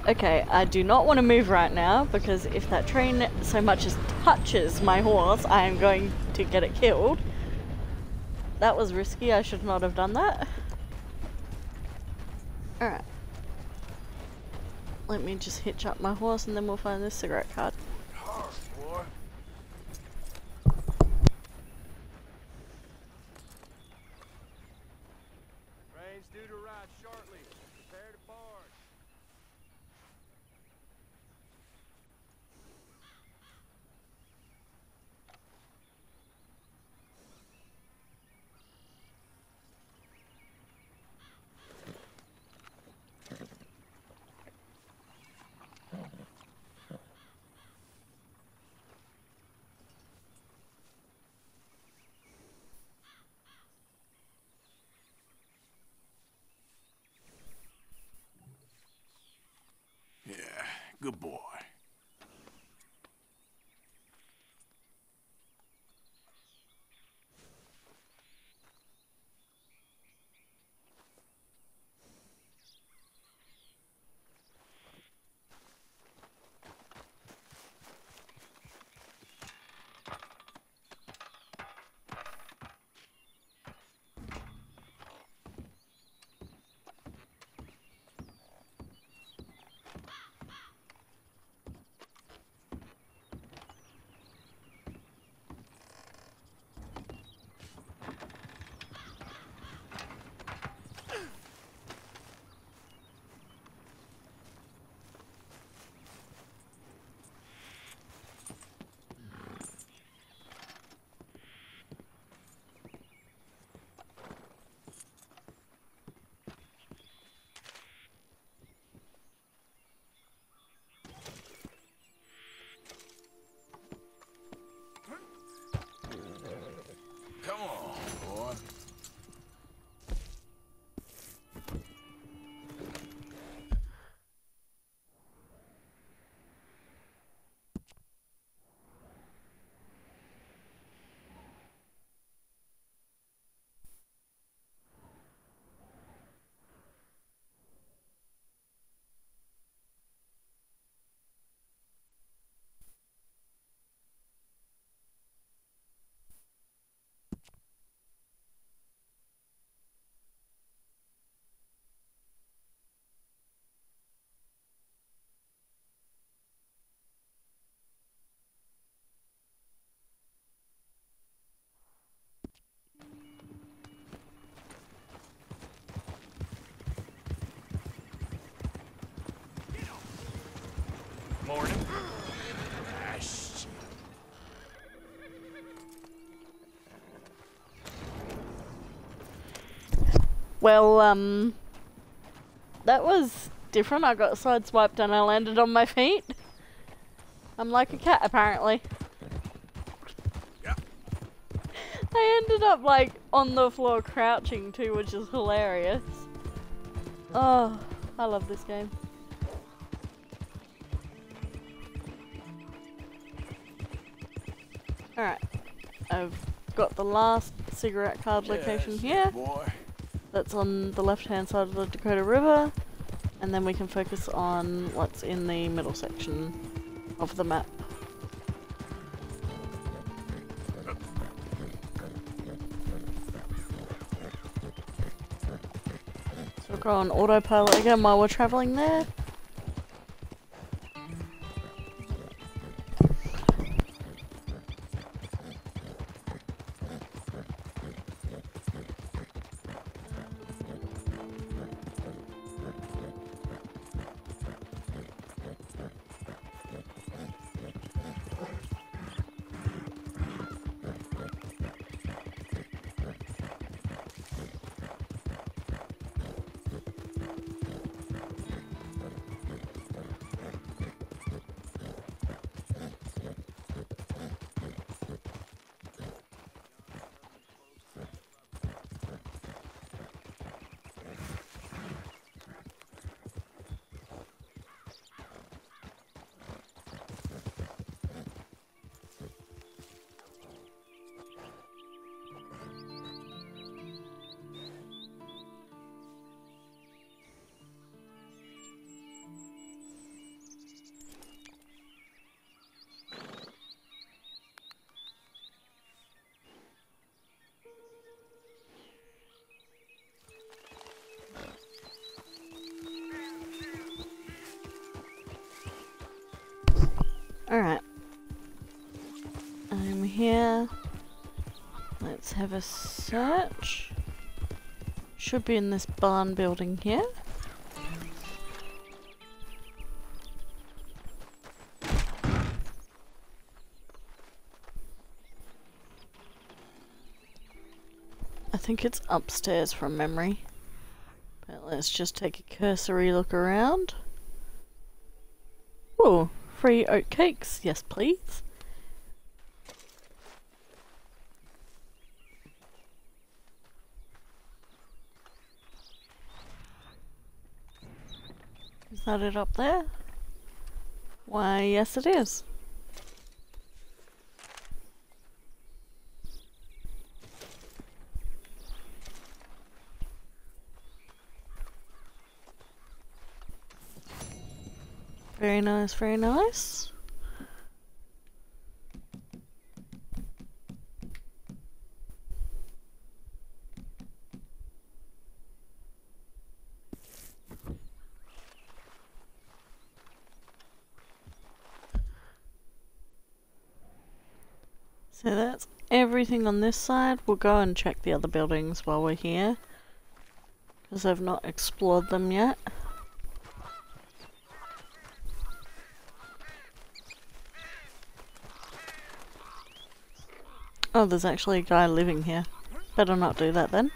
Okay, I do not want to move right now because if that train so much as touches my horse, I am going to get it killed. That was risky, I should not have done that. Alright. Let me just hitch up my horse and then we'll find this cigarette card. Morning. Well, um, that was different. I got sideswiped and I landed on my feet. I'm like a cat, apparently. Yeah. I ended up like on the floor crouching too, which is hilarious. Oh, I love this game. Got the last cigarette card location here. boy. That's on the left hand side of the Dakota River. And then we can focus on what's in the middle section of the map. So we'll go on autopilot again while we're traveling there. Have a search. Should be in this barn building here. I think it's upstairs from memory. But let's just take a cursory look around. Oh, free oat cakes. Yes, please. That it up there? Why, yes it is. Very nice, very nice. So that's everything on this side. We'll go and check the other buildings while we're here. Because I've not explored them yet. Oh, there's actually a guy living here. Better not do that then.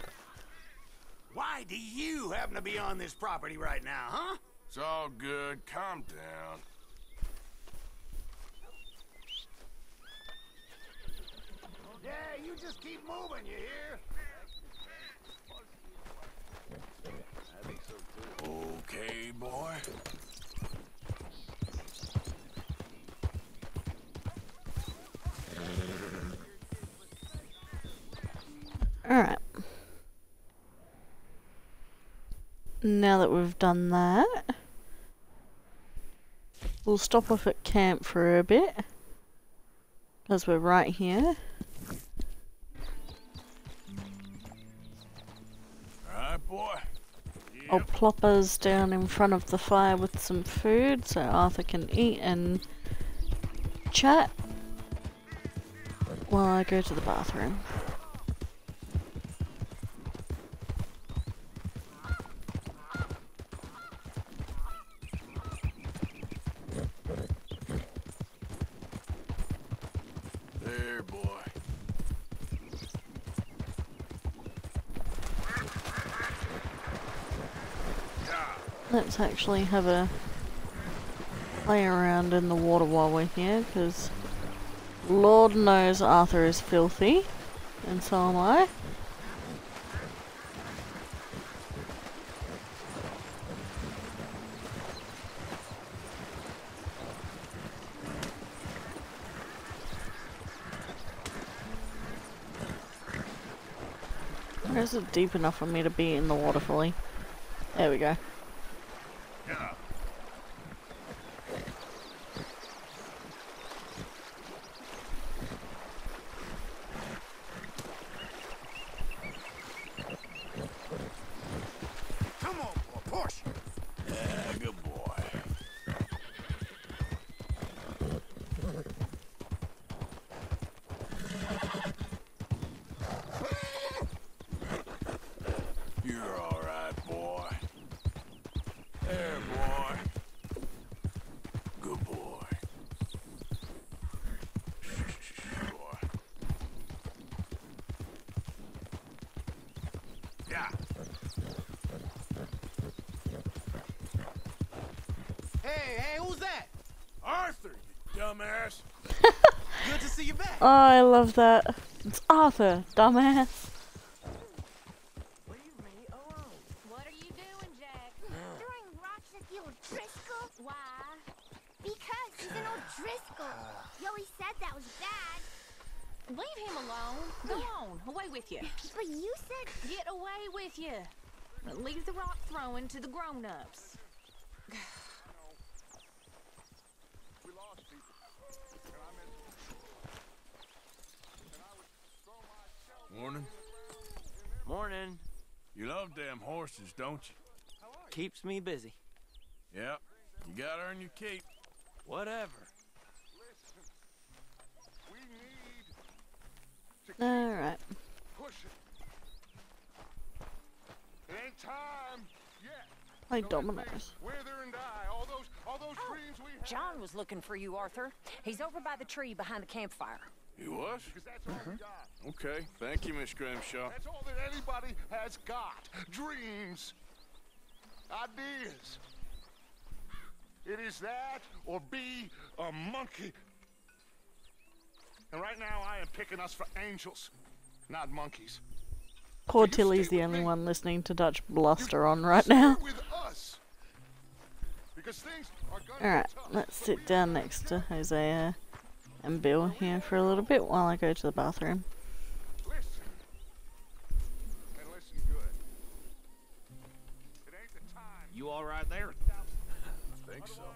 Why do you happen to be on this property right now, huh? It's all good. Calm down. Yeah, you just keep moving, you hear? Okay, boy. Alright. Now that we've done that, we'll stop off at camp for a bit. Because we're right here. I'll plop us down in front of the fire with some food so Arthur can eat and chat while I go to the bathroom. There, boy. Let's actually have a play around in the water while we're here, because Lord knows Arthur is filthy, and so am I. Is it deep enough for me to be in the water fully? There we go. Come on, boy, push. Yeah, good boy. You're all right, boy. There, boy. Good boy. boy. Yeah. Hey, hey, who's that? Arthur, you dumbass. Good to see you back. Oh, I love that. It's Arthur, dumbass. Keeps me busy. Yeah, you gotta earn your keep. Whatever. All right. Play dominoes. Oh, John was looking for you, Arthur. He's over by the tree behind the campfire. He was? Mm -hmm. Okay, thank you, Miss Grimshaw. That's all that anybody has got. Dreams. Ideas. It is that or be a monkey. And right now I am picking us for angels, not monkeys. Poor Tilly's the only one listening to Dutch bluster on right now. Alright, let's sit down next to Hosea and Bill here for a little bit while I go to the bathroom. You all right there? I think so.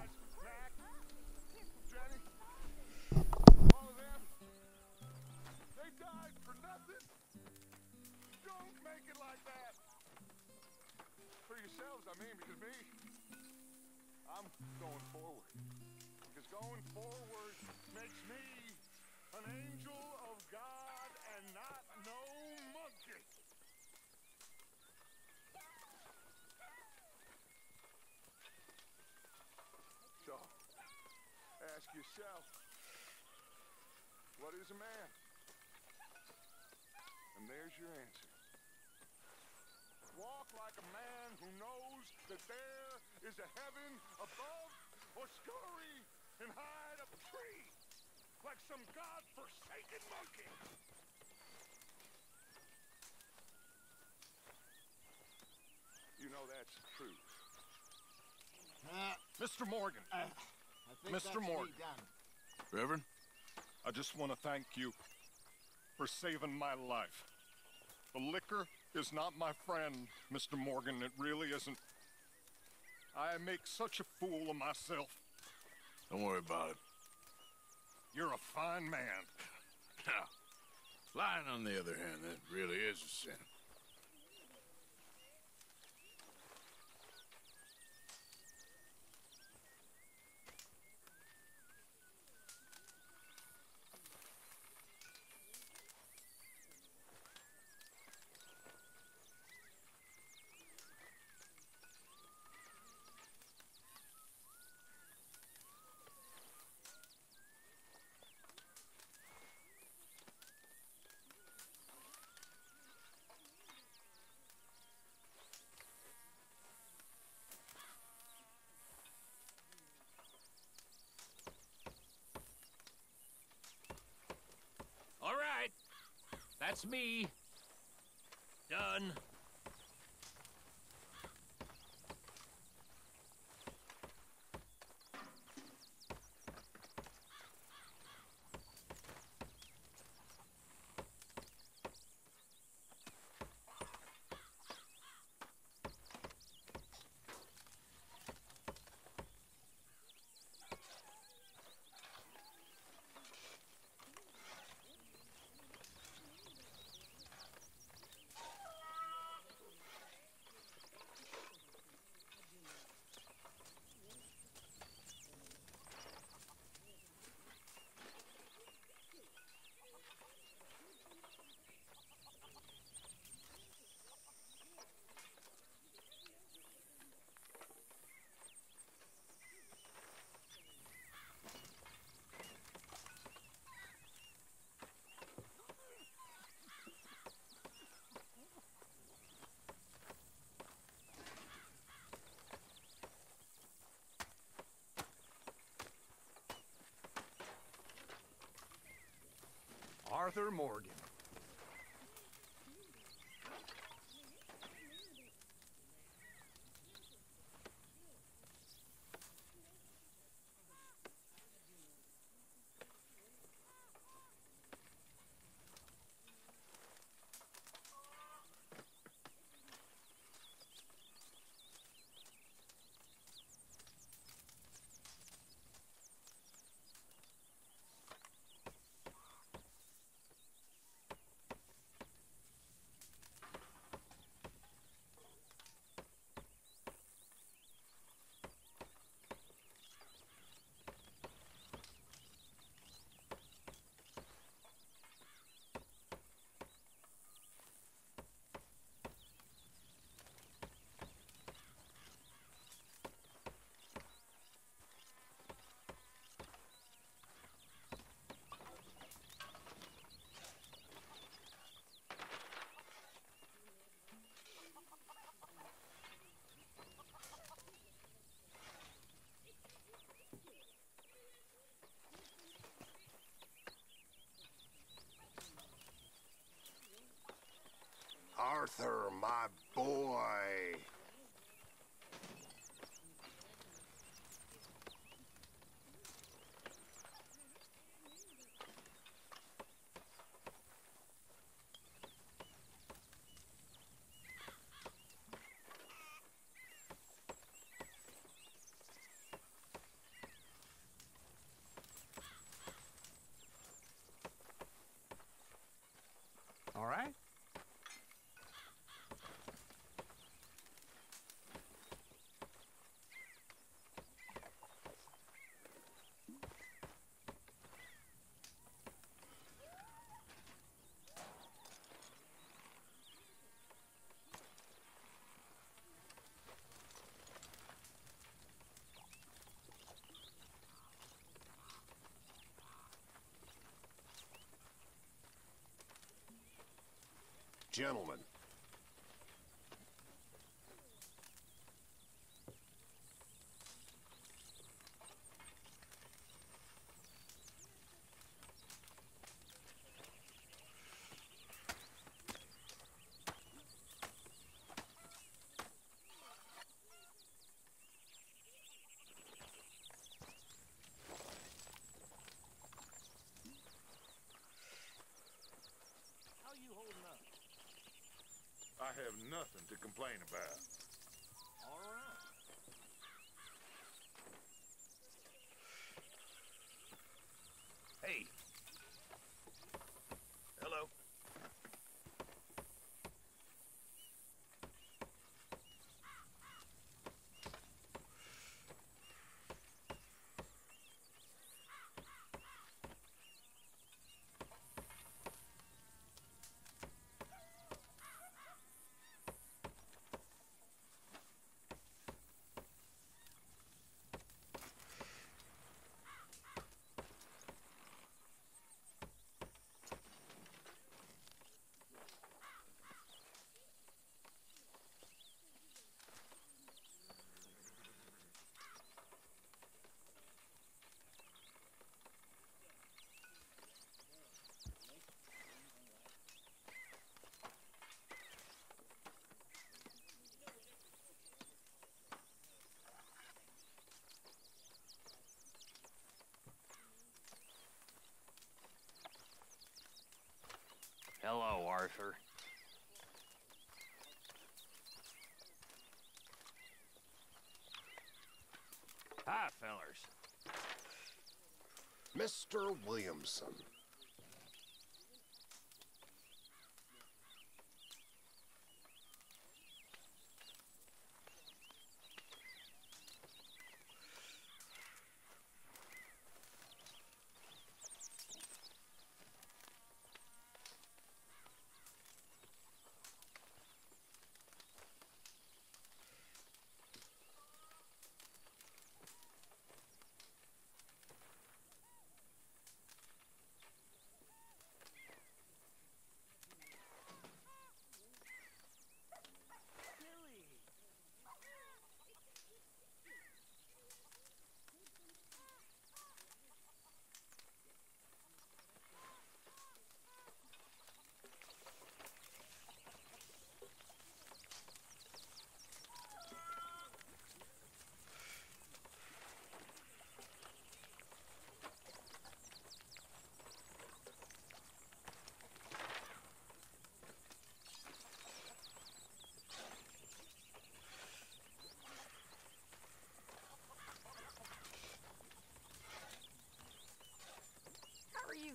They died for nothing. Don't make it like that. For yourselves, I mean, because me, I'm going forward. Because going forward makes me an angel of God and not no monkey. So, ask what is a man? And there's your answer. Walk like a man who knows that there is a heaven above, or scurry and hide up a tree like some god-forsaken monkey. You know that's the truth. Uh, Mr. Morgan. Uh, Mr. Morgan. Reverend? I just want to thank you for saving my life. The liquor is not my friend, Mr. Morgan. It really isn't. I make such a fool of myself. Don't worry about it. You're a fine man. Now, (laughs) lying on the other hand, that really is a sin. All right. That's me. Done. Arthur Morgan. Arthur, my boy. All right. Gentlemen. How you holding up? I have nothing to complain about. All right. Hey. Hello. Hello, Arthur. Hi, fellers. Mr. Williamson.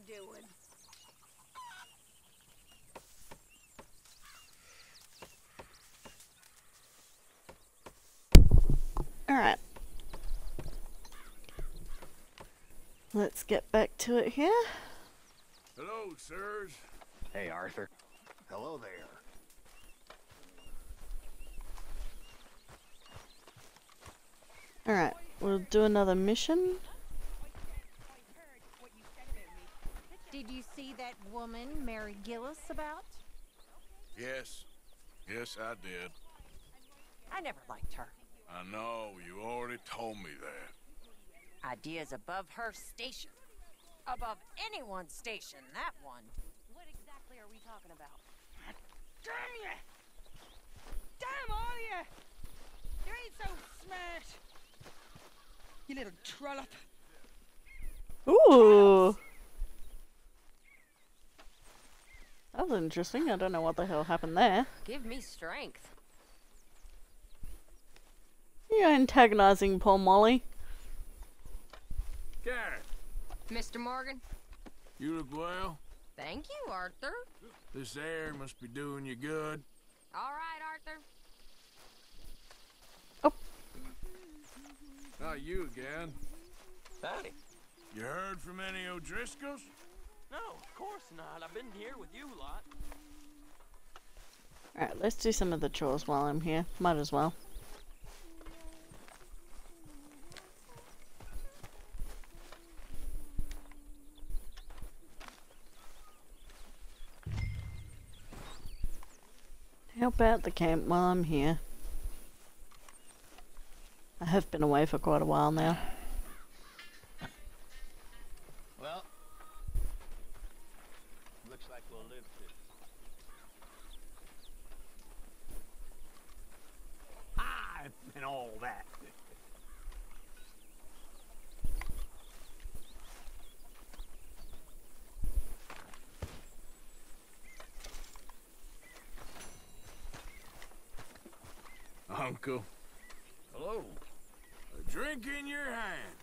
Doing? Alright. Let's get back to it here. Hello, sirs. Hey, Arthur. Hello there. Alright, we'll do another mission. Did you see that woman Mary Gillis about? Yes. Yes, I did. I never liked her. I know. You already told me that. Ideas above her station. Above anyone's station, that one. What exactly are we talking about? Damn you! Damn all you! You ain't so smart. You little trollop. Ooh. That was interesting. I don't know what the hell happened there. Give me strength. You're antagonizing poor Molly. Garrett, Mr. Morgan? you look well. Thank you, Arthur. This air must be doing you good. All right, Arthur. Oh. Not you again. Howdy. You heard from any O'Driscolls? No, of course not. I've been here with you a lot. Alright, let's do some of the chores while I'm here. Might as well. Help out the camp while I'm here. I have been away for quite a while now. Well, looks like we'll live to. Ah, and all that. Uncle. Hello. A drink in your hand.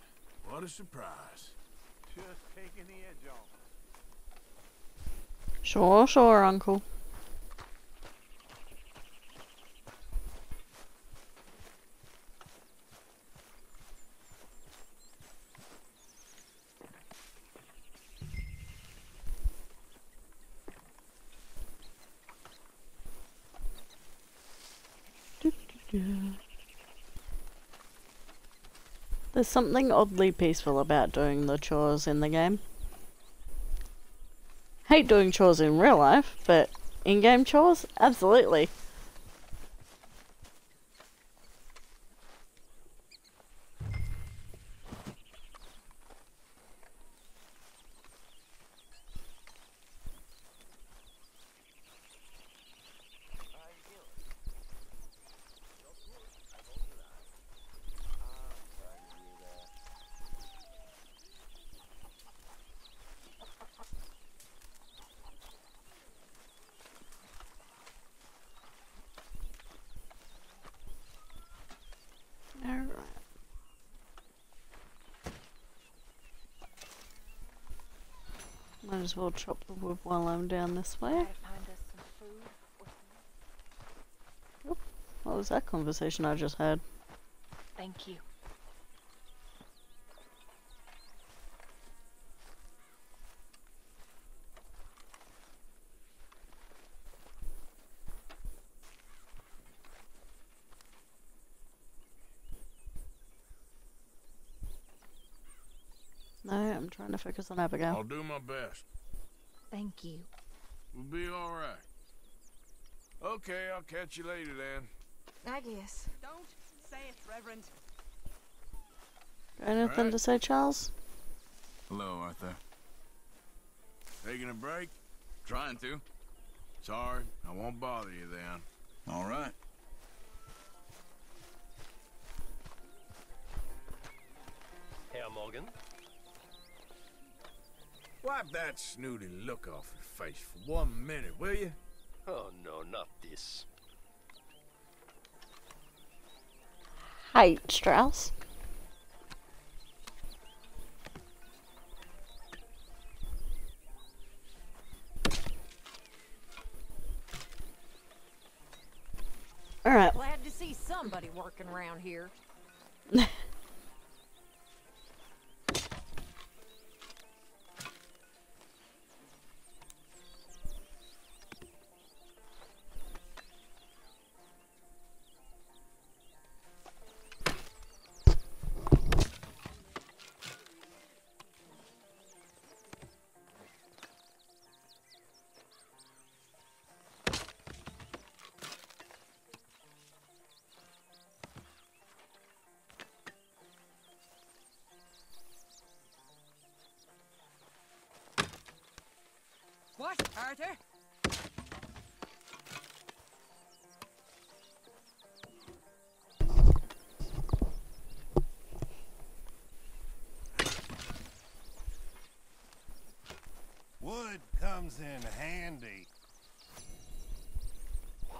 What a surprise. Just taking the edge off. Sure, sure, Uncle. There's something oddly peaceful about doing the chores in the game. Hate doing chores in real life, but in-game chores? Absolutely. Alright. Might as well chop the wood while I'm down this way. Oop, What was that conversation I just had? Thank you. No, I'm trying to focus on Abigail. I'll do my best. Thank you. We'll be all right. Okay, I'll catch you later then. I guess. Don't say it, Reverend. Got anything Alright. to say, Charles? Hello, Arthur. Taking a break? Trying to. Sorry, I won't bother you then. All right. Herr Morgan. Wipe that snooty look off your face for one minute, will you? Oh, no, not this. Hi, Strauss. Alright. Glad to see somebody working around here. (laughs) Wood comes in handy.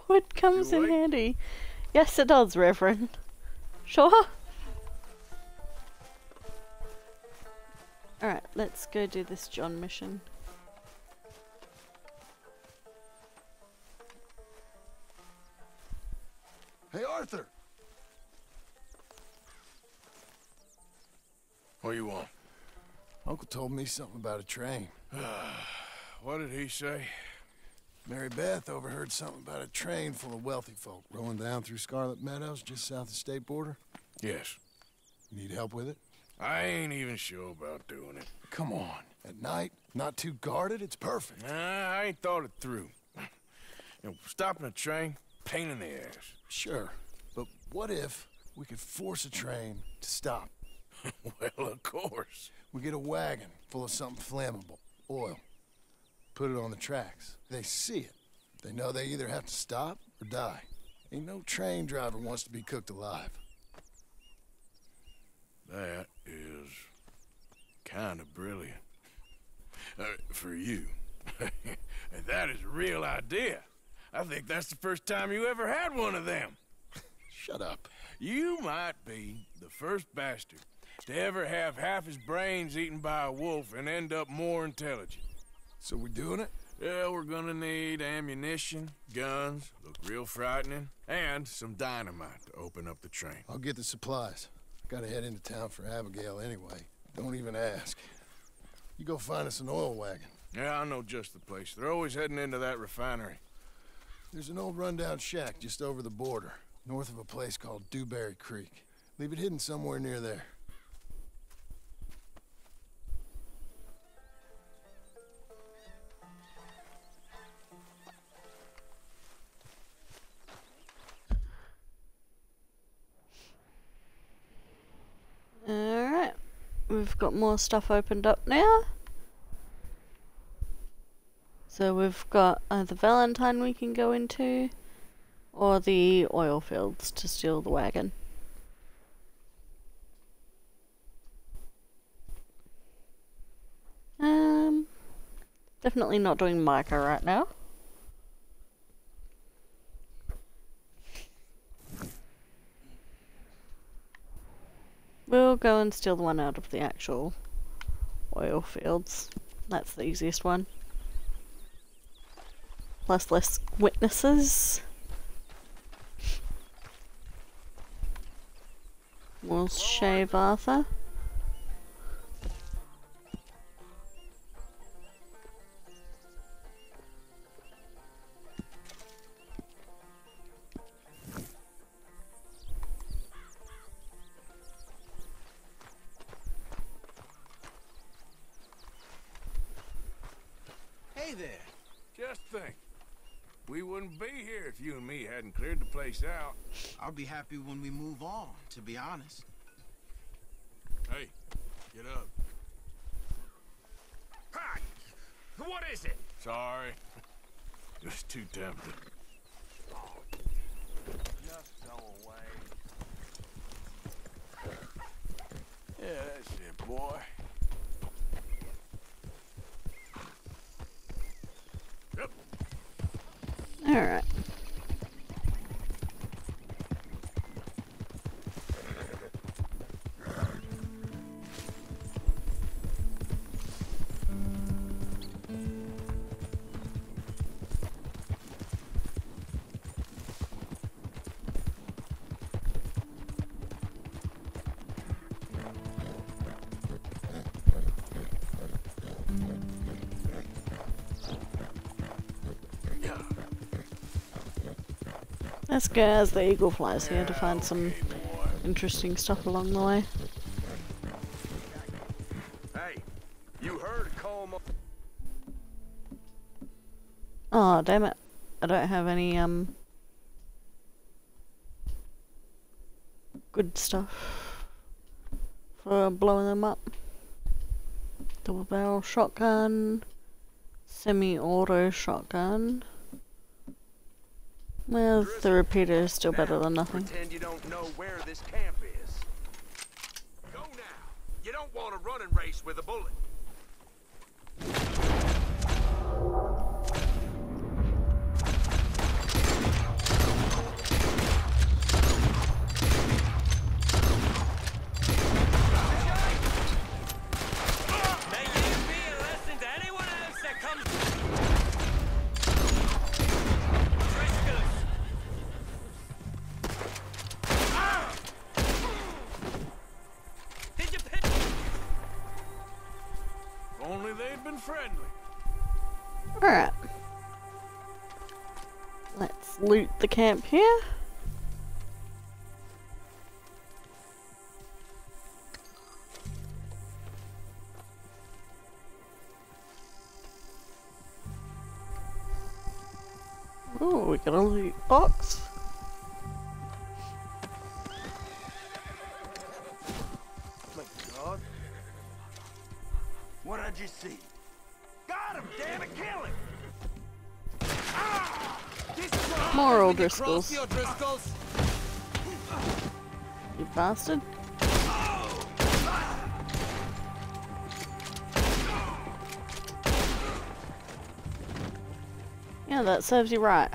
Wood comes in handy. Yes, it does, Reverend. Sure. Alright, let's go do this John mission. Told me something about a train. (sighs) what did he say? Mary Beth overheard something about a train full of wealthy folk rolling down through Scarlet Meadows just south of the state border. Yes. Need help with it? I ain't even sure about doing it. Come on. At night, not too guarded, it's perfect. Nah, I ain't thought it through. You know, stopping a train, pain in the ass. Sure. But what if we could force a train to stop? (laughs) well, of course. We get a wagon full of something flammable, oil. Put it on the tracks. They see it. They know they either have to stop or die. Ain't no train driver wants to be cooked alive. That is kind of brilliant. Uh, for you. (laughs) and that is a real idea. I think that's the first time you ever had one of them. Shut up. You might be the first bastard to ever have half his brains eaten by a wolf and end up more intelligent. So we're doing it? Yeah, we're gonna need ammunition, guns, look real frightening, and some dynamite to open up the train. I'll get the supplies. Gotta head into town for Abigail anyway. Don't even ask. You go find us an oil wagon. Yeah, I know just the place. They're always heading into that refinery. There's an old rundown shack just over the border, north of a place called Dewberry Creek. Leave it hidden somewhere near there. Got more stuff opened up now. So we've got either Valentine we can go into, or the oil fields to steal the wagon. Um, definitely not doing Micah right now. We'll go and steal the one out of the actual oil fields. That's the easiest one. Plus less witnesses. We'll shave Arthur. Be here if you and me hadn't cleared the place out. I'll be happy when we move on, to be honest. Hey, get up. Hi! What is it? Sorry. (laughs) Just too tempted. Just go away. Yeah, that's it, boy. Yep. Alright. Let's as the eagle flies here to find some interesting stuff along the way. Hey, you heard Como? Oh, damn it. I don't have any, um... Good stuff for blowing them up. Double barrel shotgun, semi-auto shotgun. Well, the repeater is still better than nothing. Pretend you don't know where this camp is. Go now. You don't want to run and race with a bullet. Loot the camp here. Oh, we got a loot box. Driscolls. You bastard. Yeah, that serves you right.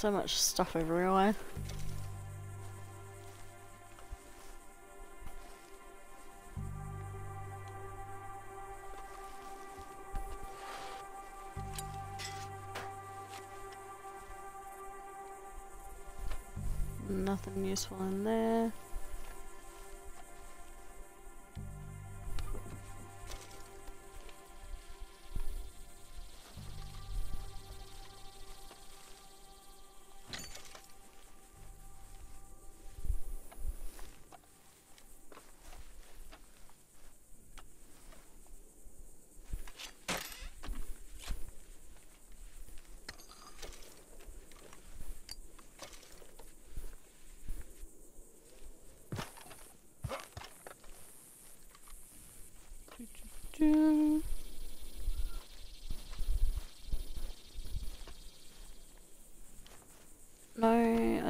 So much stuff everywhere. Nothing useful in there.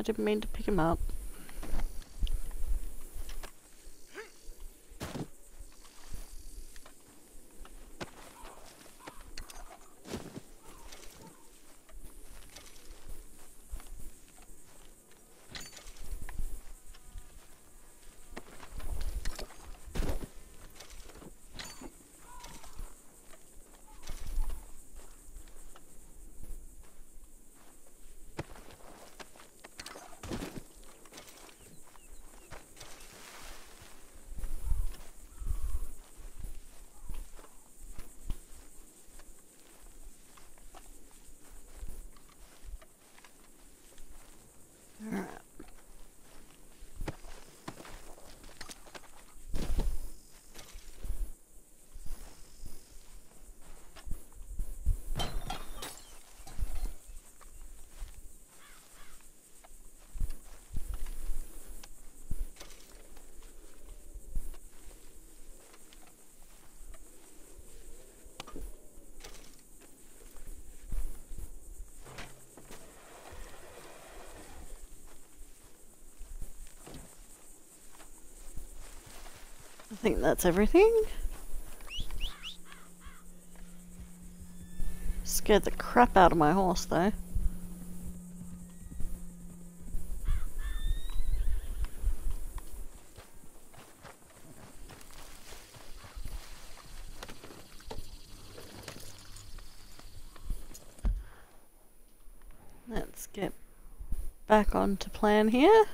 I didn't mean to pick him up. Alright. I think that's everything. Scared the crap out of my horse though. Let's get back onto plan here.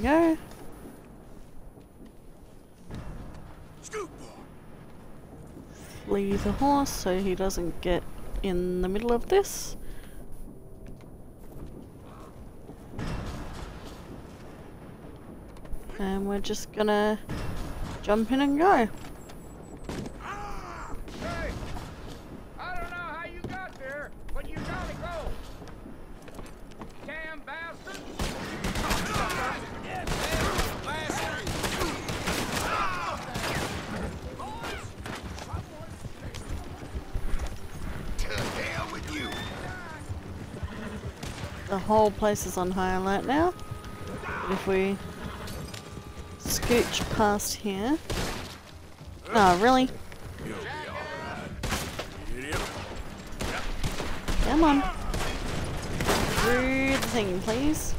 Go. Flee oh. the horse so he doesn't get in the middle of this. And we're just gonna jump in and go. Hey! I don't know how you got there, but you gotta go! Damn bastard! To hell with you! The whole place is on high alert now. But if we scooch past here. Oh, really? Come on. Through the thing, please.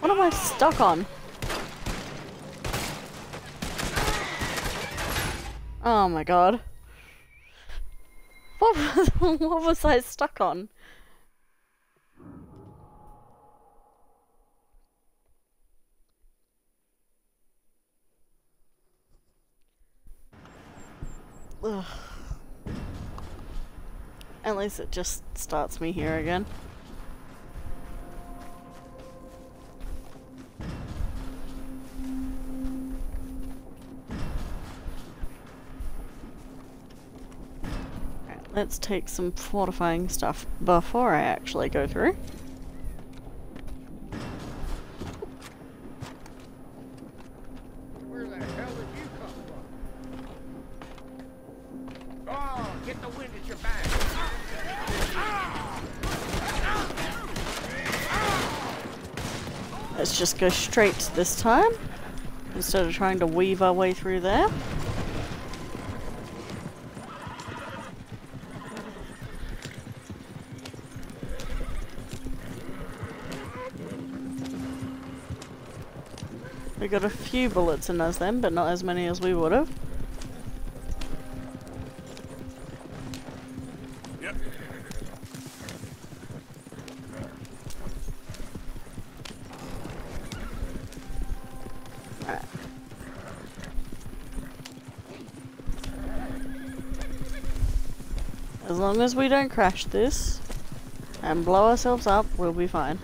What am I stuck on? Oh my god. (laughs) What was, I stuck on? Ugh. At least it just starts me here again. Let's take some fortifying stuff before I actually go through. Where the hell did you come from? Oh, get the wind at your back! Let's just go straight this time instead of trying to weave our way through there. Few bullets in us then, but not as many as we would have. Yep. As long as we don't crash this and blow ourselves up, we'll be fine.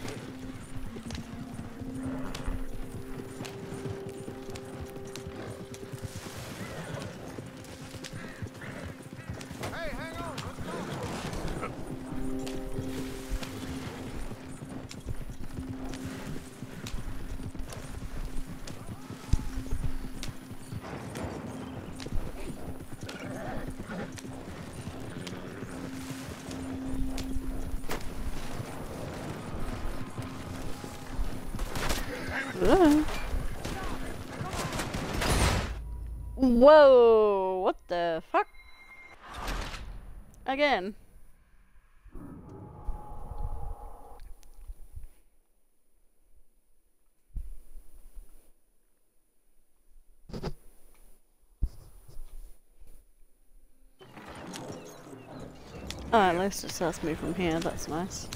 Least it me from here, that's nice.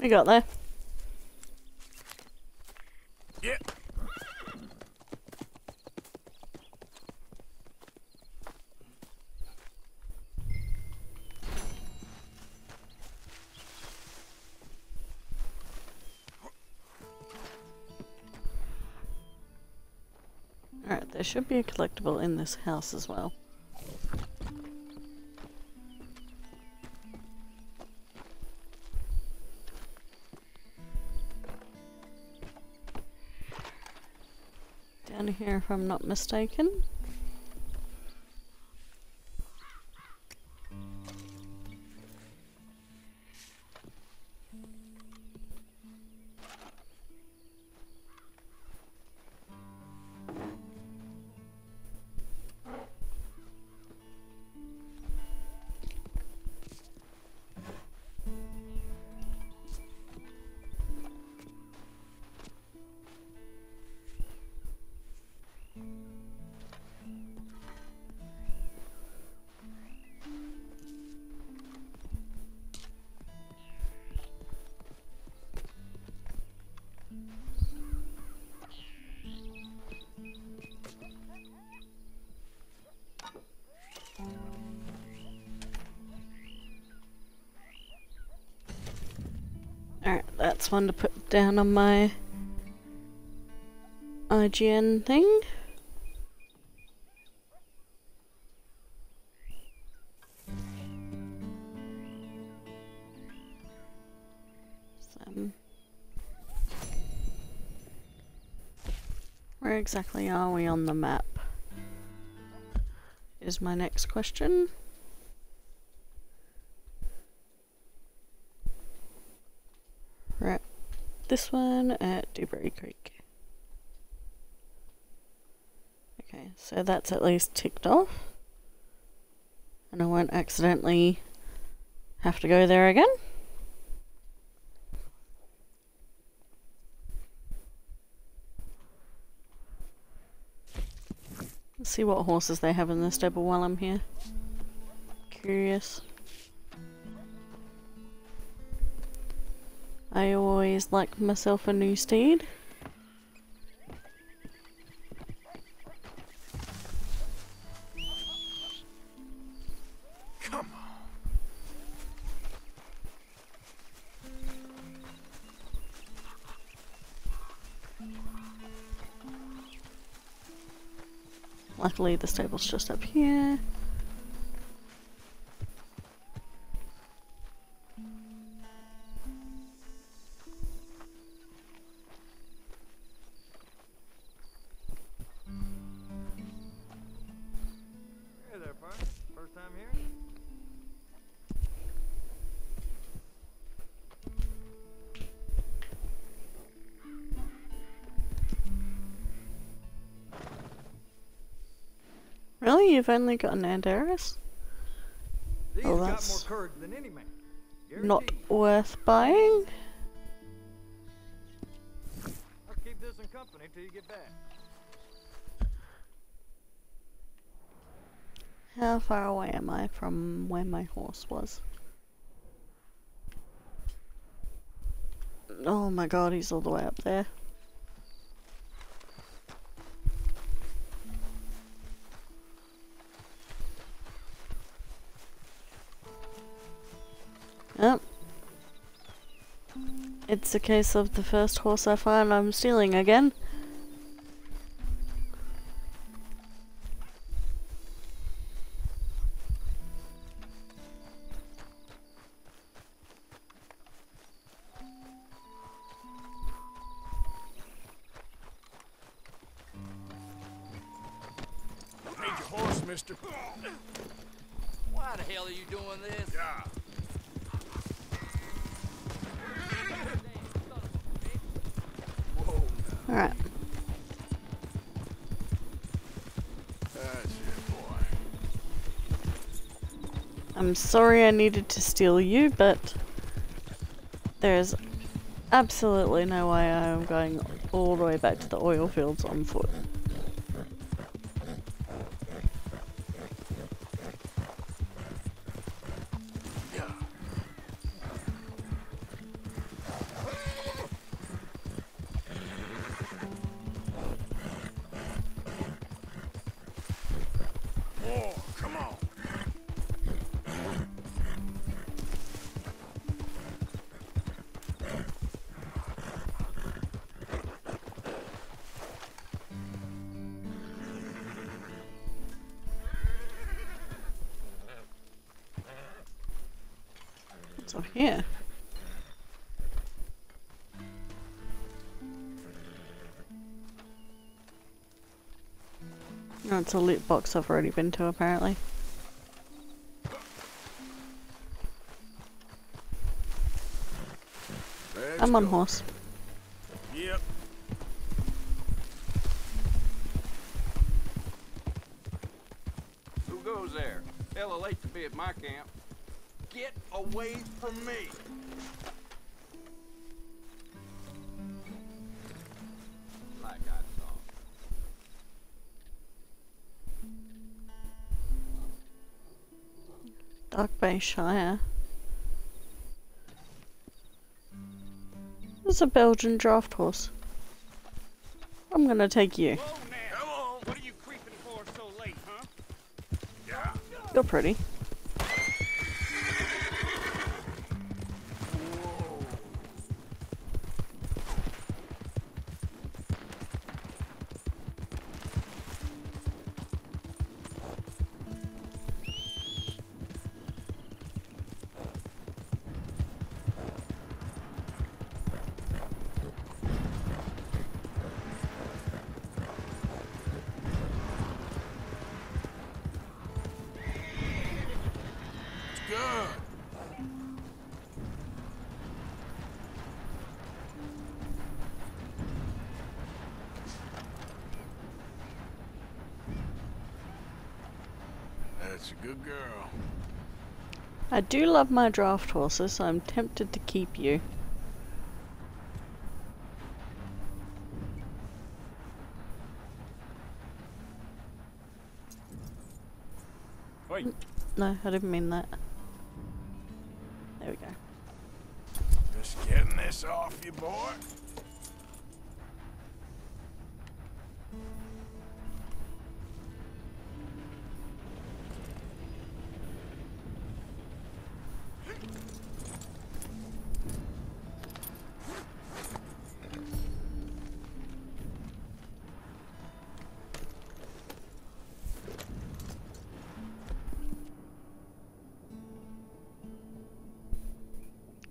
We got there. Yeah. Alright, there should be a collectible in this house as well. If I'm not mistaken. One to put down on my IGN thing. Where exactly are we on the map? Is my next question. Right, this one at Dewberry Creek. Okay, so that's at least ticked off. And I won't accidentally have to go there again. Let's see what horses they have in the stable while I'm here. Curious. Like myself a new steed. Luckily the stable's just up here. You've only got an Andaris? Oh, that's courage than any man. not worth buying. I'll keep this in company till you get back. How far away am I from where my horse was? Oh my god, he's all the way up there. It's a case of the first horse I find I'm stealing again. I'm sorry I needed to steal you, but there's absolutely no way I'm going all the way back to the oil fields on foot. That's a loot box I've already been to apparently. Let's I'm on go. horse. Yep. Who goes there? Hella late to be at my camp. Get away from me! Shire. There's a Belgian draft horse. I'm gonna take you. Come on. What are you creeping for so late, huh? Yeah. You're pretty. Do love my draft horses, so I'm tempted to keep you. No, I didn't mean that. There we go. Just getting this off you, boy.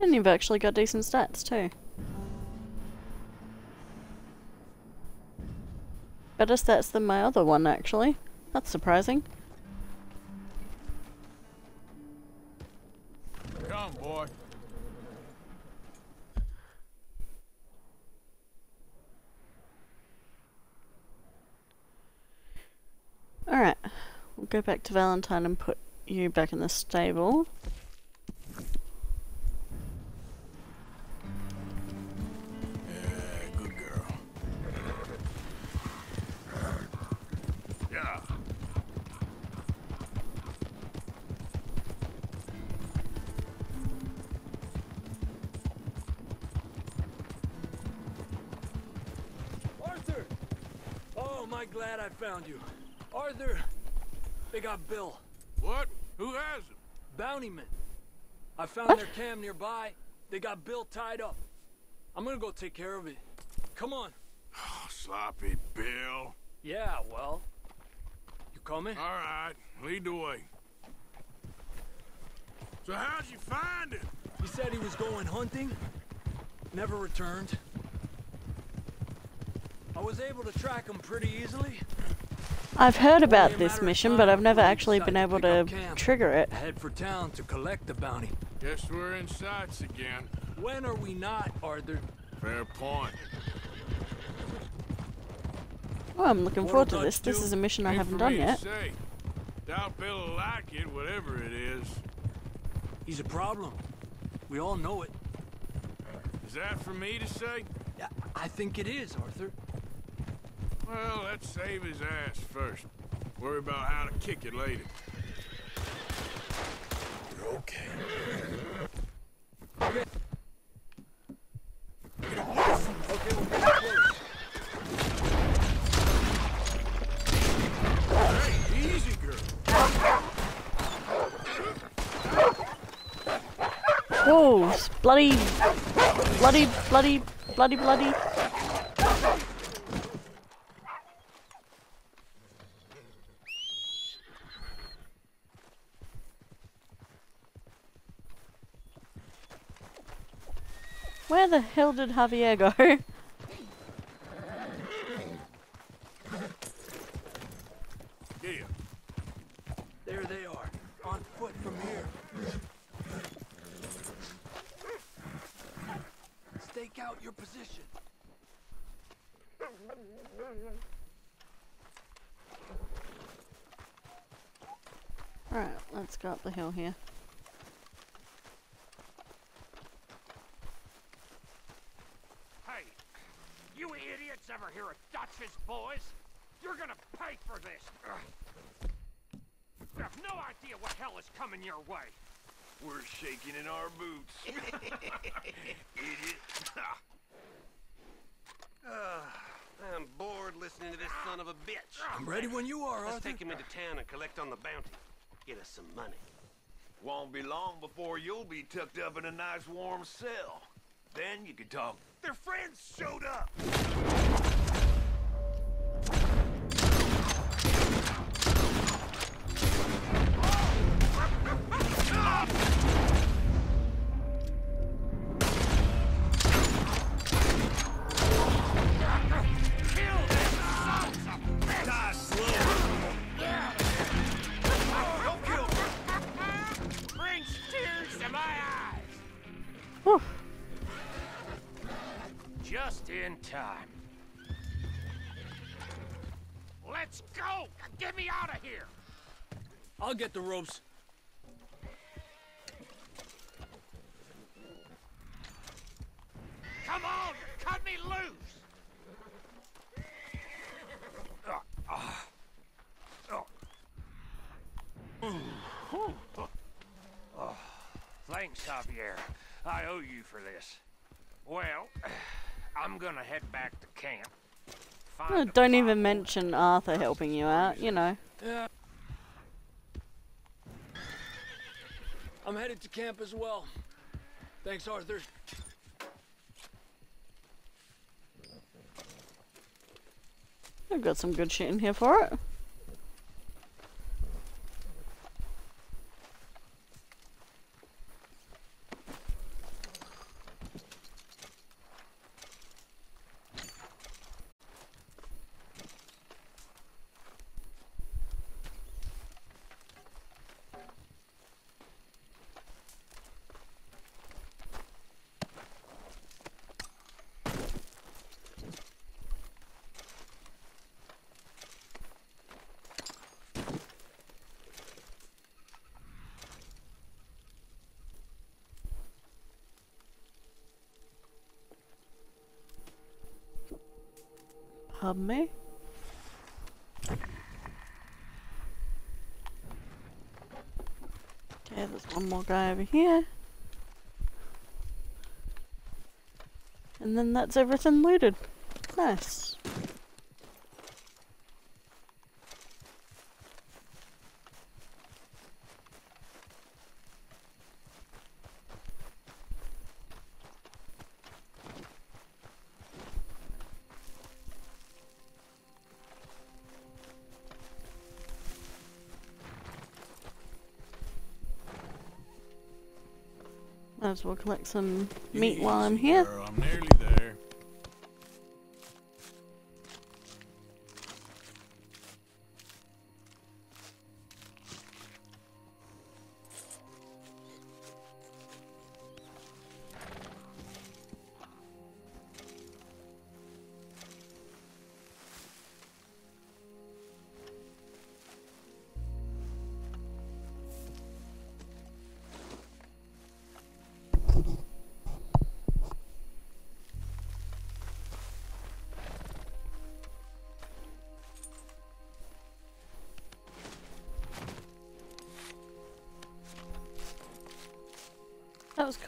And you've actually got decent stats too. Better stats than my other one, actually. That's surprising. Come, boy. Alright, we'll go back to Valentine and put you back in the stable. Found you. Arthur, they got Bill. What? Who has him? Bountyman. I found their cam nearby. They got Bill tied up. I'm gonna go take care of it. Come on. Oh, sloppy Bill. Yeah, well. You coming? All right, lead the way. So how'd you find him? He said he was going hunting. Never returned. I was able to track him pretty easily. I've heard about this mission, but I've never actually been able to trigger it. Head for town to collect the bounty. Guess we're in sights again. When are we not, Arthur? Fair point. Oh, I'm looking forward to this. This is a mission I haven't done yet. say. Doubt Bill will like it, whatever it is. He's a problem. We all know it. Is that for me to say? I think it is, Arthur. Well, let's save his ass first. Worry about how to kick it later. You're okay. Okay. Okay, we'll get close. Hey, easy, girl. Whoa! Bloody, bloody, bloody, bloody, bloody. Where the hell did Javier go? Yeah. There they are, on foot from here. Stake out your position. Alright, let's go up the hill here. Ever hear of Dutch's boys? You're gonna pay for this. Ugh. You have no idea what hell is coming your way. We're shaking in our boots. (laughs) Idiot. Uh, (laughs) I'm bored listening to this son of a bitch. I'm ready when you are, Let's Arthur. take him into town and collect on the bounty. Get us some money. Won't be long before you'll be tucked up in a nice warm cell. Then you can talk. Their friends showed up. Time. Let's go! Get me out of here! I'll get the ropes. Come on! Cut me loose! Oh, thanks, Javier. I owe you for this. Well, I'm gonna head back to camp. Oh, don't even mention Arthur helping you out, you know. Yeah. I'm headed to camp as well. Thanks, Arthur. I've got some good shit in here for it. Me? Okay, there's one more guy over here. And then that's everything looted. Nice. As well collect some meat while I'm here. I'm nearly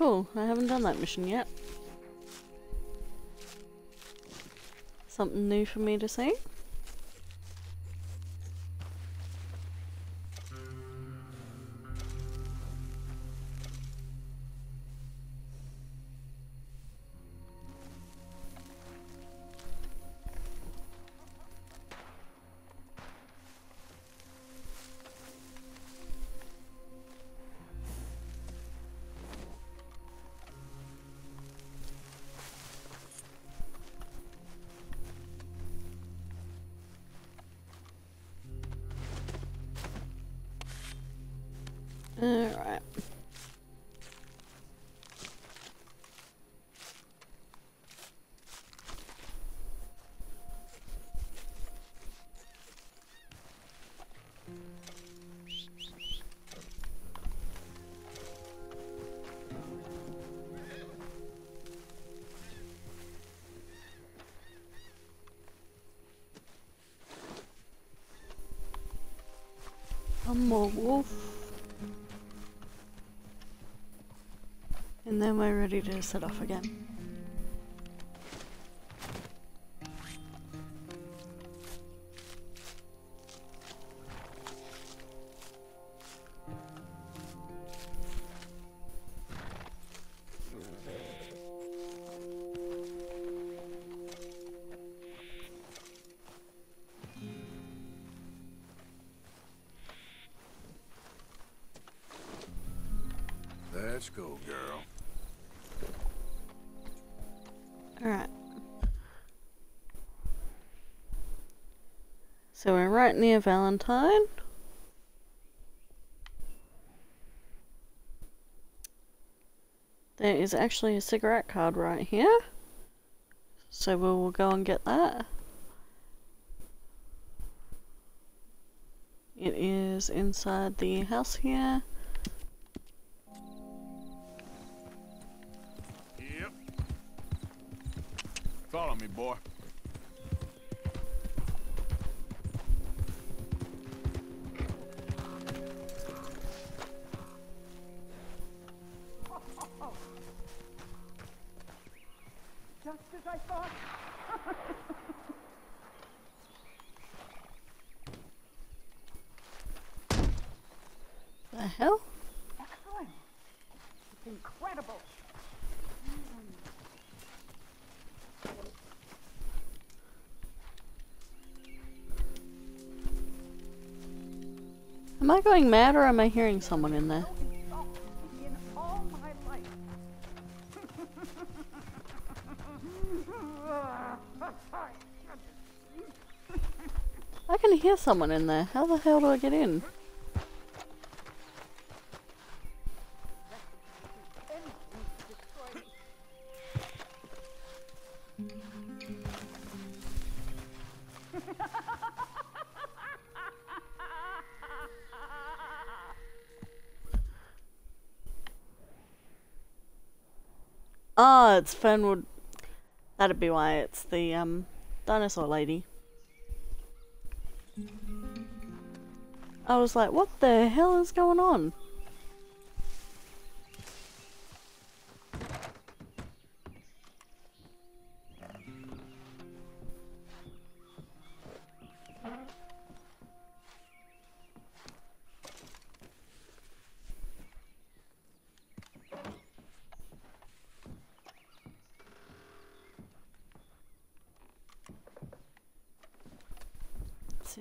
cool. I haven't done that mission yet. Something new for me to see. More wolf. And then we're ready to set off again. Right near Valentine. There is actually a cigarette card right here. So we will go and get that. It is inside the house here. I going mad or am I hearing someone in there? I can hear someone in there. How the hell do I get in? Oh, it's Fernwood. That'd be why it's the um dinosaur lady. I was like, what the hell is going on?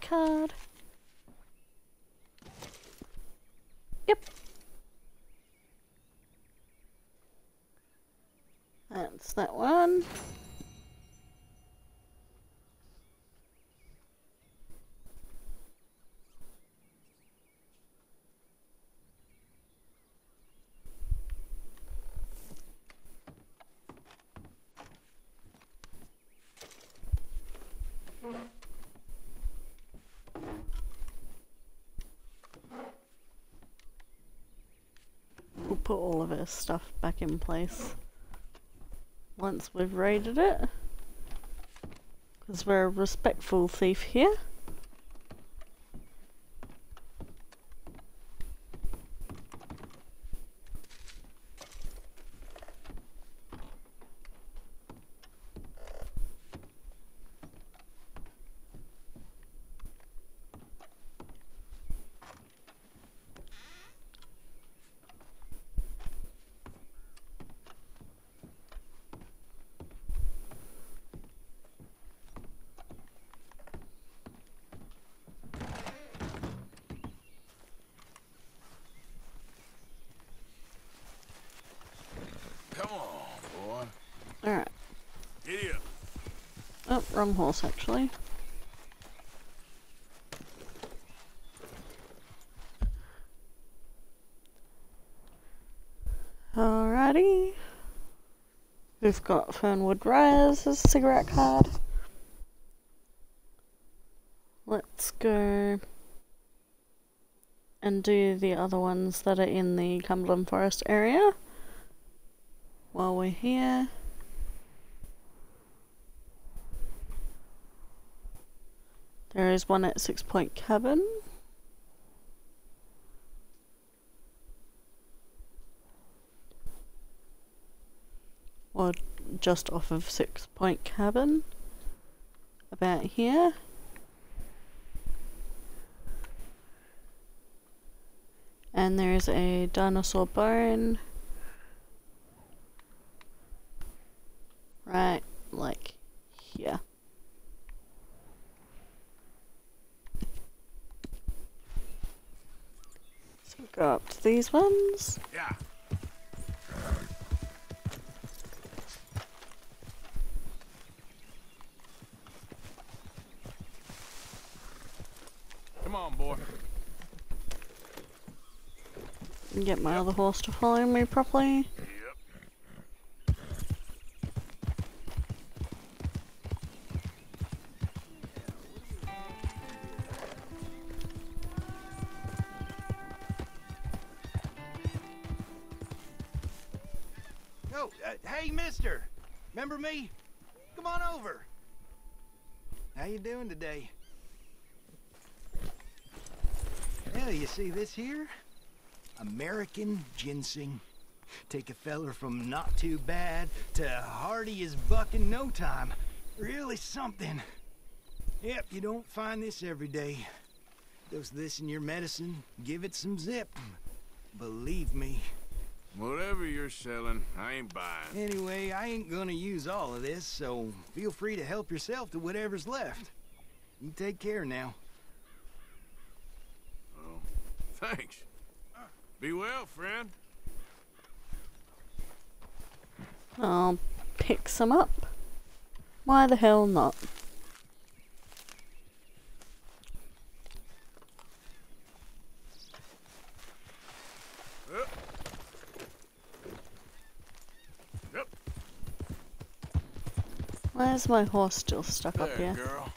Card. Yep. That's that one. We'll our stuff back in place once we've raided it. Because we're a respectful thief here. Come on, boy. Alright. Giddy up. Horse actually. Alrighty. We've got Fernwood Rise's cigarette card. Let's go and do the other ones that are in the Cumberland Forest area while we're here. is one at Six Point Cabin. Or just off of Six Point Cabin. About here. And there is a dinosaur bone. Right these ones. Yeah. Come on, boy. Get my other horse to follow me properly. Me? Come on over. How you doing today? Yeah, you see this here? American ginseng. Take a feller from not too bad to hardy as buck in no time. Really something. Yep, you don't find this every day. Dose this in your medicine, give it some zip. Believe me. Whatever you're selling, I ain't buying. Anyway, I ain't gonna use all of this, so feel free to help yourself to whatever's left. You take care now. Oh, thanks. Be well, friend. I'll pick some up. Why the hell not? Yep. Yep. Why is my horse still stuck up here? girl.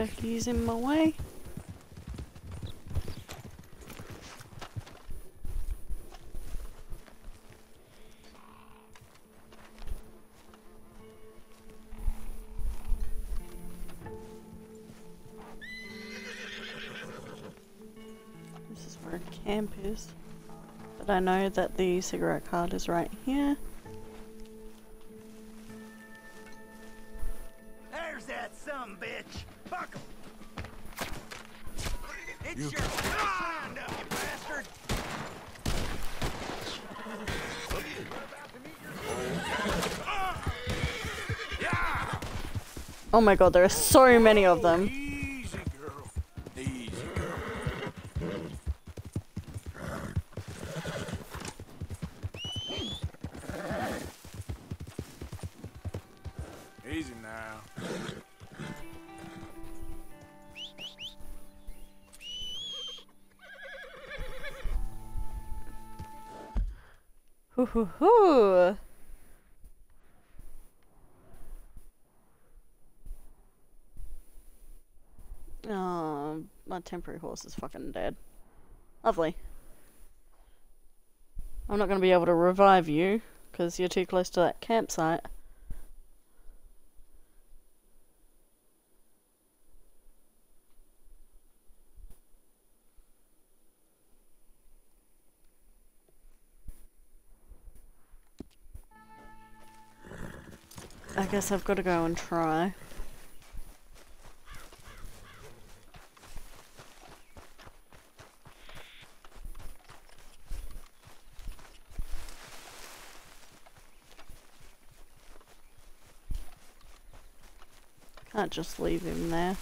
Turkey's in my way. This is where camp is. But I know that the cigarette card is right here. Oh my god, there are so many of them. Easy, girl. Easy, girl. Easy now. Hoo hoo hoo. Oh, temporary horse is fucking dead. Lovely. I'm not going to be able to revive you because you're too close to that campsite. I guess I've got to go and try. Just leave him there.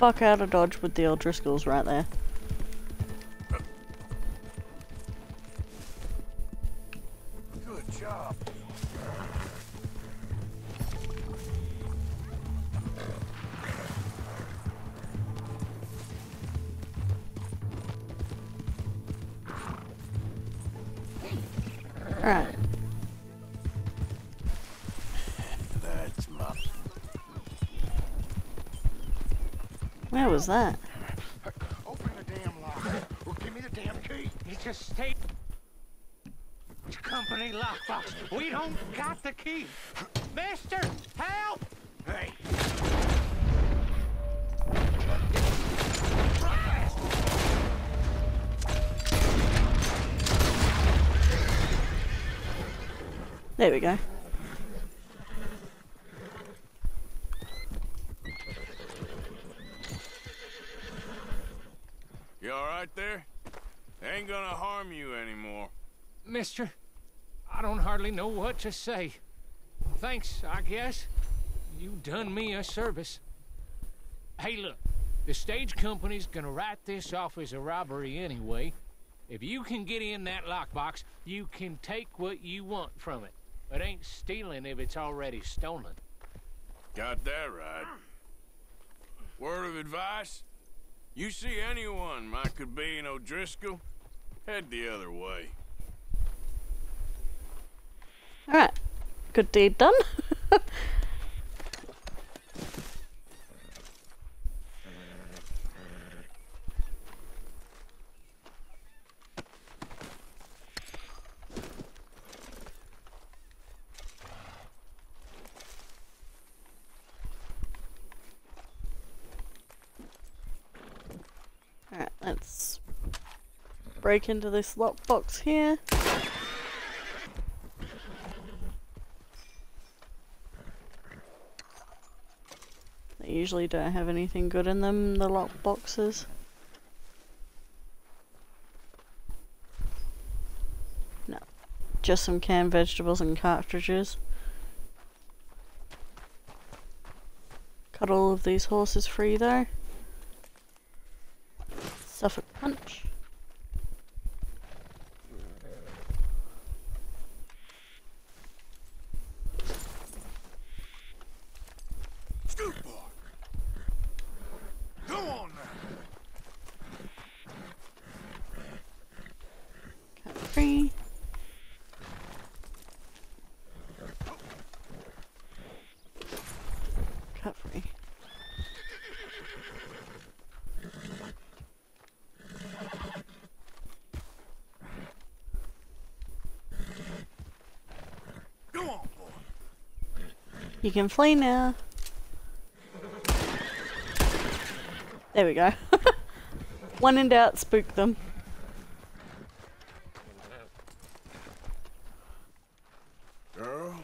Fuck out of Dodge with the O'Driscolls right there. That? Open the damn lock. Or give me the damn key. It's a state company lockbox. We don't got the key. Mister, help! Hey. There we go. You alright there? They ain't gonna harm you anymore. Mister, I don't hardly know what to say. Thanks, I guess. You done me a service. Hey, look, the stage company's gonna write this off as a robbery anyway. If you can get in that lockbox, you can take what you want from it. It ain't stealing if it's already stolen. Got that right. Word of advice? You see anyone might could be an O'Driscoll, head the other way. Alright. Good deed done. Alright, let's break into this lockbox here. Usually don't have anything good in them, the lock boxes. No. Just some canned vegetables and cartridges. Cut all of these horses free though. Suffolk Punch. Scoot boy. Go on now. Cut free. Cut free. Go on, boy. You can flee now. There we go. (laughs) One in doubt, spook them. Girl,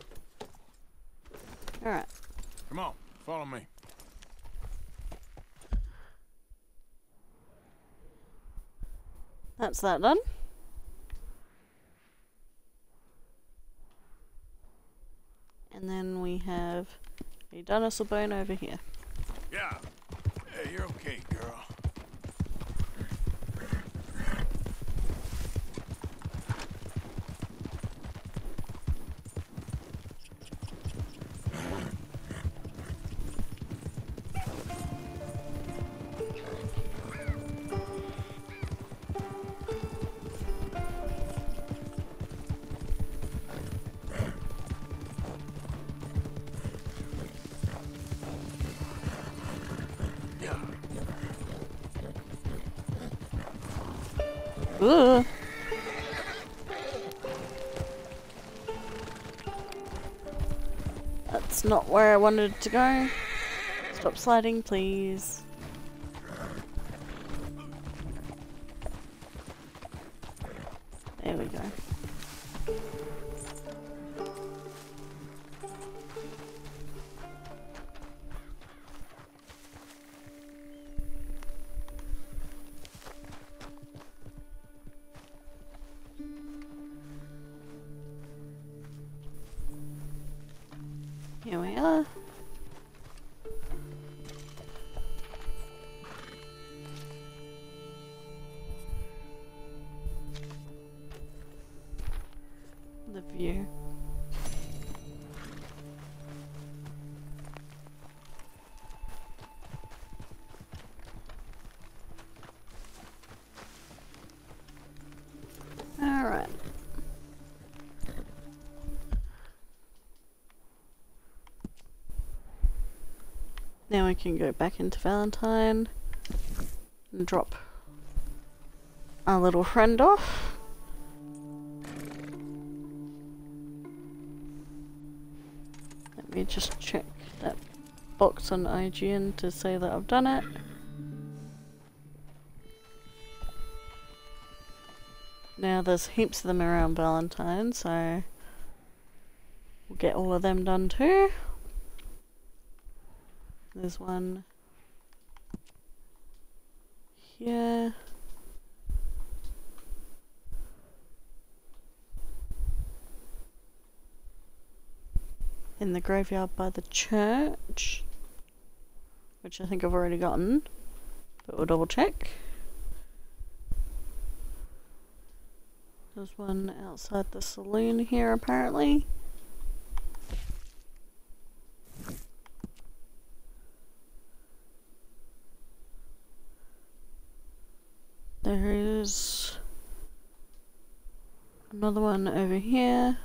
Alright. come on, follow me. That's that done. And then we have a dinosaur bone over here. not where I wanted to go. Stop sliding, please. We can go back into Valentine and drop our little friend off. Let me just check that box on IGN to say that I've done it. Now there's heaps of them around Valentine, so we'll get all of them done too. There's one here. In the graveyard by the church, which I think I've already gotten, but we'll double check. There's one outside the saloon here apparently. There is another one over here.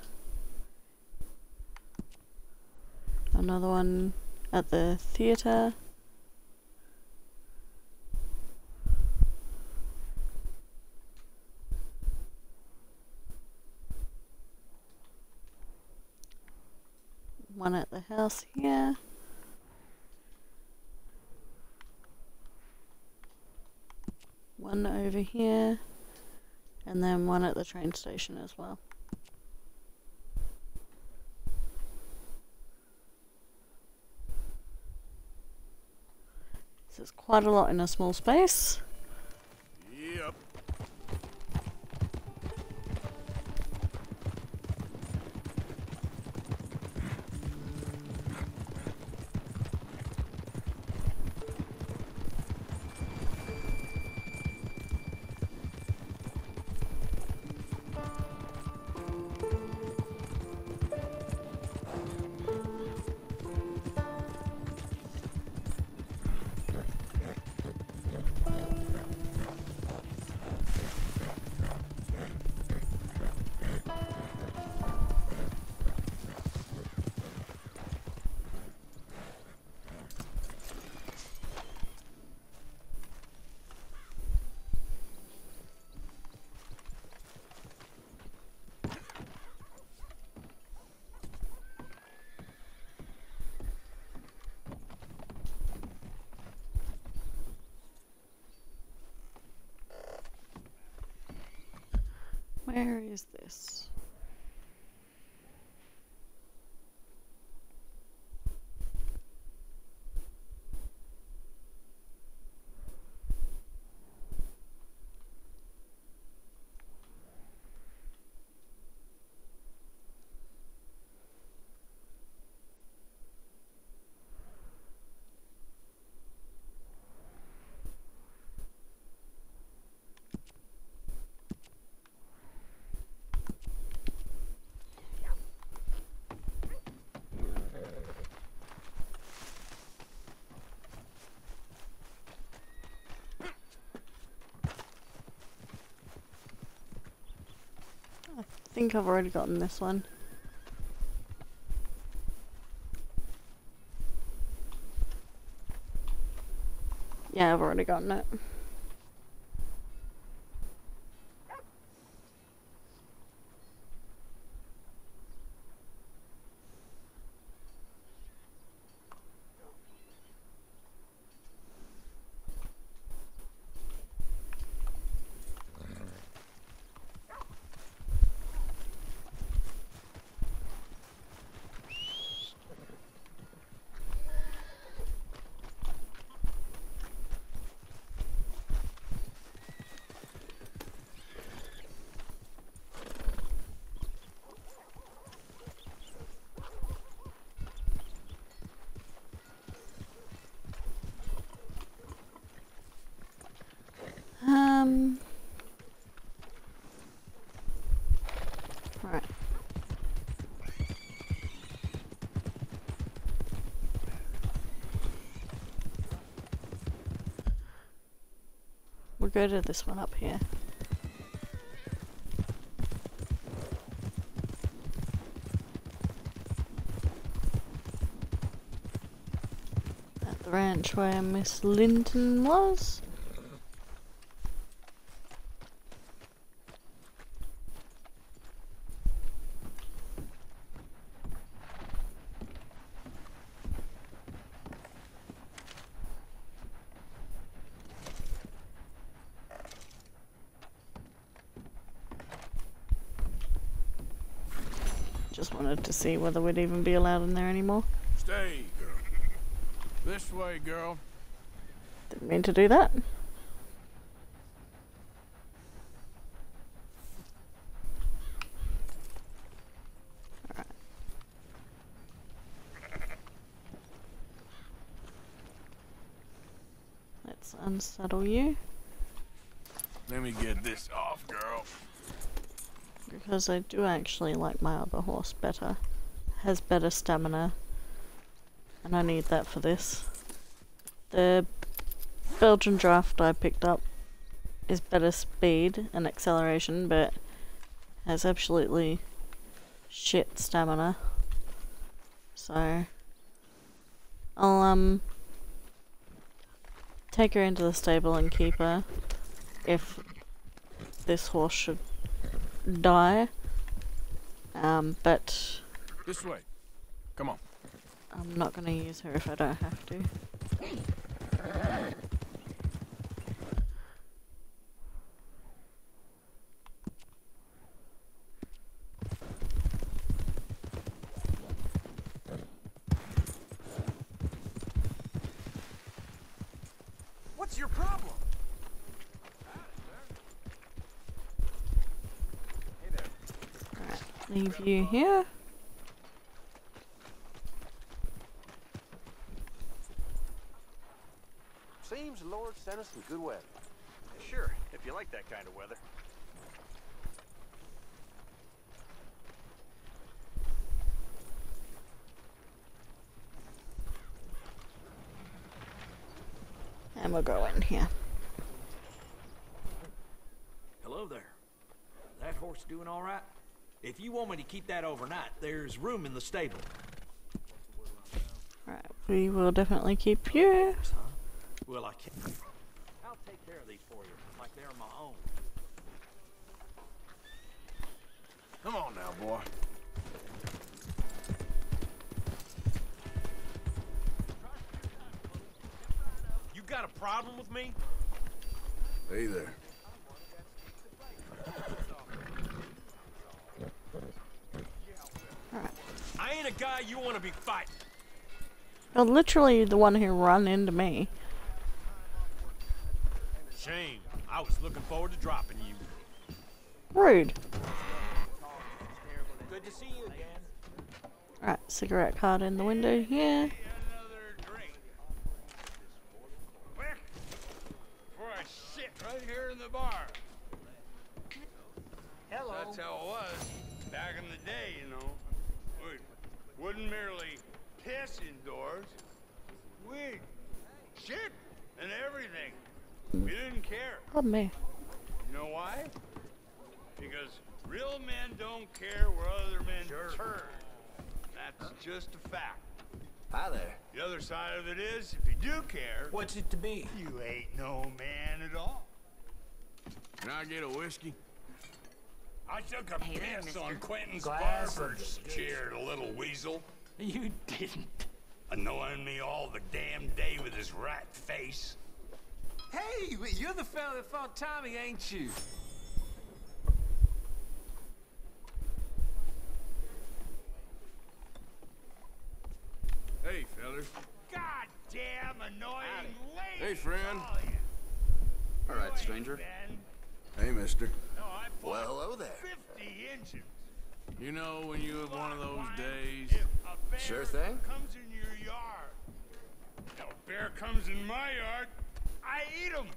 Another one at the theatre. One at the house here. One over here. One at the train station as well. This is quite a lot in a small space. Is this? I think I've already gotten this one. Yeah, I've already gotten it. Go to this one up here. At the ranch where Miss Linton was. Just wanted to see whether we'd even be allowed in there anymore. Stay, girl. This way, girl. Didn't mean to do that. Let's unsaddle you Let me get this. Because I do actually like my other horse better. Has better stamina, and I need that for this. The Belgian draft I picked up is better speed and acceleration, but has absolutely shit stamina. So I'll um take her into the stable and keep her if this horse should die. Um, but This way. Come on. I'm not gonna use her if I don't have to. What's your problem? Leave you here. Seems the Lord sent us some good weather. Sure, if you like that kind of weather. And we'll go in here. Hello there. That horse doing all right? If you want me to keep that overnight, there's room in the stable. Right, we will definitely keep you. Well, I can't. I'll take care of these for you, like they're my own. Come on now, boy. You got a problem with me? Hey there. I ain't a guy you want to be fighting. You're literally the one who run into me. Shame. I was looking forward to dropping you. Rude. Good to see you again. Right, cigarette card in the window here. Wouldn't merely piss indoors. We'd shit and everything. We didn't care. Oh, Pardon me. You know why? Because real men don't care where other men turn. That's just a fact. Hi there. The other side of it is, if you do care, What's it to be? you ain't no man at all. Can I get a whiskey? I took a Hey piss mister. on Quentin's Glass barber's chair, little weasel. You didn't. Annoying me all the damn day with his rat face. Hey, you're the fella that fought Tommy, ain't you? Hey, fellas. Goddamn annoying lady! Hey, friend. All right, stranger. Hey, mister. No, I Well, fought hello there. 50 engines. You know when you have one of those days? If a bear Sure thing. comes in your yard, Now, a bear comes in my yard, I eat him.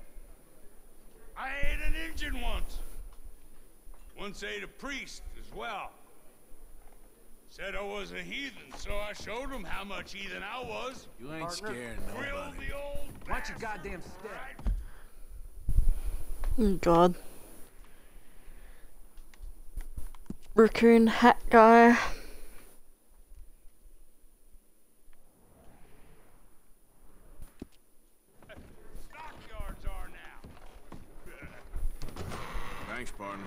I ate an engine once. Once ate a priest as well. Said I was a heathen, so I showed him how much heathen I was. You ain't Partner. scaring Grilled nobody. the old Watch your goddamn step. Oh mm, god. Raccoon hat guy. Thanks, partner.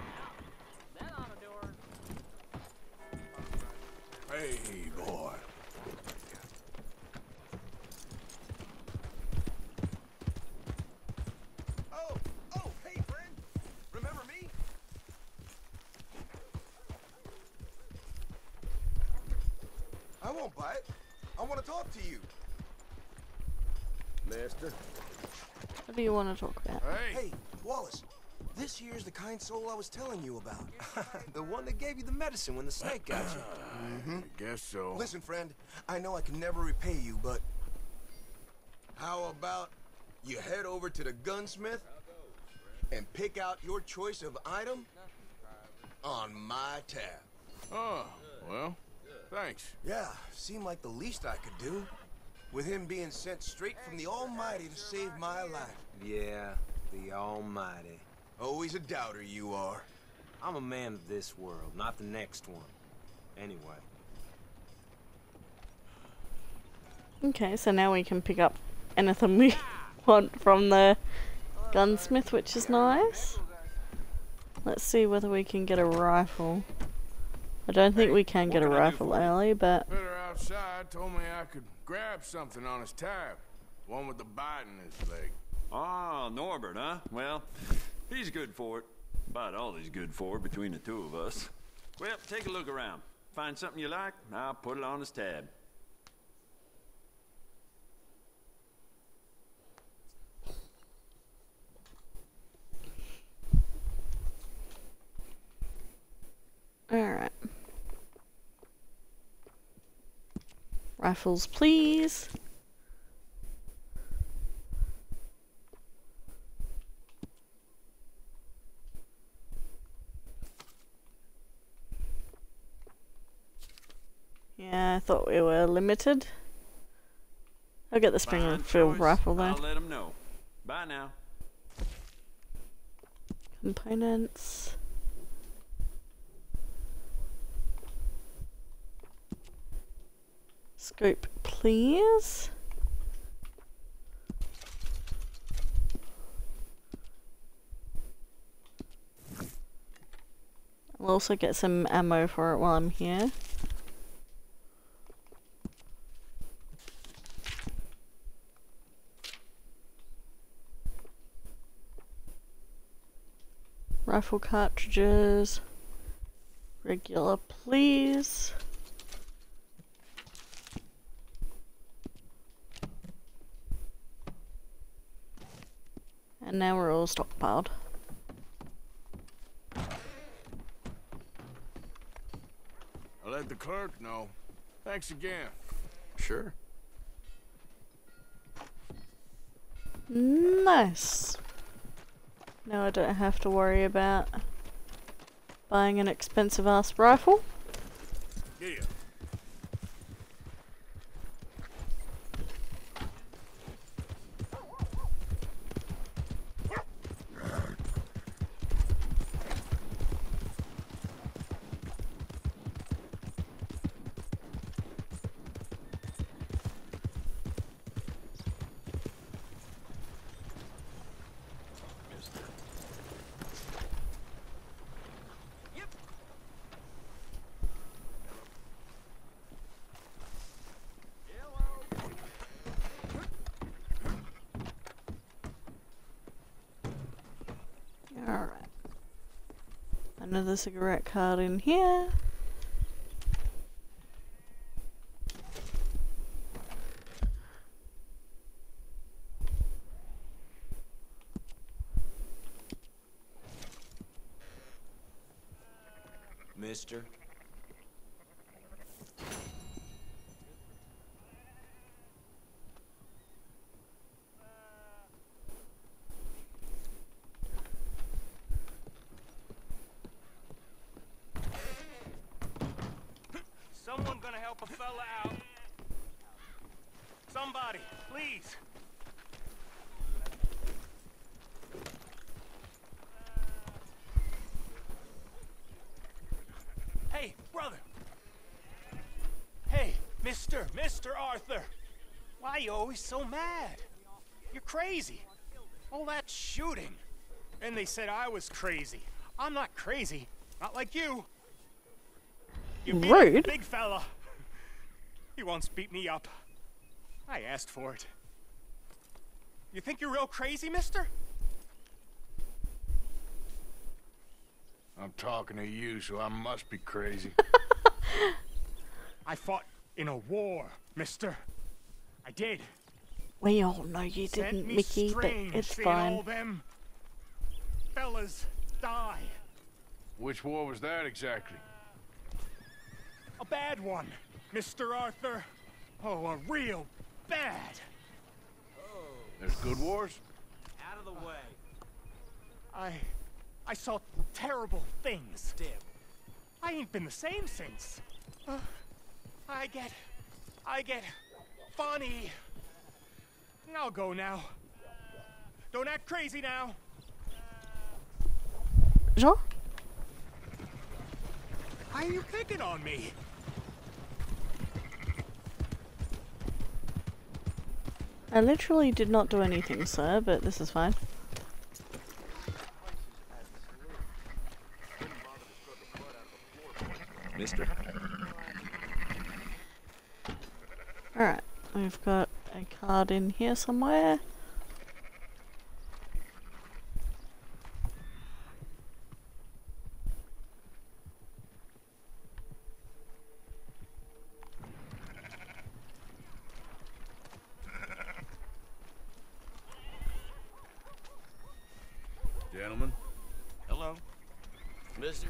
I won't bite. I want to talk to you. Master. What do you want to talk about? Hey, Wallace. This here's the kind soul I was telling you about. (laughs) the one that gave you the medicine when the snake got you. (clears throat) Mm -hmm. I guess so. Listen, friend. I know I can never repay you, but... How about you head over to the gunsmith and pick out your choice of item on my tab? Oh, well, thanks. Yeah, seemed like the least I could do. With him being sent straight from the Almighty to save my life. Yeah, the Almighty. Always a doubter you are. I'm a man of this world, not the next one. Anyway. Okay, so now we can pick up anything we (laughs) want from the gunsmith, which is nice. Let's see whether we can get a rifle. I don't think we can get a rifle early, but Better outside told me I could grab something on his tab. One with the bite in his leg. Ah, Norbert, huh? Well, he's good for it. About all he's good for between the two of us. Well, take a look around. Find something you like, I'll put it on his tab. alright. Rifles, please. Yeah, I thought we were limited. I'll get the Springfield rifle though. I'll let him know. Bye now. Components. Scope, please. I'll also get some ammo for it while I'm here. Rifle cartridges. Regular, please. And now we're all stockpiled. I'll let the clerk know. Thanks again. Sure. Nice. Now I don't have to worry about buying an expensive ass rifle. Yeah. Alright. Another cigarette card in here. Mister. Someone gonna help a fella out? Somebody, please. Mister, Mr. Arthur! Why are you always so mad? You're crazy. All that shooting. And they said I was crazy. I'm not crazy. Not like you. You beat Rude. big fella. He once beat me up. I asked for it. You think you're real crazy, mister? I'm talking to you, so I must be crazy. (laughs) I fought in a war, mister. I did. We all know you Sent didn't, me Mickey, but it's fine. them fellas die. Which war was that exactly? A bad one, Mr. Arthur. Oh, a real bad. There's good wars? Out of the way. I... I saw terrible things. Damn. I ain't been the same since. Uh, I get... I get... funny. I'll go now. Don't act crazy now. Jean? Why are you picking on me? I literally did not do anything, sir, but this is fine. Mister. Alright, we've got a card in here somewhere. Gentlemen? Hello. Mister.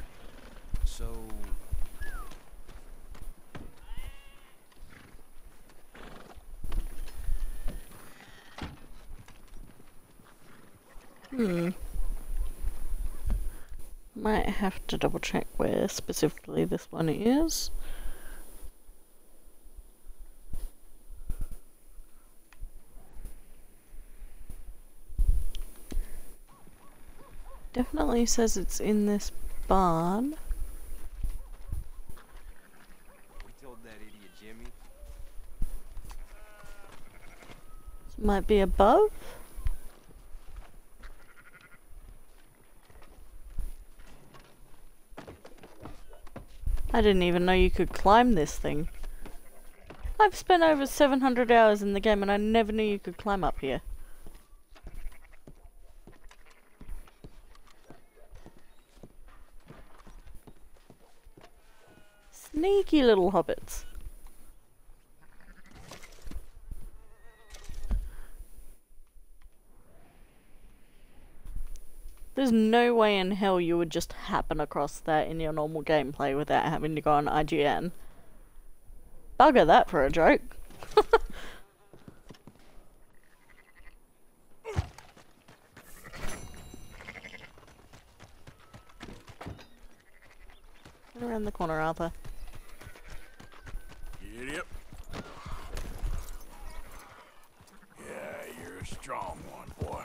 So, Hmm. Might have to double check where specifically this one is. Definitely says it's in this barn. we told that idiot Jimmy. Might be above. I didn't even know you could climb this thing. I've spent over 700 hours in the game and I never knew you could climb up here. Sneaky little hobbits. There's no way in hell you would just happen across that in your normal gameplay without having to go on IGN. Bugger that for a joke. (laughs) Around the corner, Arthur. Up. Yeah, you're strong one, boy.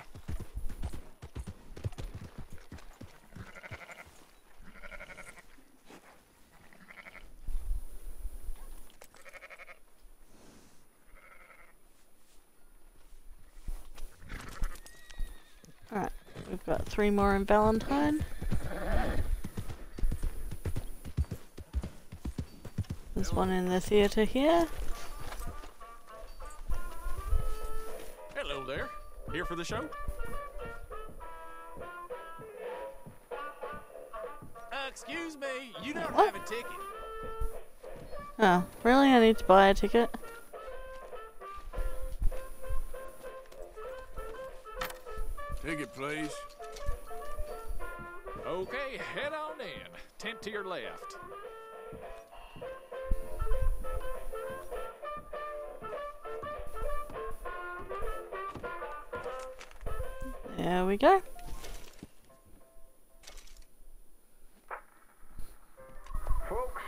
We've got three more in Valentine. There's one in the theatre here. Hello there. Here for the show? Uh, excuse me, you don't have a ticket. Oh, really? I need to buy a ticket? Ticket, please. Okay, head on in. Tent to your left. There we go. Folks,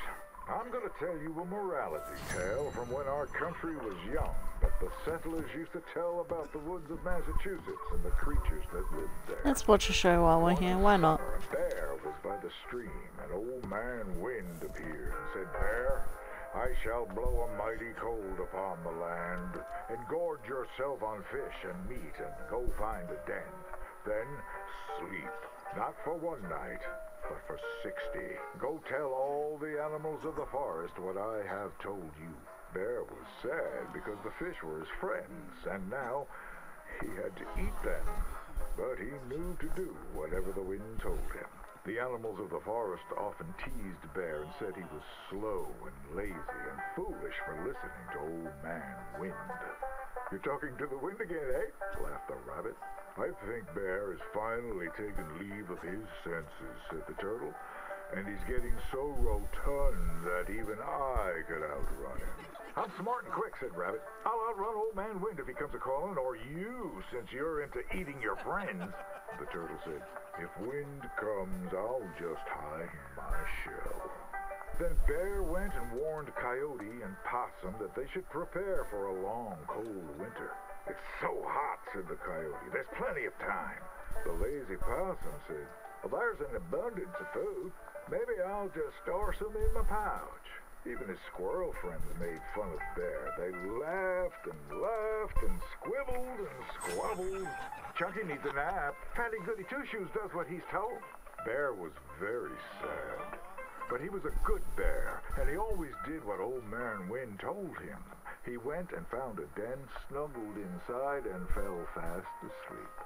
I'm going to tell you a morality tale from when our country was young that the settlers used to tell about the woods of Massachusetts and the creatures that lived there. Let's watch a show while we're here. Why not? There was by the stream. An old man wind appeared and said, Bear, I shall blow a mighty cold upon the land, and gorge yourself on fish and meat, and go find a den. Then sleep, not for one night, but for sixty. Go tell all the animals of the forest what I have told you. Bear was sad because the fish were his friends, and now he had to eat them. But he knew to do whatever the wind told him. The animals of the forest often teased Bear and said he was slow and lazy and foolish for listening to Old Man Wind. You're talking to the wind again, eh? laughed the rabbit. I think Bear has finally taken leave of his senses, said the turtle. And he's getting so rotund that even I could outrun him. I'm smart and quick, said Rabbit. I'll outrun Old Man Wind if he comes a-calling, or you, since you're into eating your friends. (laughs) The turtle said, If wind comes, I'll just hide in my shell. Then Bear went and warned Coyote and Possum that they should prepare for a long, cold winter. It's so hot, said the Coyote. There's plenty of time. The lazy Possum said, Well, there's an abundance of food. Maybe I'll just store some in my pouch. Even his squirrel friends made fun of Bear. They laughed and laughed and squibbled and squabbled. Chunky needs a nap. Fatty Goody Two Shoes does what he's told. Bear was very sad. But he was a good bear, and he always did what Old Man Wind told him. He went and found a den, snuggled inside, and fell fast asleep.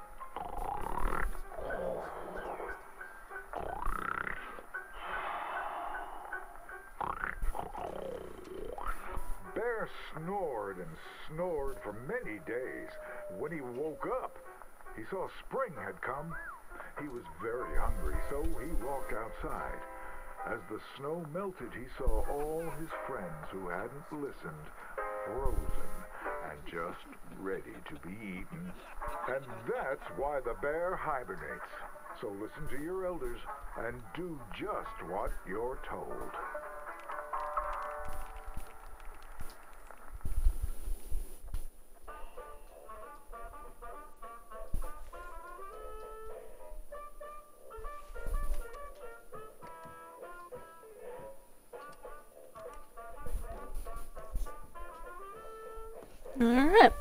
The bear snored and snored for many days. When he woke up, he saw spring had come. He was very hungry, so he walked outside. As the snow melted, he saw all his friends who hadn't listened frozen and just ready to be eaten. And that's why the bear hibernates. So listen to your elders and do just what you're told. Alright.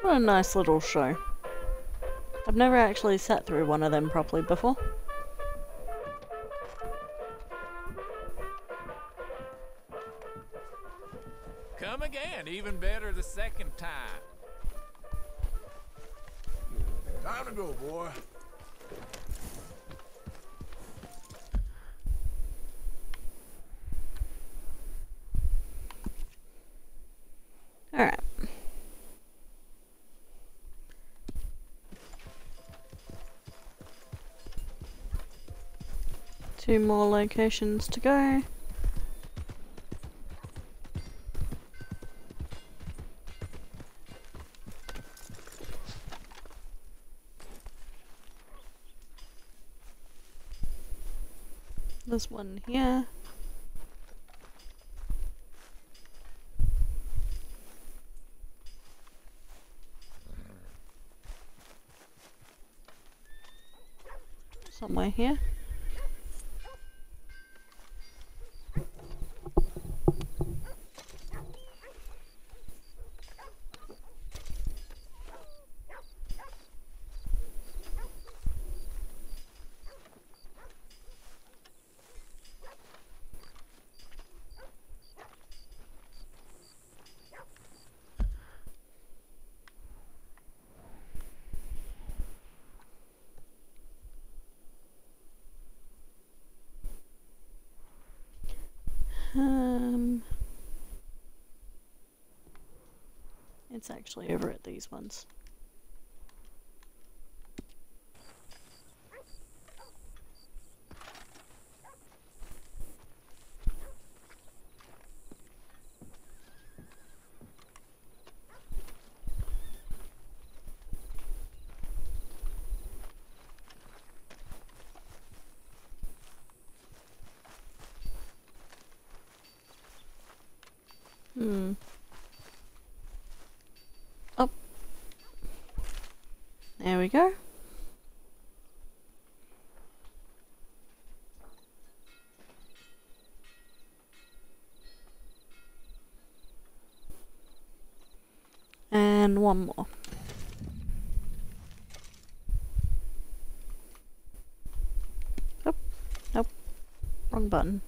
What a nice little show. I've never actually sat through one of them properly before. Two more locations to go. There's one here. Somewhere here. Actually over at these ones. Hmm. Oh. There we go. And one more. Nope. Nope. Wrong button.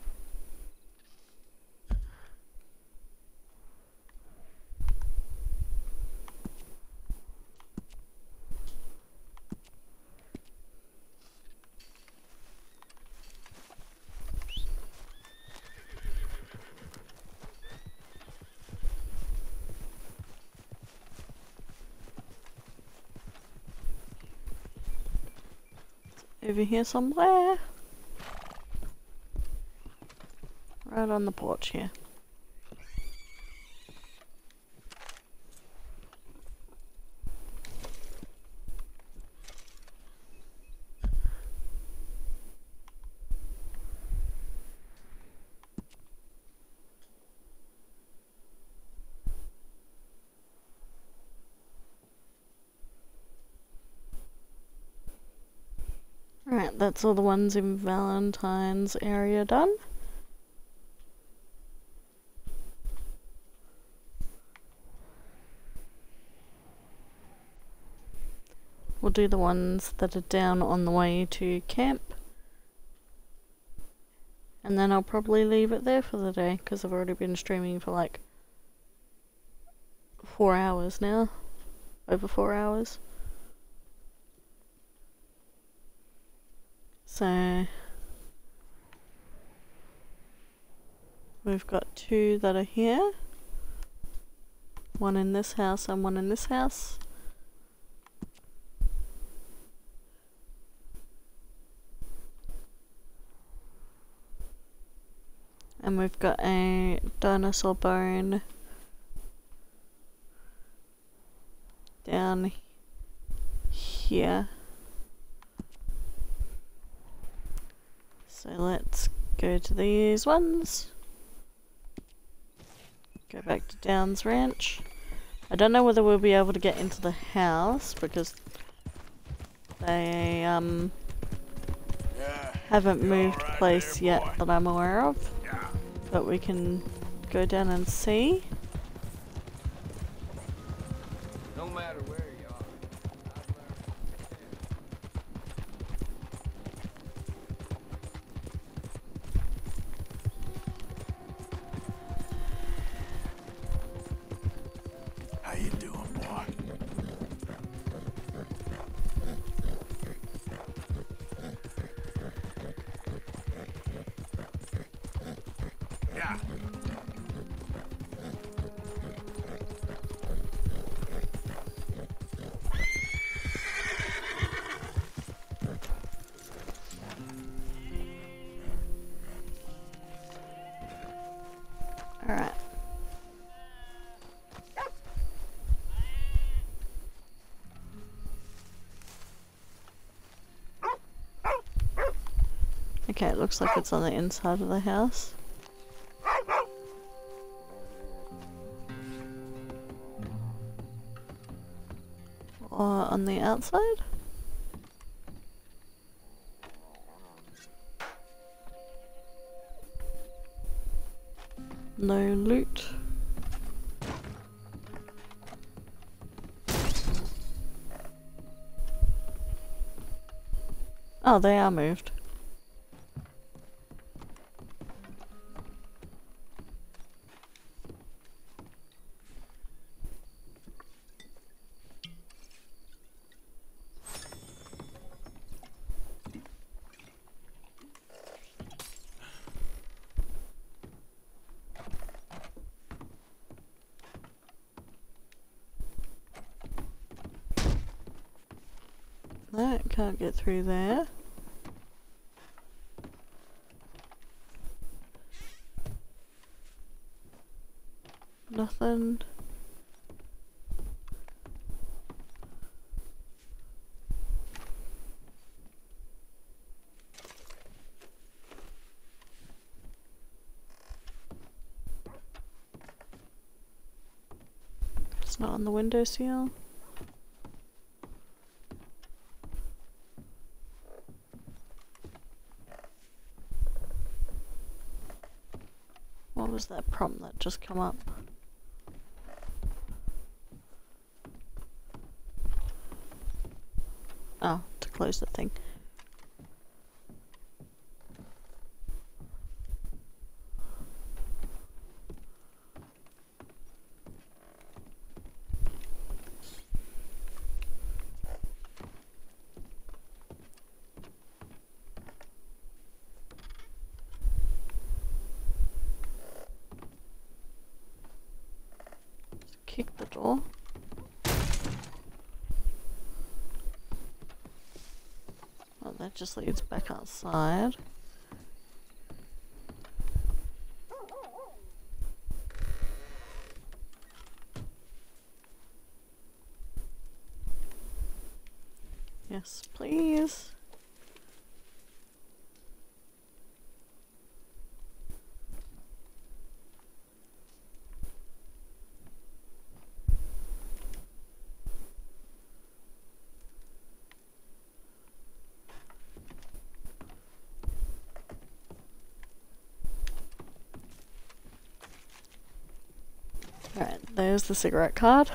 Over here somewhere. Right on the porch here. Right, that's all the ones in Valentine's area done. We'll do the ones that are down on the way to camp. And then I'll probably leave it there for the day because I've already been streaming for like four hours now. Over four hours. So we've got two that are here. One in this house and one in this house. And we've got a dinosaur bone down here. So let's go to these ones. Go back to Downes Ranch. I don't know whether we'll be able to get into the house because they um haven't moved place yet that I'm aware of. But we can go down and see. No matter where looks like it's on the inside of the house. Or on the outside? No loot. Oh, they are moved. That can't get through there. Nothing. It's not on the windowsill. What was that prompt that just come up? Oh, to close the thing. Just leads back outside. Yes, please. Alright, there's the cigarette card.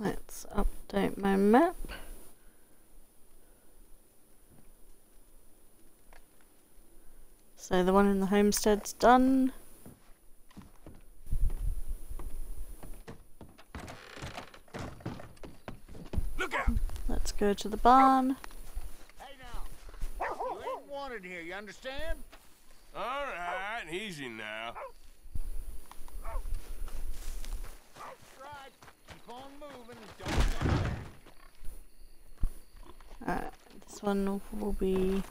Let's update my map. So the one in the homestead's done. Look out! Let's go to the barn. You ain't wanted here, you understand? All right, easy now. Right, keep on moving, don't. Alright, this one will be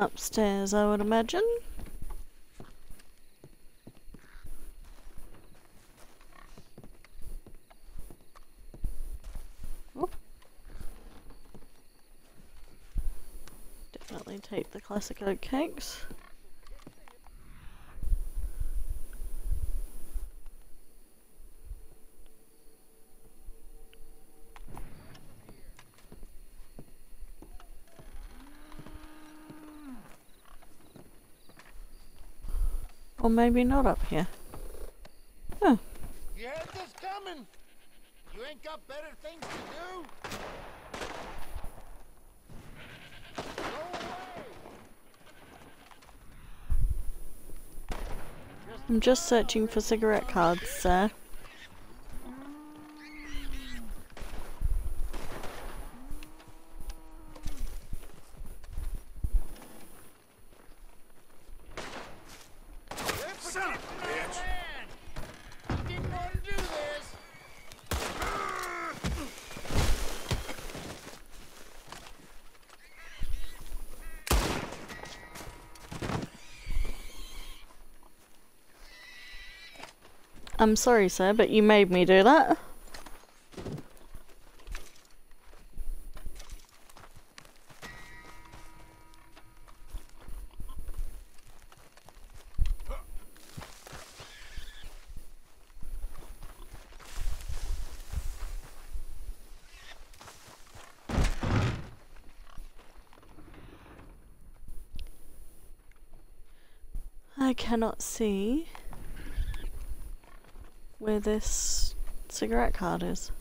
upstairs, I would imagine. Definitely take the classic oat cakes. Or maybe not up here. Huh. You had this coming. You ain't got better things to do. I'm just searching for cigarette cards, sir. Son of a bitch! Didn't want to do this. I'm sorry, sir, but you made me do that. I cannot see where this cigarette card is.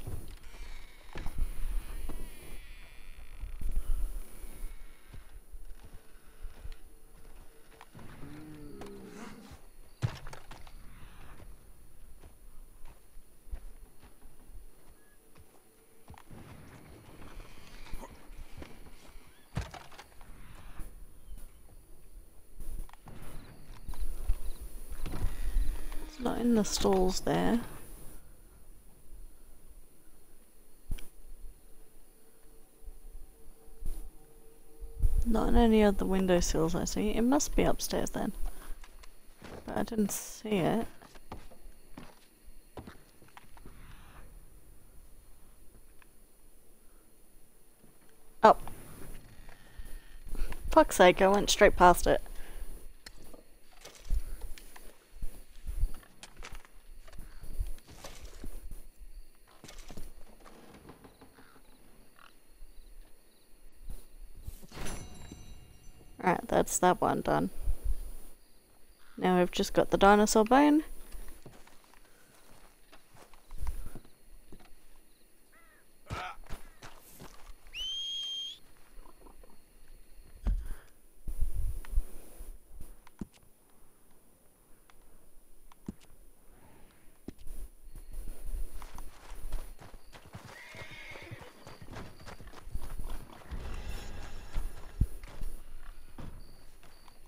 The stalls there. Not in any of the windowsills I see. It must be upstairs then. But I didn't see it. Oh. fuck's sake, I went straight past it. Alright, that's that one done. Now we've just got the dinosaur bone.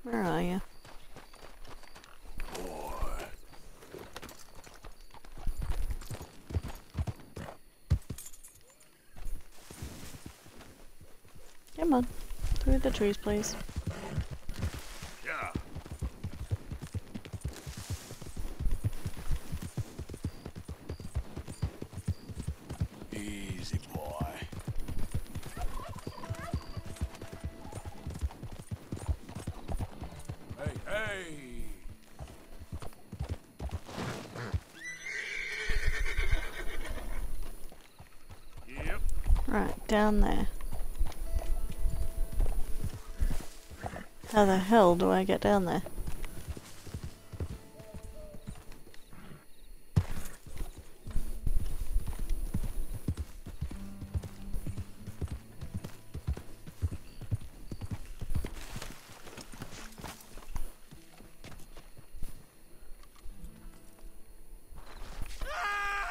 Where are you? Come on. Through the trees, please. How the hell do I get down there?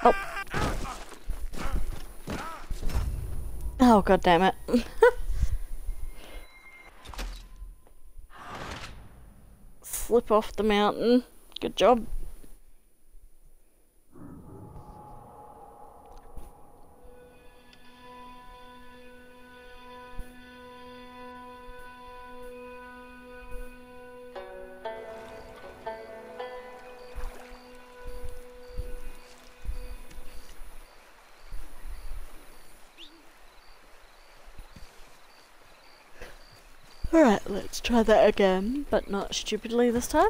Oh. Oh god damn it. (laughs) Slip off the mountain. Good job. Try that again, but not stupidly this time.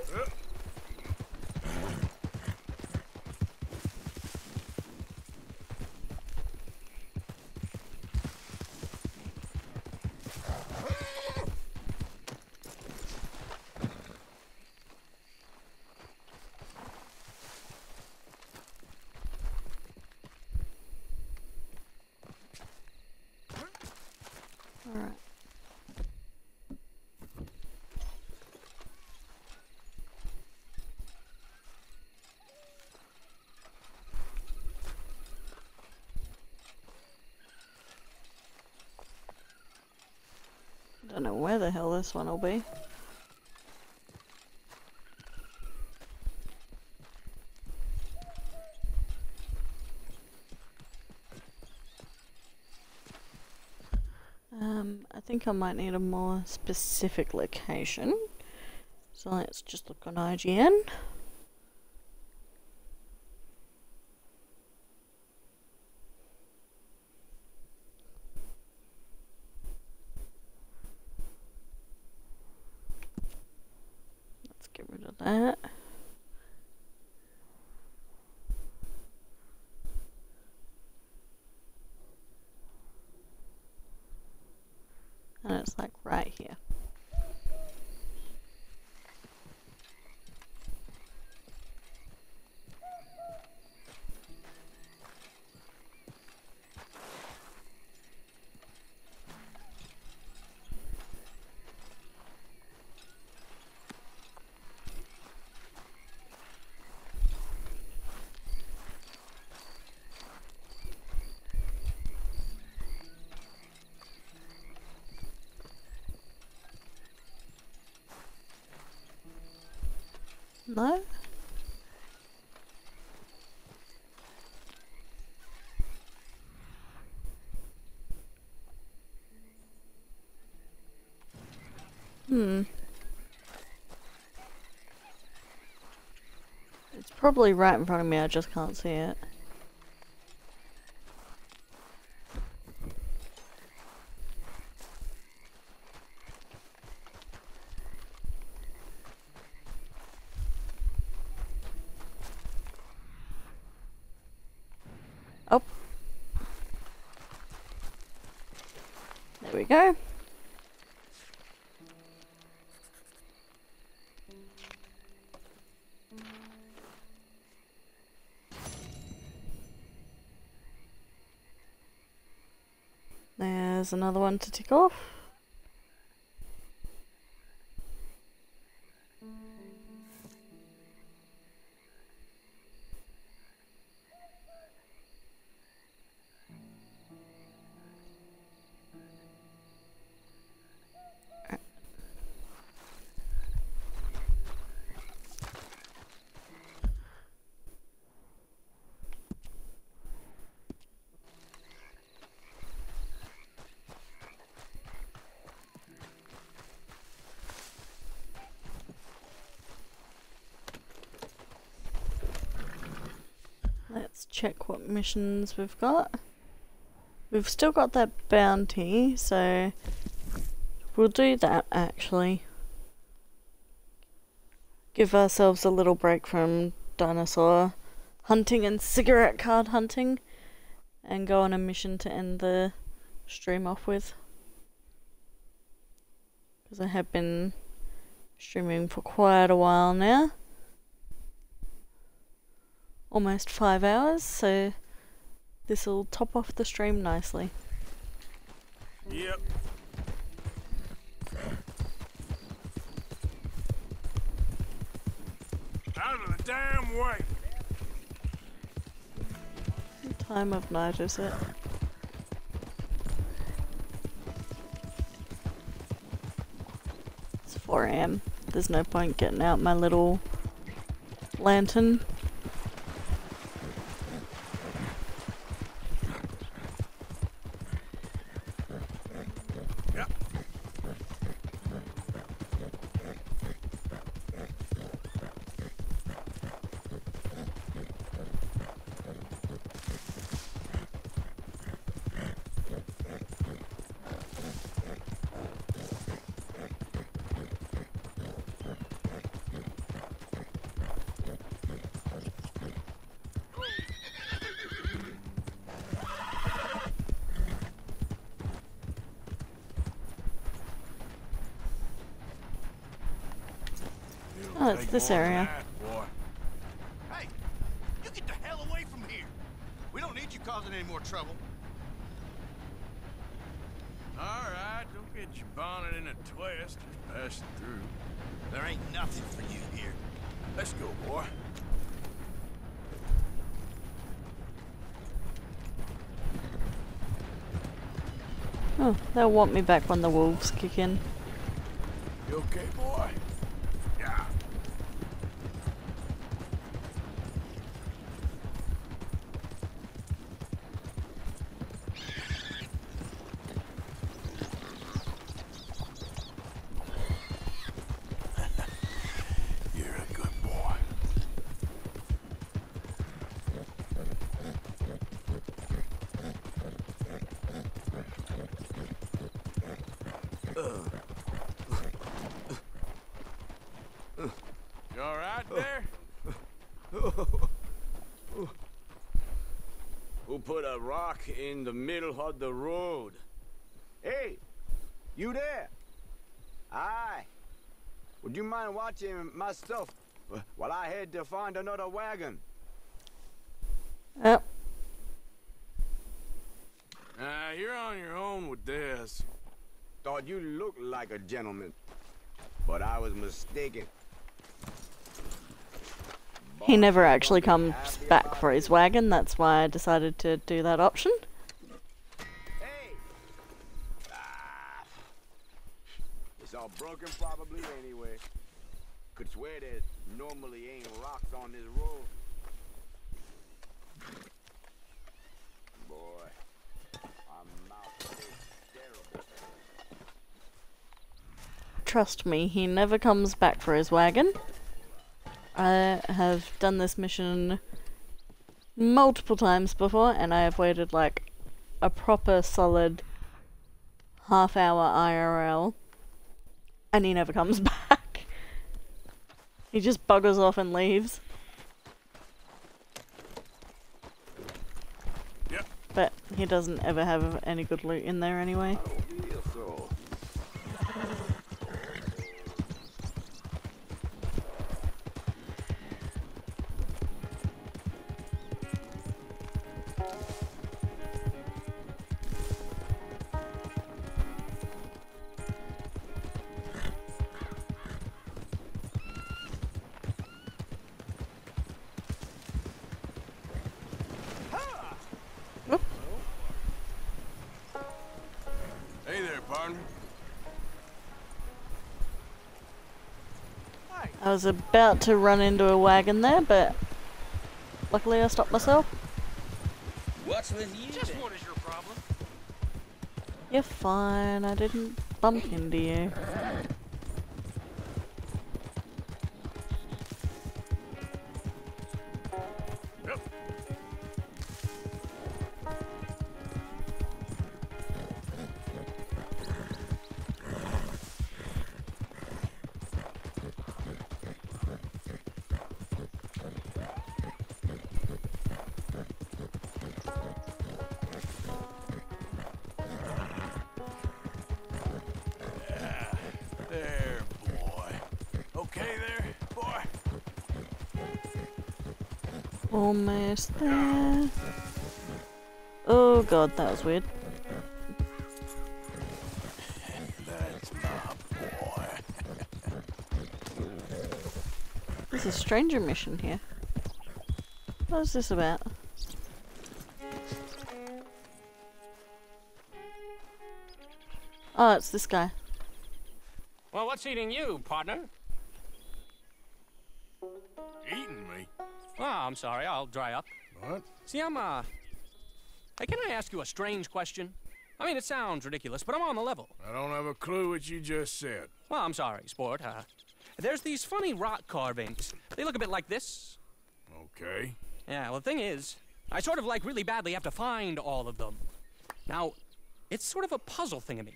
Alright. Don't know where the hell this one will be. Um, I think I might need a more specific location. So let's just look on IGN. Let's get rid of that. And it's like right here. No? Hmm. It's probably right in front of me, I just can't see it. There we go. Another one to tick off. Check what missions we've got. We've still got that bounty, so we'll do that actually. Give ourselves a little break from dinosaur hunting and cigarette card hunting and go on a mission to end the stream off with. Because I have been streaming for quite a while now almost five hours, so this will top off the stream nicely. Yep. Out of the damn way! What time of night is it? It's 4 am. There's no point getting out my little lantern. This area. Hey, you get the hell away from here. We don't need you causing any more trouble. All right, don't get your bonnet in a twist. Just through. There ain't nothing for you here. Let's go, boy. Oh, they'll want me back when the wolves kick in. You okay, boy? Yeah. You're a good boy. You all right there? Who put a rock in the middle of the road? Hey, you there? Aye. Would you mind watching my stuff while I head to find another wagon? Yep. Uh, you're on your own with this. Thought you looked like a gentleman, but I was mistaken. He never actually comes back for his wagon, that's why I decided to do that option. It's all broken probably anyway. Could swear there normally ain't rocks on this road. Boy, I'm mouth terrible. Trust me, he never comes back for his wagon. I have done this mission multiple times before, and I have waited like a proper solid half hour IRL, and he never comes (laughs) back. he just buggers off and leaves. Yep. But he doesn't ever have any good loot in there anyway. I was about to run into a wagon there, but luckily I stopped myself. What's with you? Just what is your problem? You're fine, I didn't bump into you. Almost there. Oh god, that was weird. There's a stranger mission here. What is this about? Oh, it's this guy. Well, what's eating you, partner? I'm sorry. I'll dry up. What? See, I'm, uh... Hey, can I ask you a strange question? I mean, it sounds ridiculous, but I'm on the level. I don't have a clue what you just said. Well, I'm sorry, sport. Uh, there's these funny rock carvings. They look a bit like this. Okay. Yeah, well, the thing is, I sort of like really badly have to find all of them. Now, it's sort of a puzzle thing to me.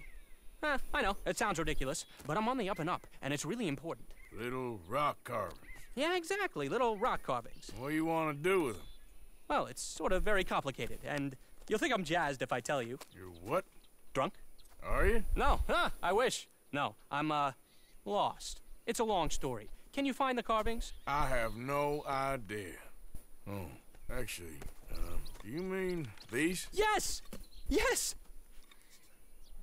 Eh, I know, it sounds ridiculous, but I'm on the up and up, and it's really important. Little rock carvings. Yeah, exactly, little rock carvings. What do you want to do with them? Well, it's sort of very complicated, and you'll think I'm jazzed if I tell you. You're what? Drunk? Are you? No, huh, I wish. No, I'm, uh, lost. It's a long story. Can you find the carvings? I have no idea. Oh, actually, uh, do you mean these? Yes! Yes!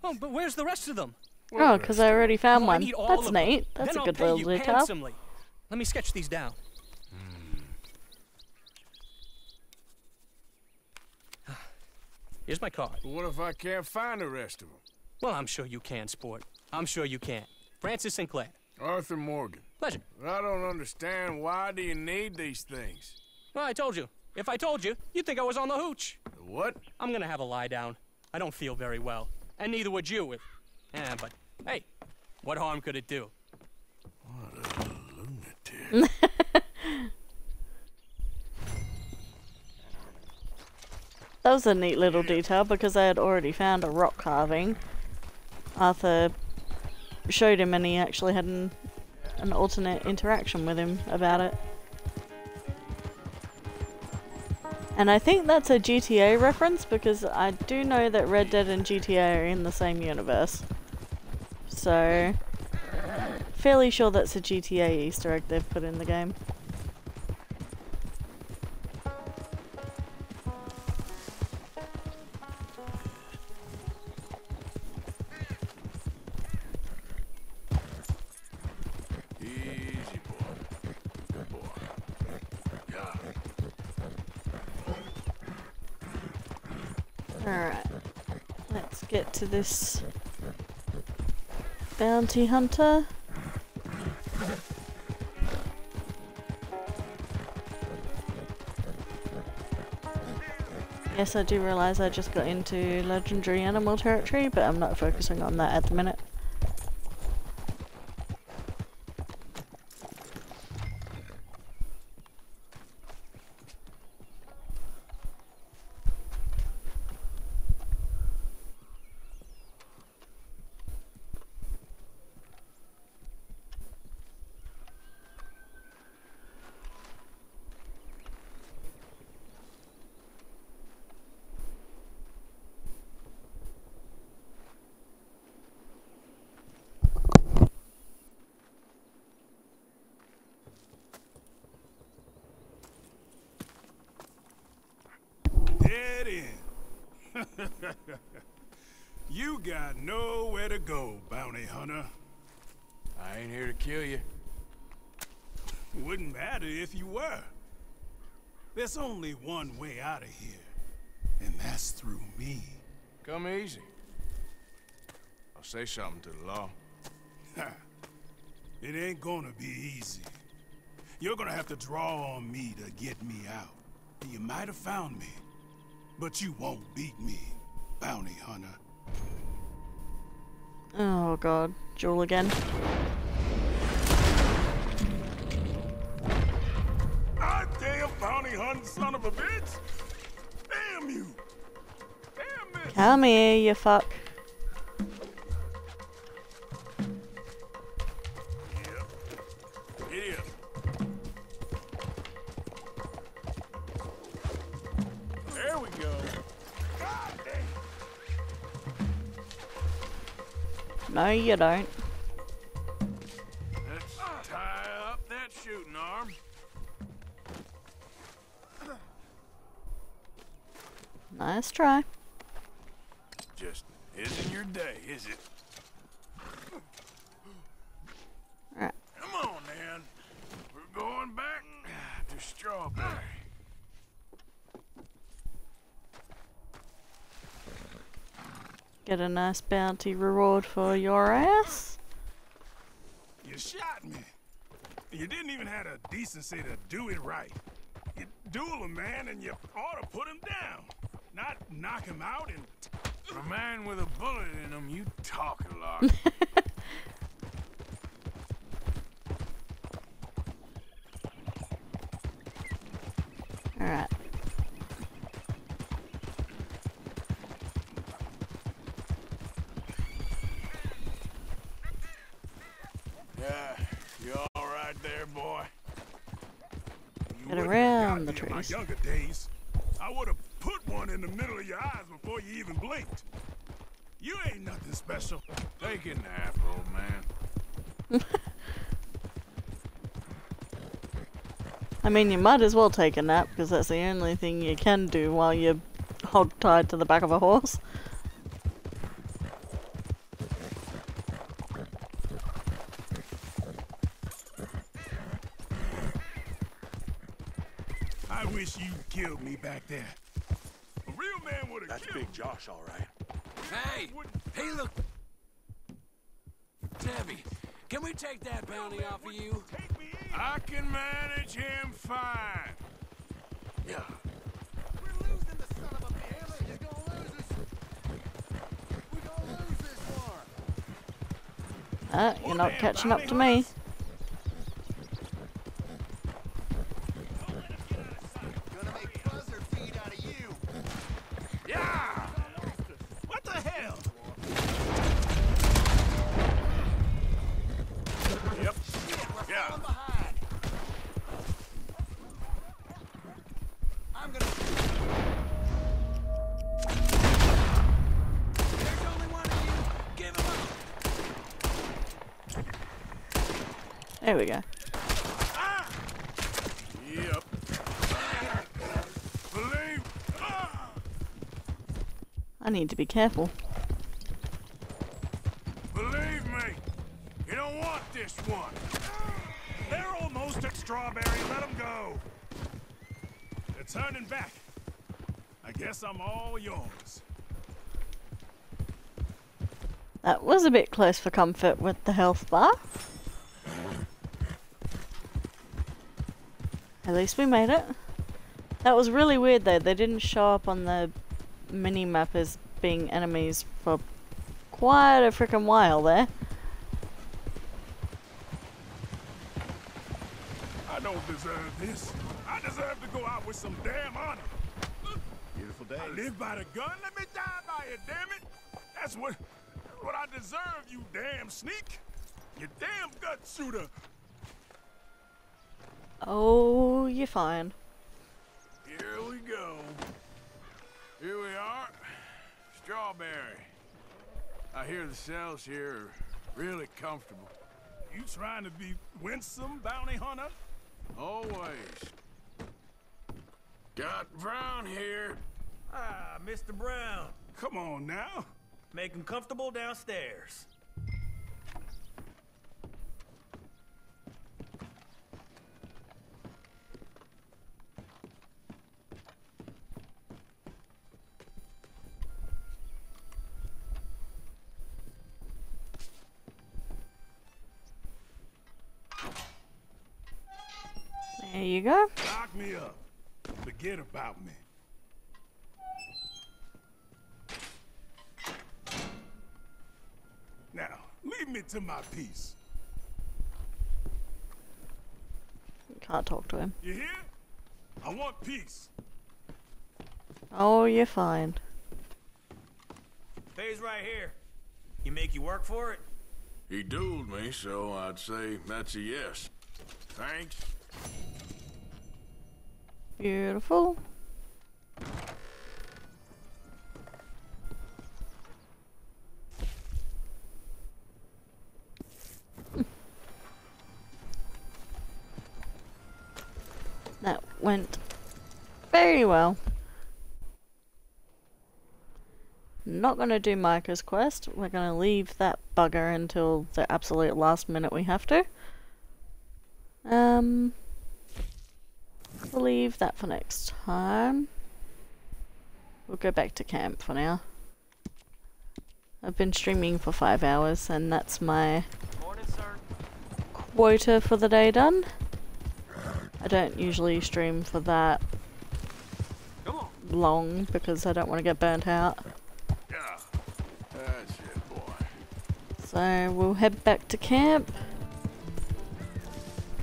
Oh, but where's the rest of them? Oh, because I already found Oh, I one. need all That's of neat. That's then a I'll good pay little you detail. handsomely. Let me sketch these down. (sighs) Here's my card. What if I can't find the rest of them? Well, I'm sure you can, sport. I'm sure you can. Francis Sinclair. Arthur Morgan. Pleasure. I don't understand. Why do you need these things? Well, I told you. If I told you, you'd think I was on the hooch. The what? I'm gonna have a lie down. I don't feel very well. And neither would you if... Yeah, but, hey, what harm could it do? (laughs) That was a neat little detail because I had already found a rock carving. Arthur showed him and he actually had an, an alternate interaction with him about it. And I think that's a GTA reference because I do know that Red Dead and GTA are in the same universe. So, fairly sure that's a GTA Easter egg they've put in the game. Easy, boy. Good boy. Yeah. Alright. Let's get to this bounty hunter. Yes, I do realise I just got into legendary animal territory, but I'm not focusing on that at the minute. Dead end. (laughs) you got nowhere to go, bounty hunter. I ain't here to kill you. Wouldn't matter if you were. There's only one way out of here, and that's through me. Come easy. I'll say something to the law. (laughs) it ain't gonna be easy. You're gonna have to draw on me to get me out. You might have found me, but you won't beat me, bounty hunter. Oh god, Jewel again. Ah, damn bounty hunting son of a bitch! Damn you! Come here, you fuck. You don't. Let's tie up that shooting arm. Nice try. Just isn't your day, is it? Alright. Come on, then. We're going back to Strawberry. Get a nice bounty reward for your ass. You shot me. You didn't even have the decency to do it right. You duel a man and you ought to put him down. Not knock him out and... A man with a bullet in him, you talk a lot. (laughs) Alright. Yeah, you all right there, boy? Get around the In my younger days, I would have put one in the middle of your eyes before you even blinked. You ain't nothing special. Take a nap, old man. (laughs) I mean, you might as well take a nap because that's the only thing you can do while you're hog tied to the back of a horse. Catching up to me. There we go. Yep. Believe. I need to be careful. Believe me, you don't want this one. They're almost at Strawberry. Let them go. They're turning back. I guess I'm all yours. That was a bit close for comfort with the health bar. At least we made it. That was really weird though. They didn't show up on the mini map as being enemies for quite a freaking while there. I don't deserve this. I deserve to go out with some damn honor. Beautiful day. I live by the gun. Let me die by it, damn it. That's what, that's what I deserve, you damn sneak. You damn gut shooter. Oh, you're fine. Here we go. Here we are. Strawberry. I cells here are really comfortable. You trying to be winsome, bounty hunter? Always. Got Brown here. Ah, Mr. Brown. Come on now. Make him comfortable downstairs. There you go. Lock me up. Forget about me. Now, leave me to my peace. Can't talk to him. You hear? I want peace. Oh, you're fine. Pays right here. You make you work for it? He dueled me, so I'd say that's a yes. Thanks. Beautiful. (laughs) that went very well. Not going to do Micah's quest. We're going to leave that bugger until the absolute last minute we have to. Um, we'll leave that for next time. We'll go back to camp for now. I've been streaming for five hours and that's my quota for the day done. I don't usually stream for that long because I don't want to get burnt out. That's it, boy. So we'll head back to camp.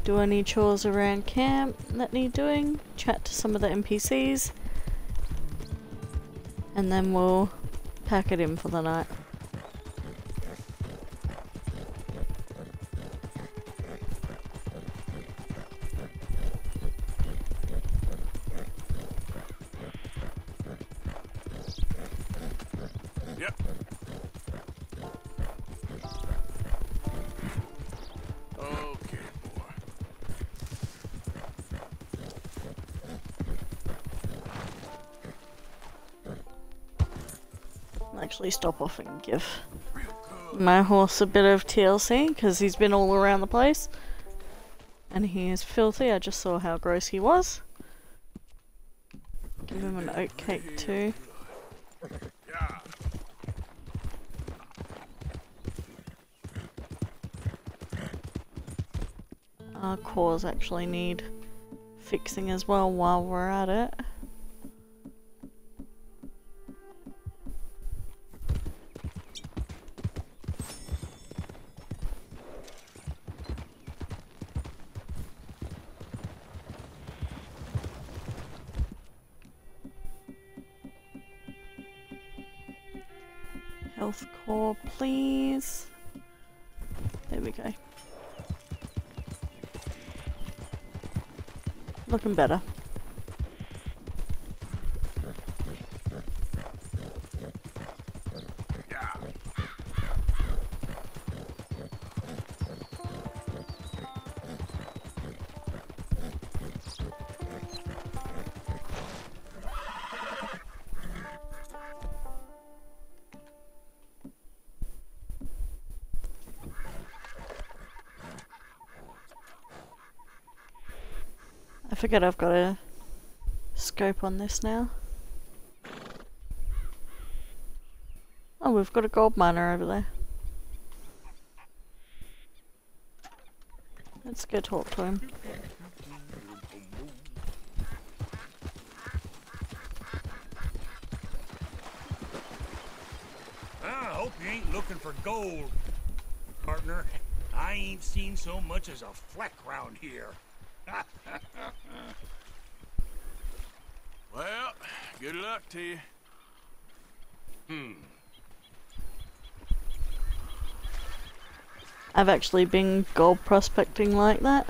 Do any chores around camp that need doing. Chat to some of the NPCs. And then we'll pack it in for the night. Stop off and give my horse a bit of TLC because he's been all around the place. And he is filthy. I just saw how gross he was. Give him an oat cake too. Our cores actually need fixing as well while we're at it. Health core, please. There we go. Looking better. Forget I've got a scope on this now. Oh, we've got a gold miner over there. Let's go talk to him. I hope you ain't looking for gold, partner. I ain't seen so much as a fleck round here. (laughs) Well, good luck to you. Hmm. I've actually been gold prospecting like that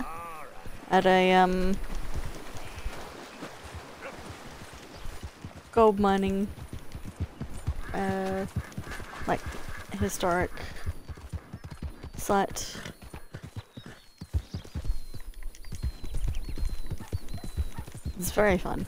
at a um gold mining uh like historic site. It's very fun.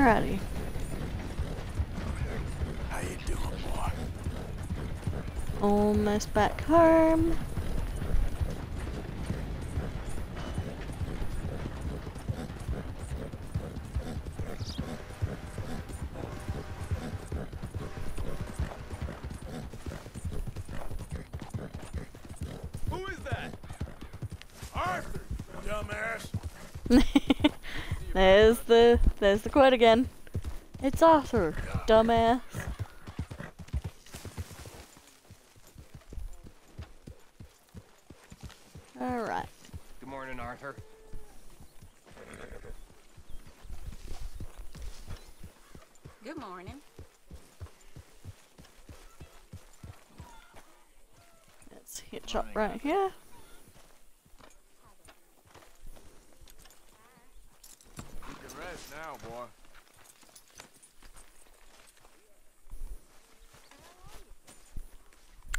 Alrighty. How you doing, boy? Almost back home. Who is that? Arthur, dumbass. there's the there's the quote again. It's Arthur, dumbass. Alright. Good morning, Arthur. Good morning. Let's hitch up right here. You can rest now, boy.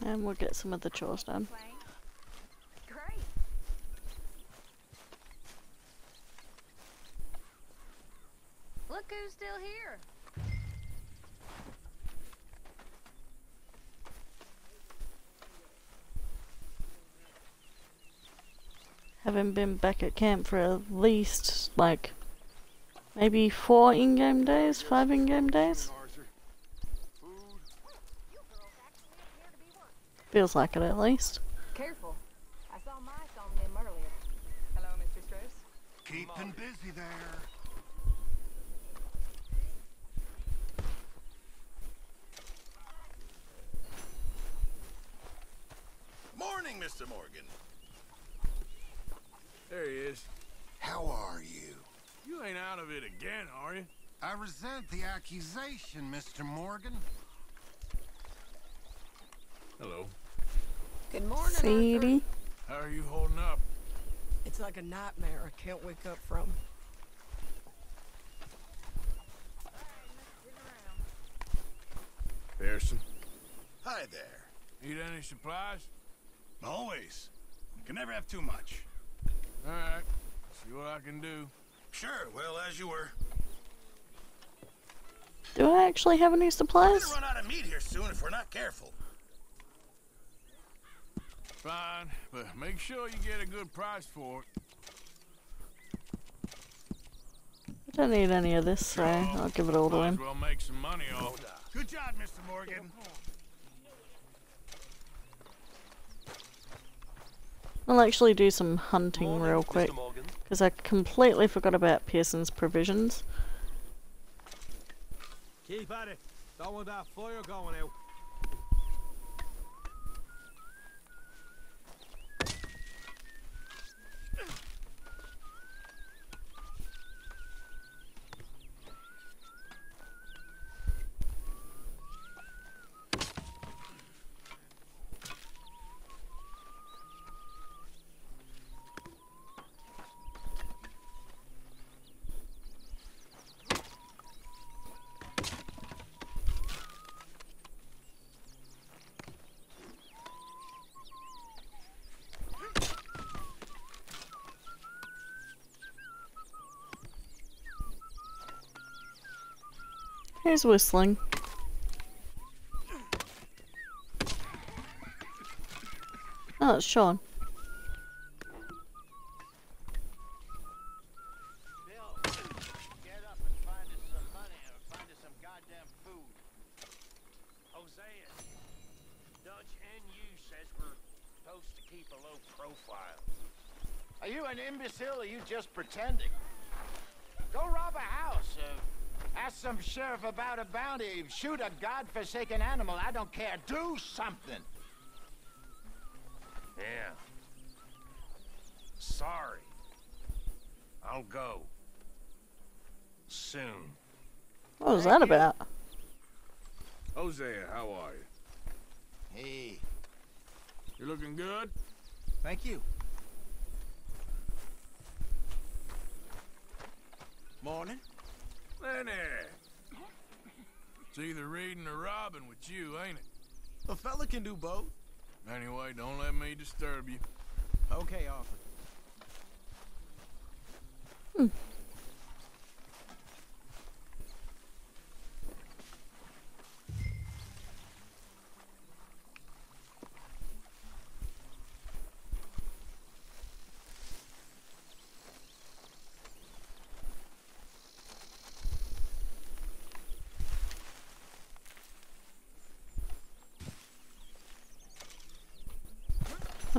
And we'll get some of the chores done. Great. Look who's still here. Haven't been back at camp for at least like maybe four in-game days, five in-game days. Feels like it at least. Careful. I saw mice on them earlier. Hello, Mr. Strauss. Keeping busy there. Morning, Mr. Morgan. There he is. How are you? You ain't out of it again, are you? I resent the accusation, Mr. Morgan. Hello. Good morning, Sadie. How are you holding up? It's like a nightmare I can't wake up from. Pearson. Hi there. Need any supplies? Always. Can never have too much. All right. See what I can do. Sure, well, as you were. Do I actually have any We're supplies? gonna run out of meat here soon if we're not careful. Fine, but make sure you get a good price for it. I don't need any of this, so oh, I'll give it all to him. well make some money off. Good job, Mr. Morgan. I'll actually do some hunting real quick. Because I completely forgot about Pearson's provisions. Keep at it. Don't want that fire going out. Here's whistling. Oh, it's Sean. Get up and find us some money or find us some goddamn food. Hosea, Dutch and you says we're supposed to keep a low profile. Are you an imbecile or are you just pretending? Go rob a house. Uh, ask some sheriff about a bounty. Shoot a godforsaken animal. I don't care. Do something. Yeah. Sorry. I'll go. Soon. What was that about? Hosea, how are you? Hey. You're looking good? Thank you. Morning. Lenny. It's either reading or robbing with you, ain't it? A fella can do both. Anyway, don't let me disturb you. Okay, Arthur. Hmm.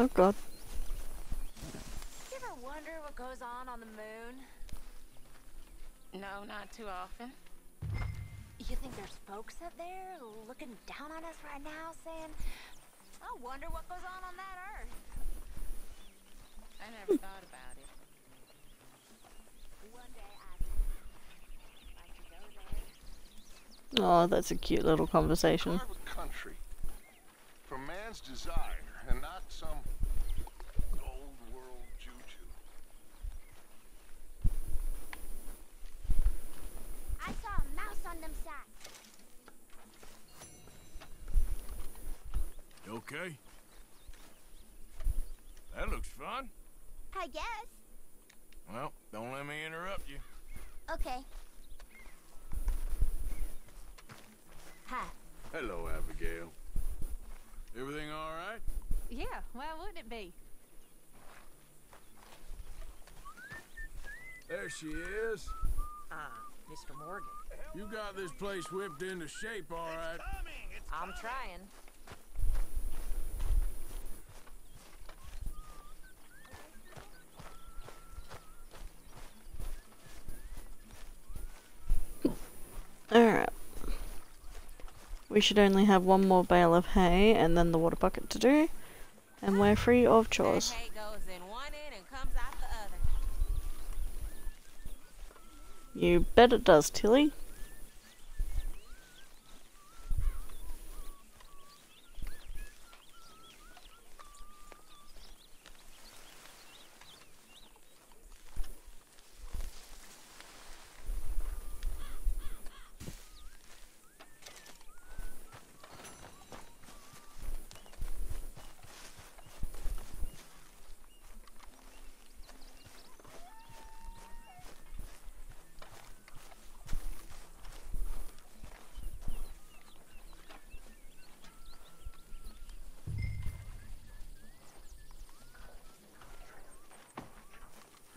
Oh god. You ever wonder what goes on on the moon? No, not too often. You think there's folks up there looking down on us right now saying, I wonder what goes on on that Earth? I never thought about it. One day I'd like to go there. Oh, that's a cute little conversation. Country for man's desire and not some old world juju. I saw a mouse on them sides. You okay? That looks fun. I guess. Well, don't let me interrupt you. Okay. Hi. Hello, Abigail. Everything all right? Yeah, why wouldn't it be? There she is. Ah, Mr. Morgan. You got this place whipped into shape, all right. I'm trying. Alright. We should only have one more bale of hay and then the water bucket to do. And we're free of chores. Hay goes in one end and comes out the other. You bet it does, Tilly.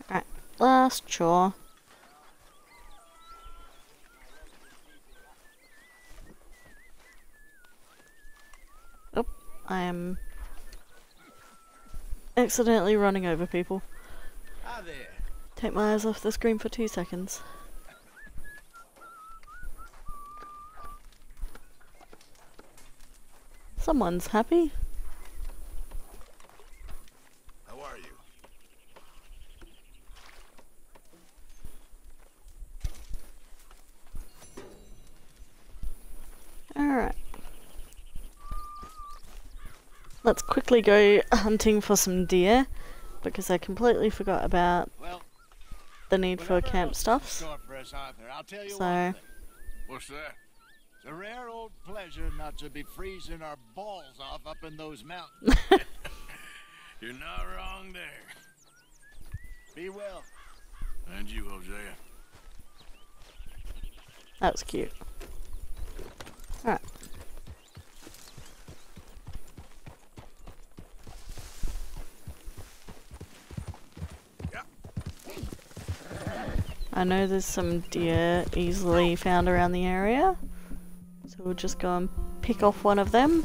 Alright, Oh, I am accidentally running over people. Take my eyes off the screen for two seconds. Someone's happy. How are you? Alright. Let's quickly go (laughs) hunting for some deer because I completely forgot about Well, the need for camp stuffs. For us, Arthur. I'll tell you So- What's that? It's a rare old pleasure not to be freezing our balls off up in those mountains. (laughs) (laughs) You're not wrong there. Be well. And you, Hosea. That was cute. Alright. I know there's some deer easily found around the area. So we'll just go and pick off one of them.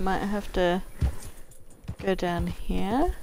Might have to go down here.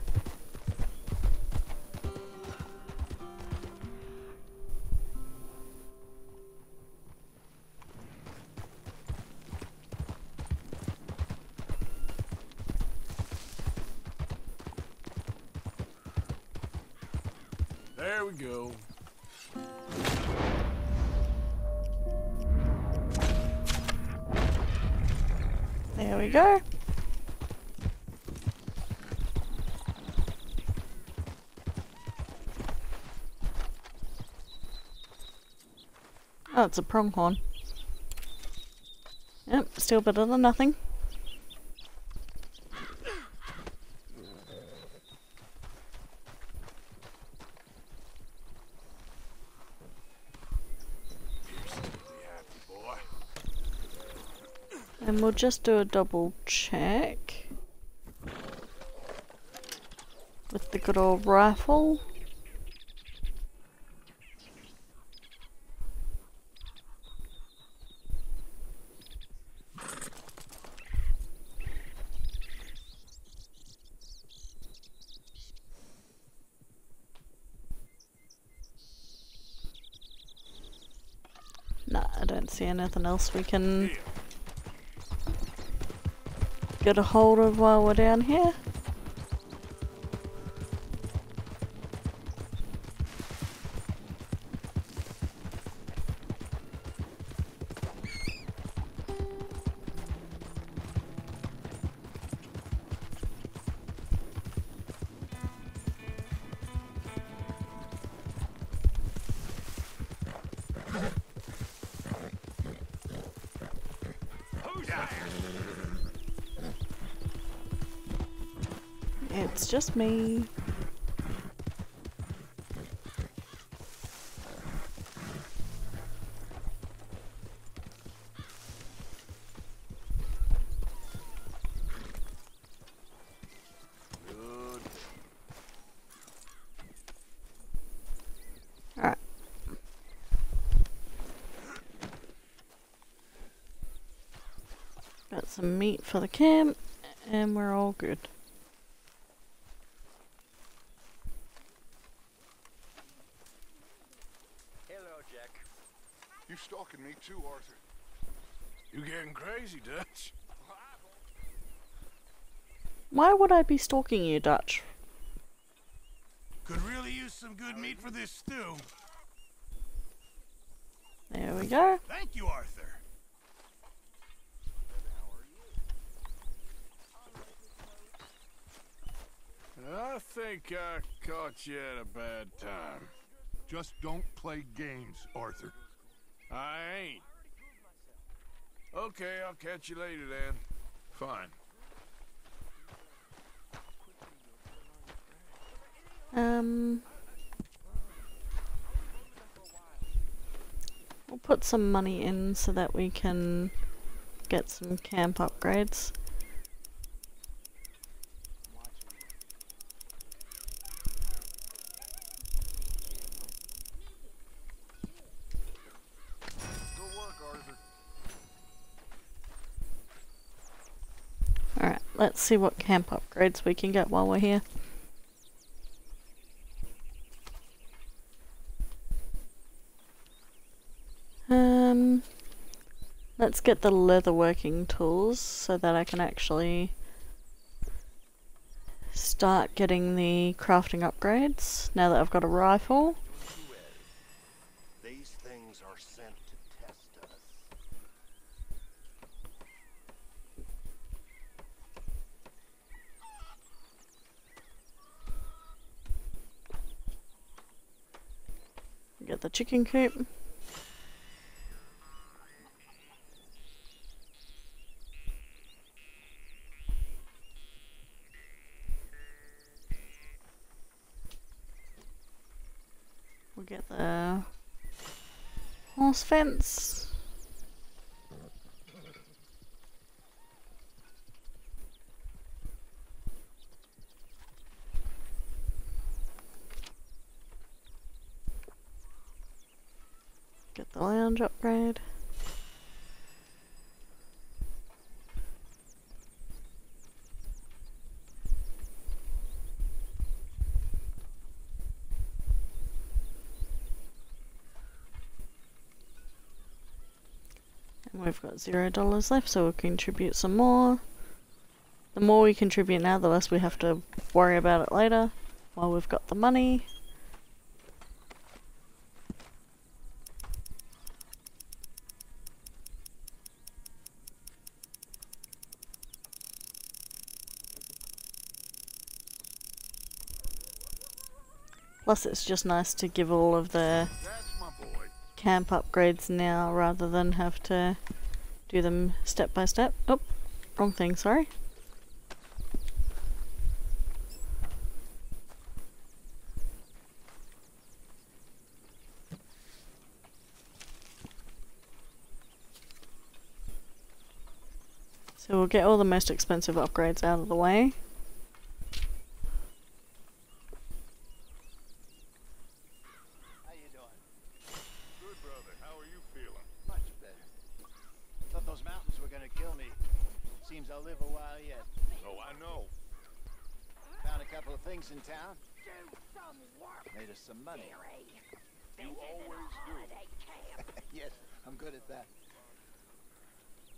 Oh, it's a pronghorn. Yep, still better than nothing. And we'll just do a double check with the good old rifle. Nah, I don't anything else we can get a hold of while we're down here. Just me. Some meat for the camp, and we're all good. Hello, Jack. You stalking me too, Arthur? You getting crazy, Dutch? Why would I be stalking you, Dutch? Could really use some good meat for this stew. There we go. Thank you, Arthur. I think I caught you at a bad time. Just don't play games, Arthur. I ain't. Okay, I'll catch you later then. Fine. Um, we'll put some money in so that we can get some camp upgrades. Alright, let's see what camp upgrades we can get while we're here. Let's get the leatherworking tools so that I can actually start getting the crafting upgrades now that I've got a rifle. These things are sent to test us. Get the chicken coop. Fence. Get the lounge upgrade. We've got zero dollars left, so we'll contribute some more. The more we contribute now, the less we have to worry about it later, while we've got the money. Plus it's just nice to give all of the That's my boy. camp upgrades now rather than have to do them step by step. Oh, wrong thing, sorry. So we'll get all the most expensive upgrades out of the way. Good, brother. How are you feeling? Much better. Thought those mountains were gonna kill me. Seems I'll live a while yet. Oh, I know. Found a couple of things in town. Made us some money. You always do. yes, I'm good at that.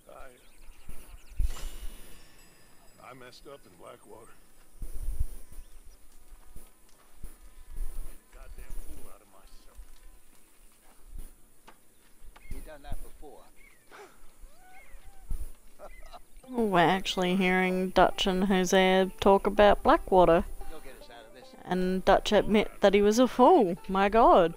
I... I messed up in Blackwater. Goddamn fool out of myself. You done that before. Oh, we're actually hearing Dutch and Hosea talk about Blackwater. And Dutch admit that he was a fool. My god.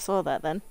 I saw that then.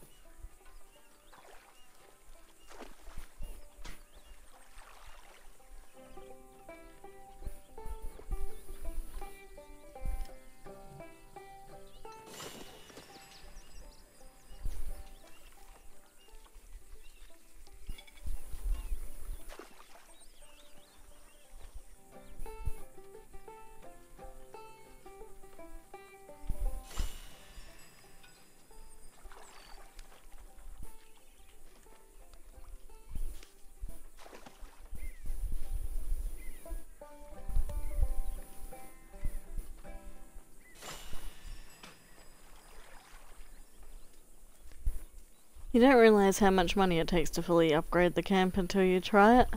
You don't realize how much money it takes to fully upgrade the camp until you try it.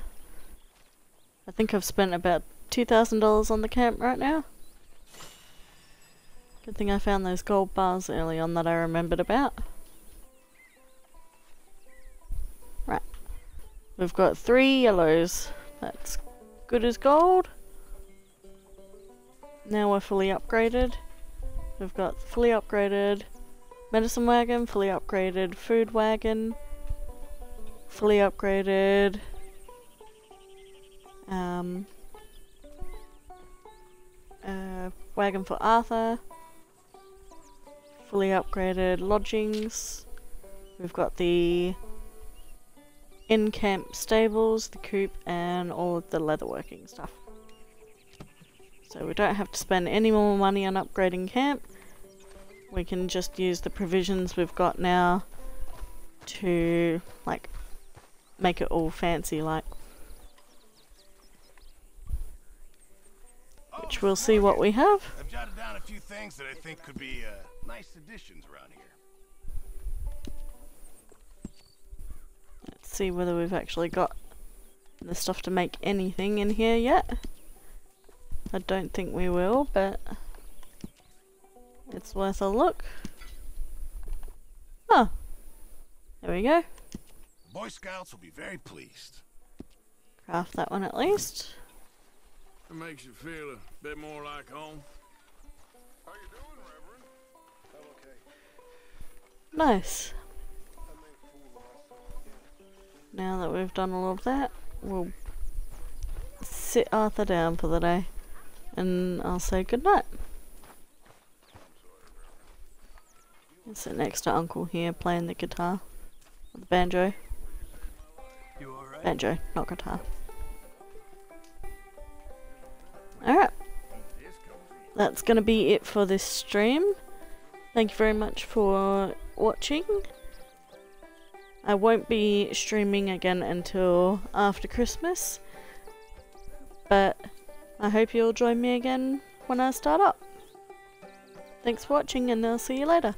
I think I've spent about $2,000 on the camp right now. Good thing I found those gold bars early on that I remembered about. Right. We've got three yellows. That's good as gold. Now we're fully upgraded. We've got fully upgraded medicine wagon, fully upgraded food wagon, fully upgraded um, uh, wagon for Arthur, fully upgraded lodgings. We've got the in-camp stables, the coop, and all of the leatherworking stuff. So we don't have to spend any more money on upgrading camp. We can just use the provisions we've got now to, like, make it all fancy like. Which we'll see what we have. I've jotted down a few things that I think could be uh, nice additions around here. Let's see whether we've actually got the stuff to make anything in here yet. I don't think we will, but it's worth a look. Oh, there we go. Boy Scouts will be very pleased. Craft that one at least. It makes you feel a bit more like home. How you doing, Reverend? I'm okay. Nice. Now that we've done all of that, we'll sit Arthur down for the day. And I'll say goodnight. And sit next to Uncle here playing the guitar. The banjo. You? Banjo, not guitar. Alright. That's going to be it for this stream. Thank you very much for watching. I won't be streaming again until after Christmas. But I hope you'll join me again when I start up. Thanks for watching and I'll see you later.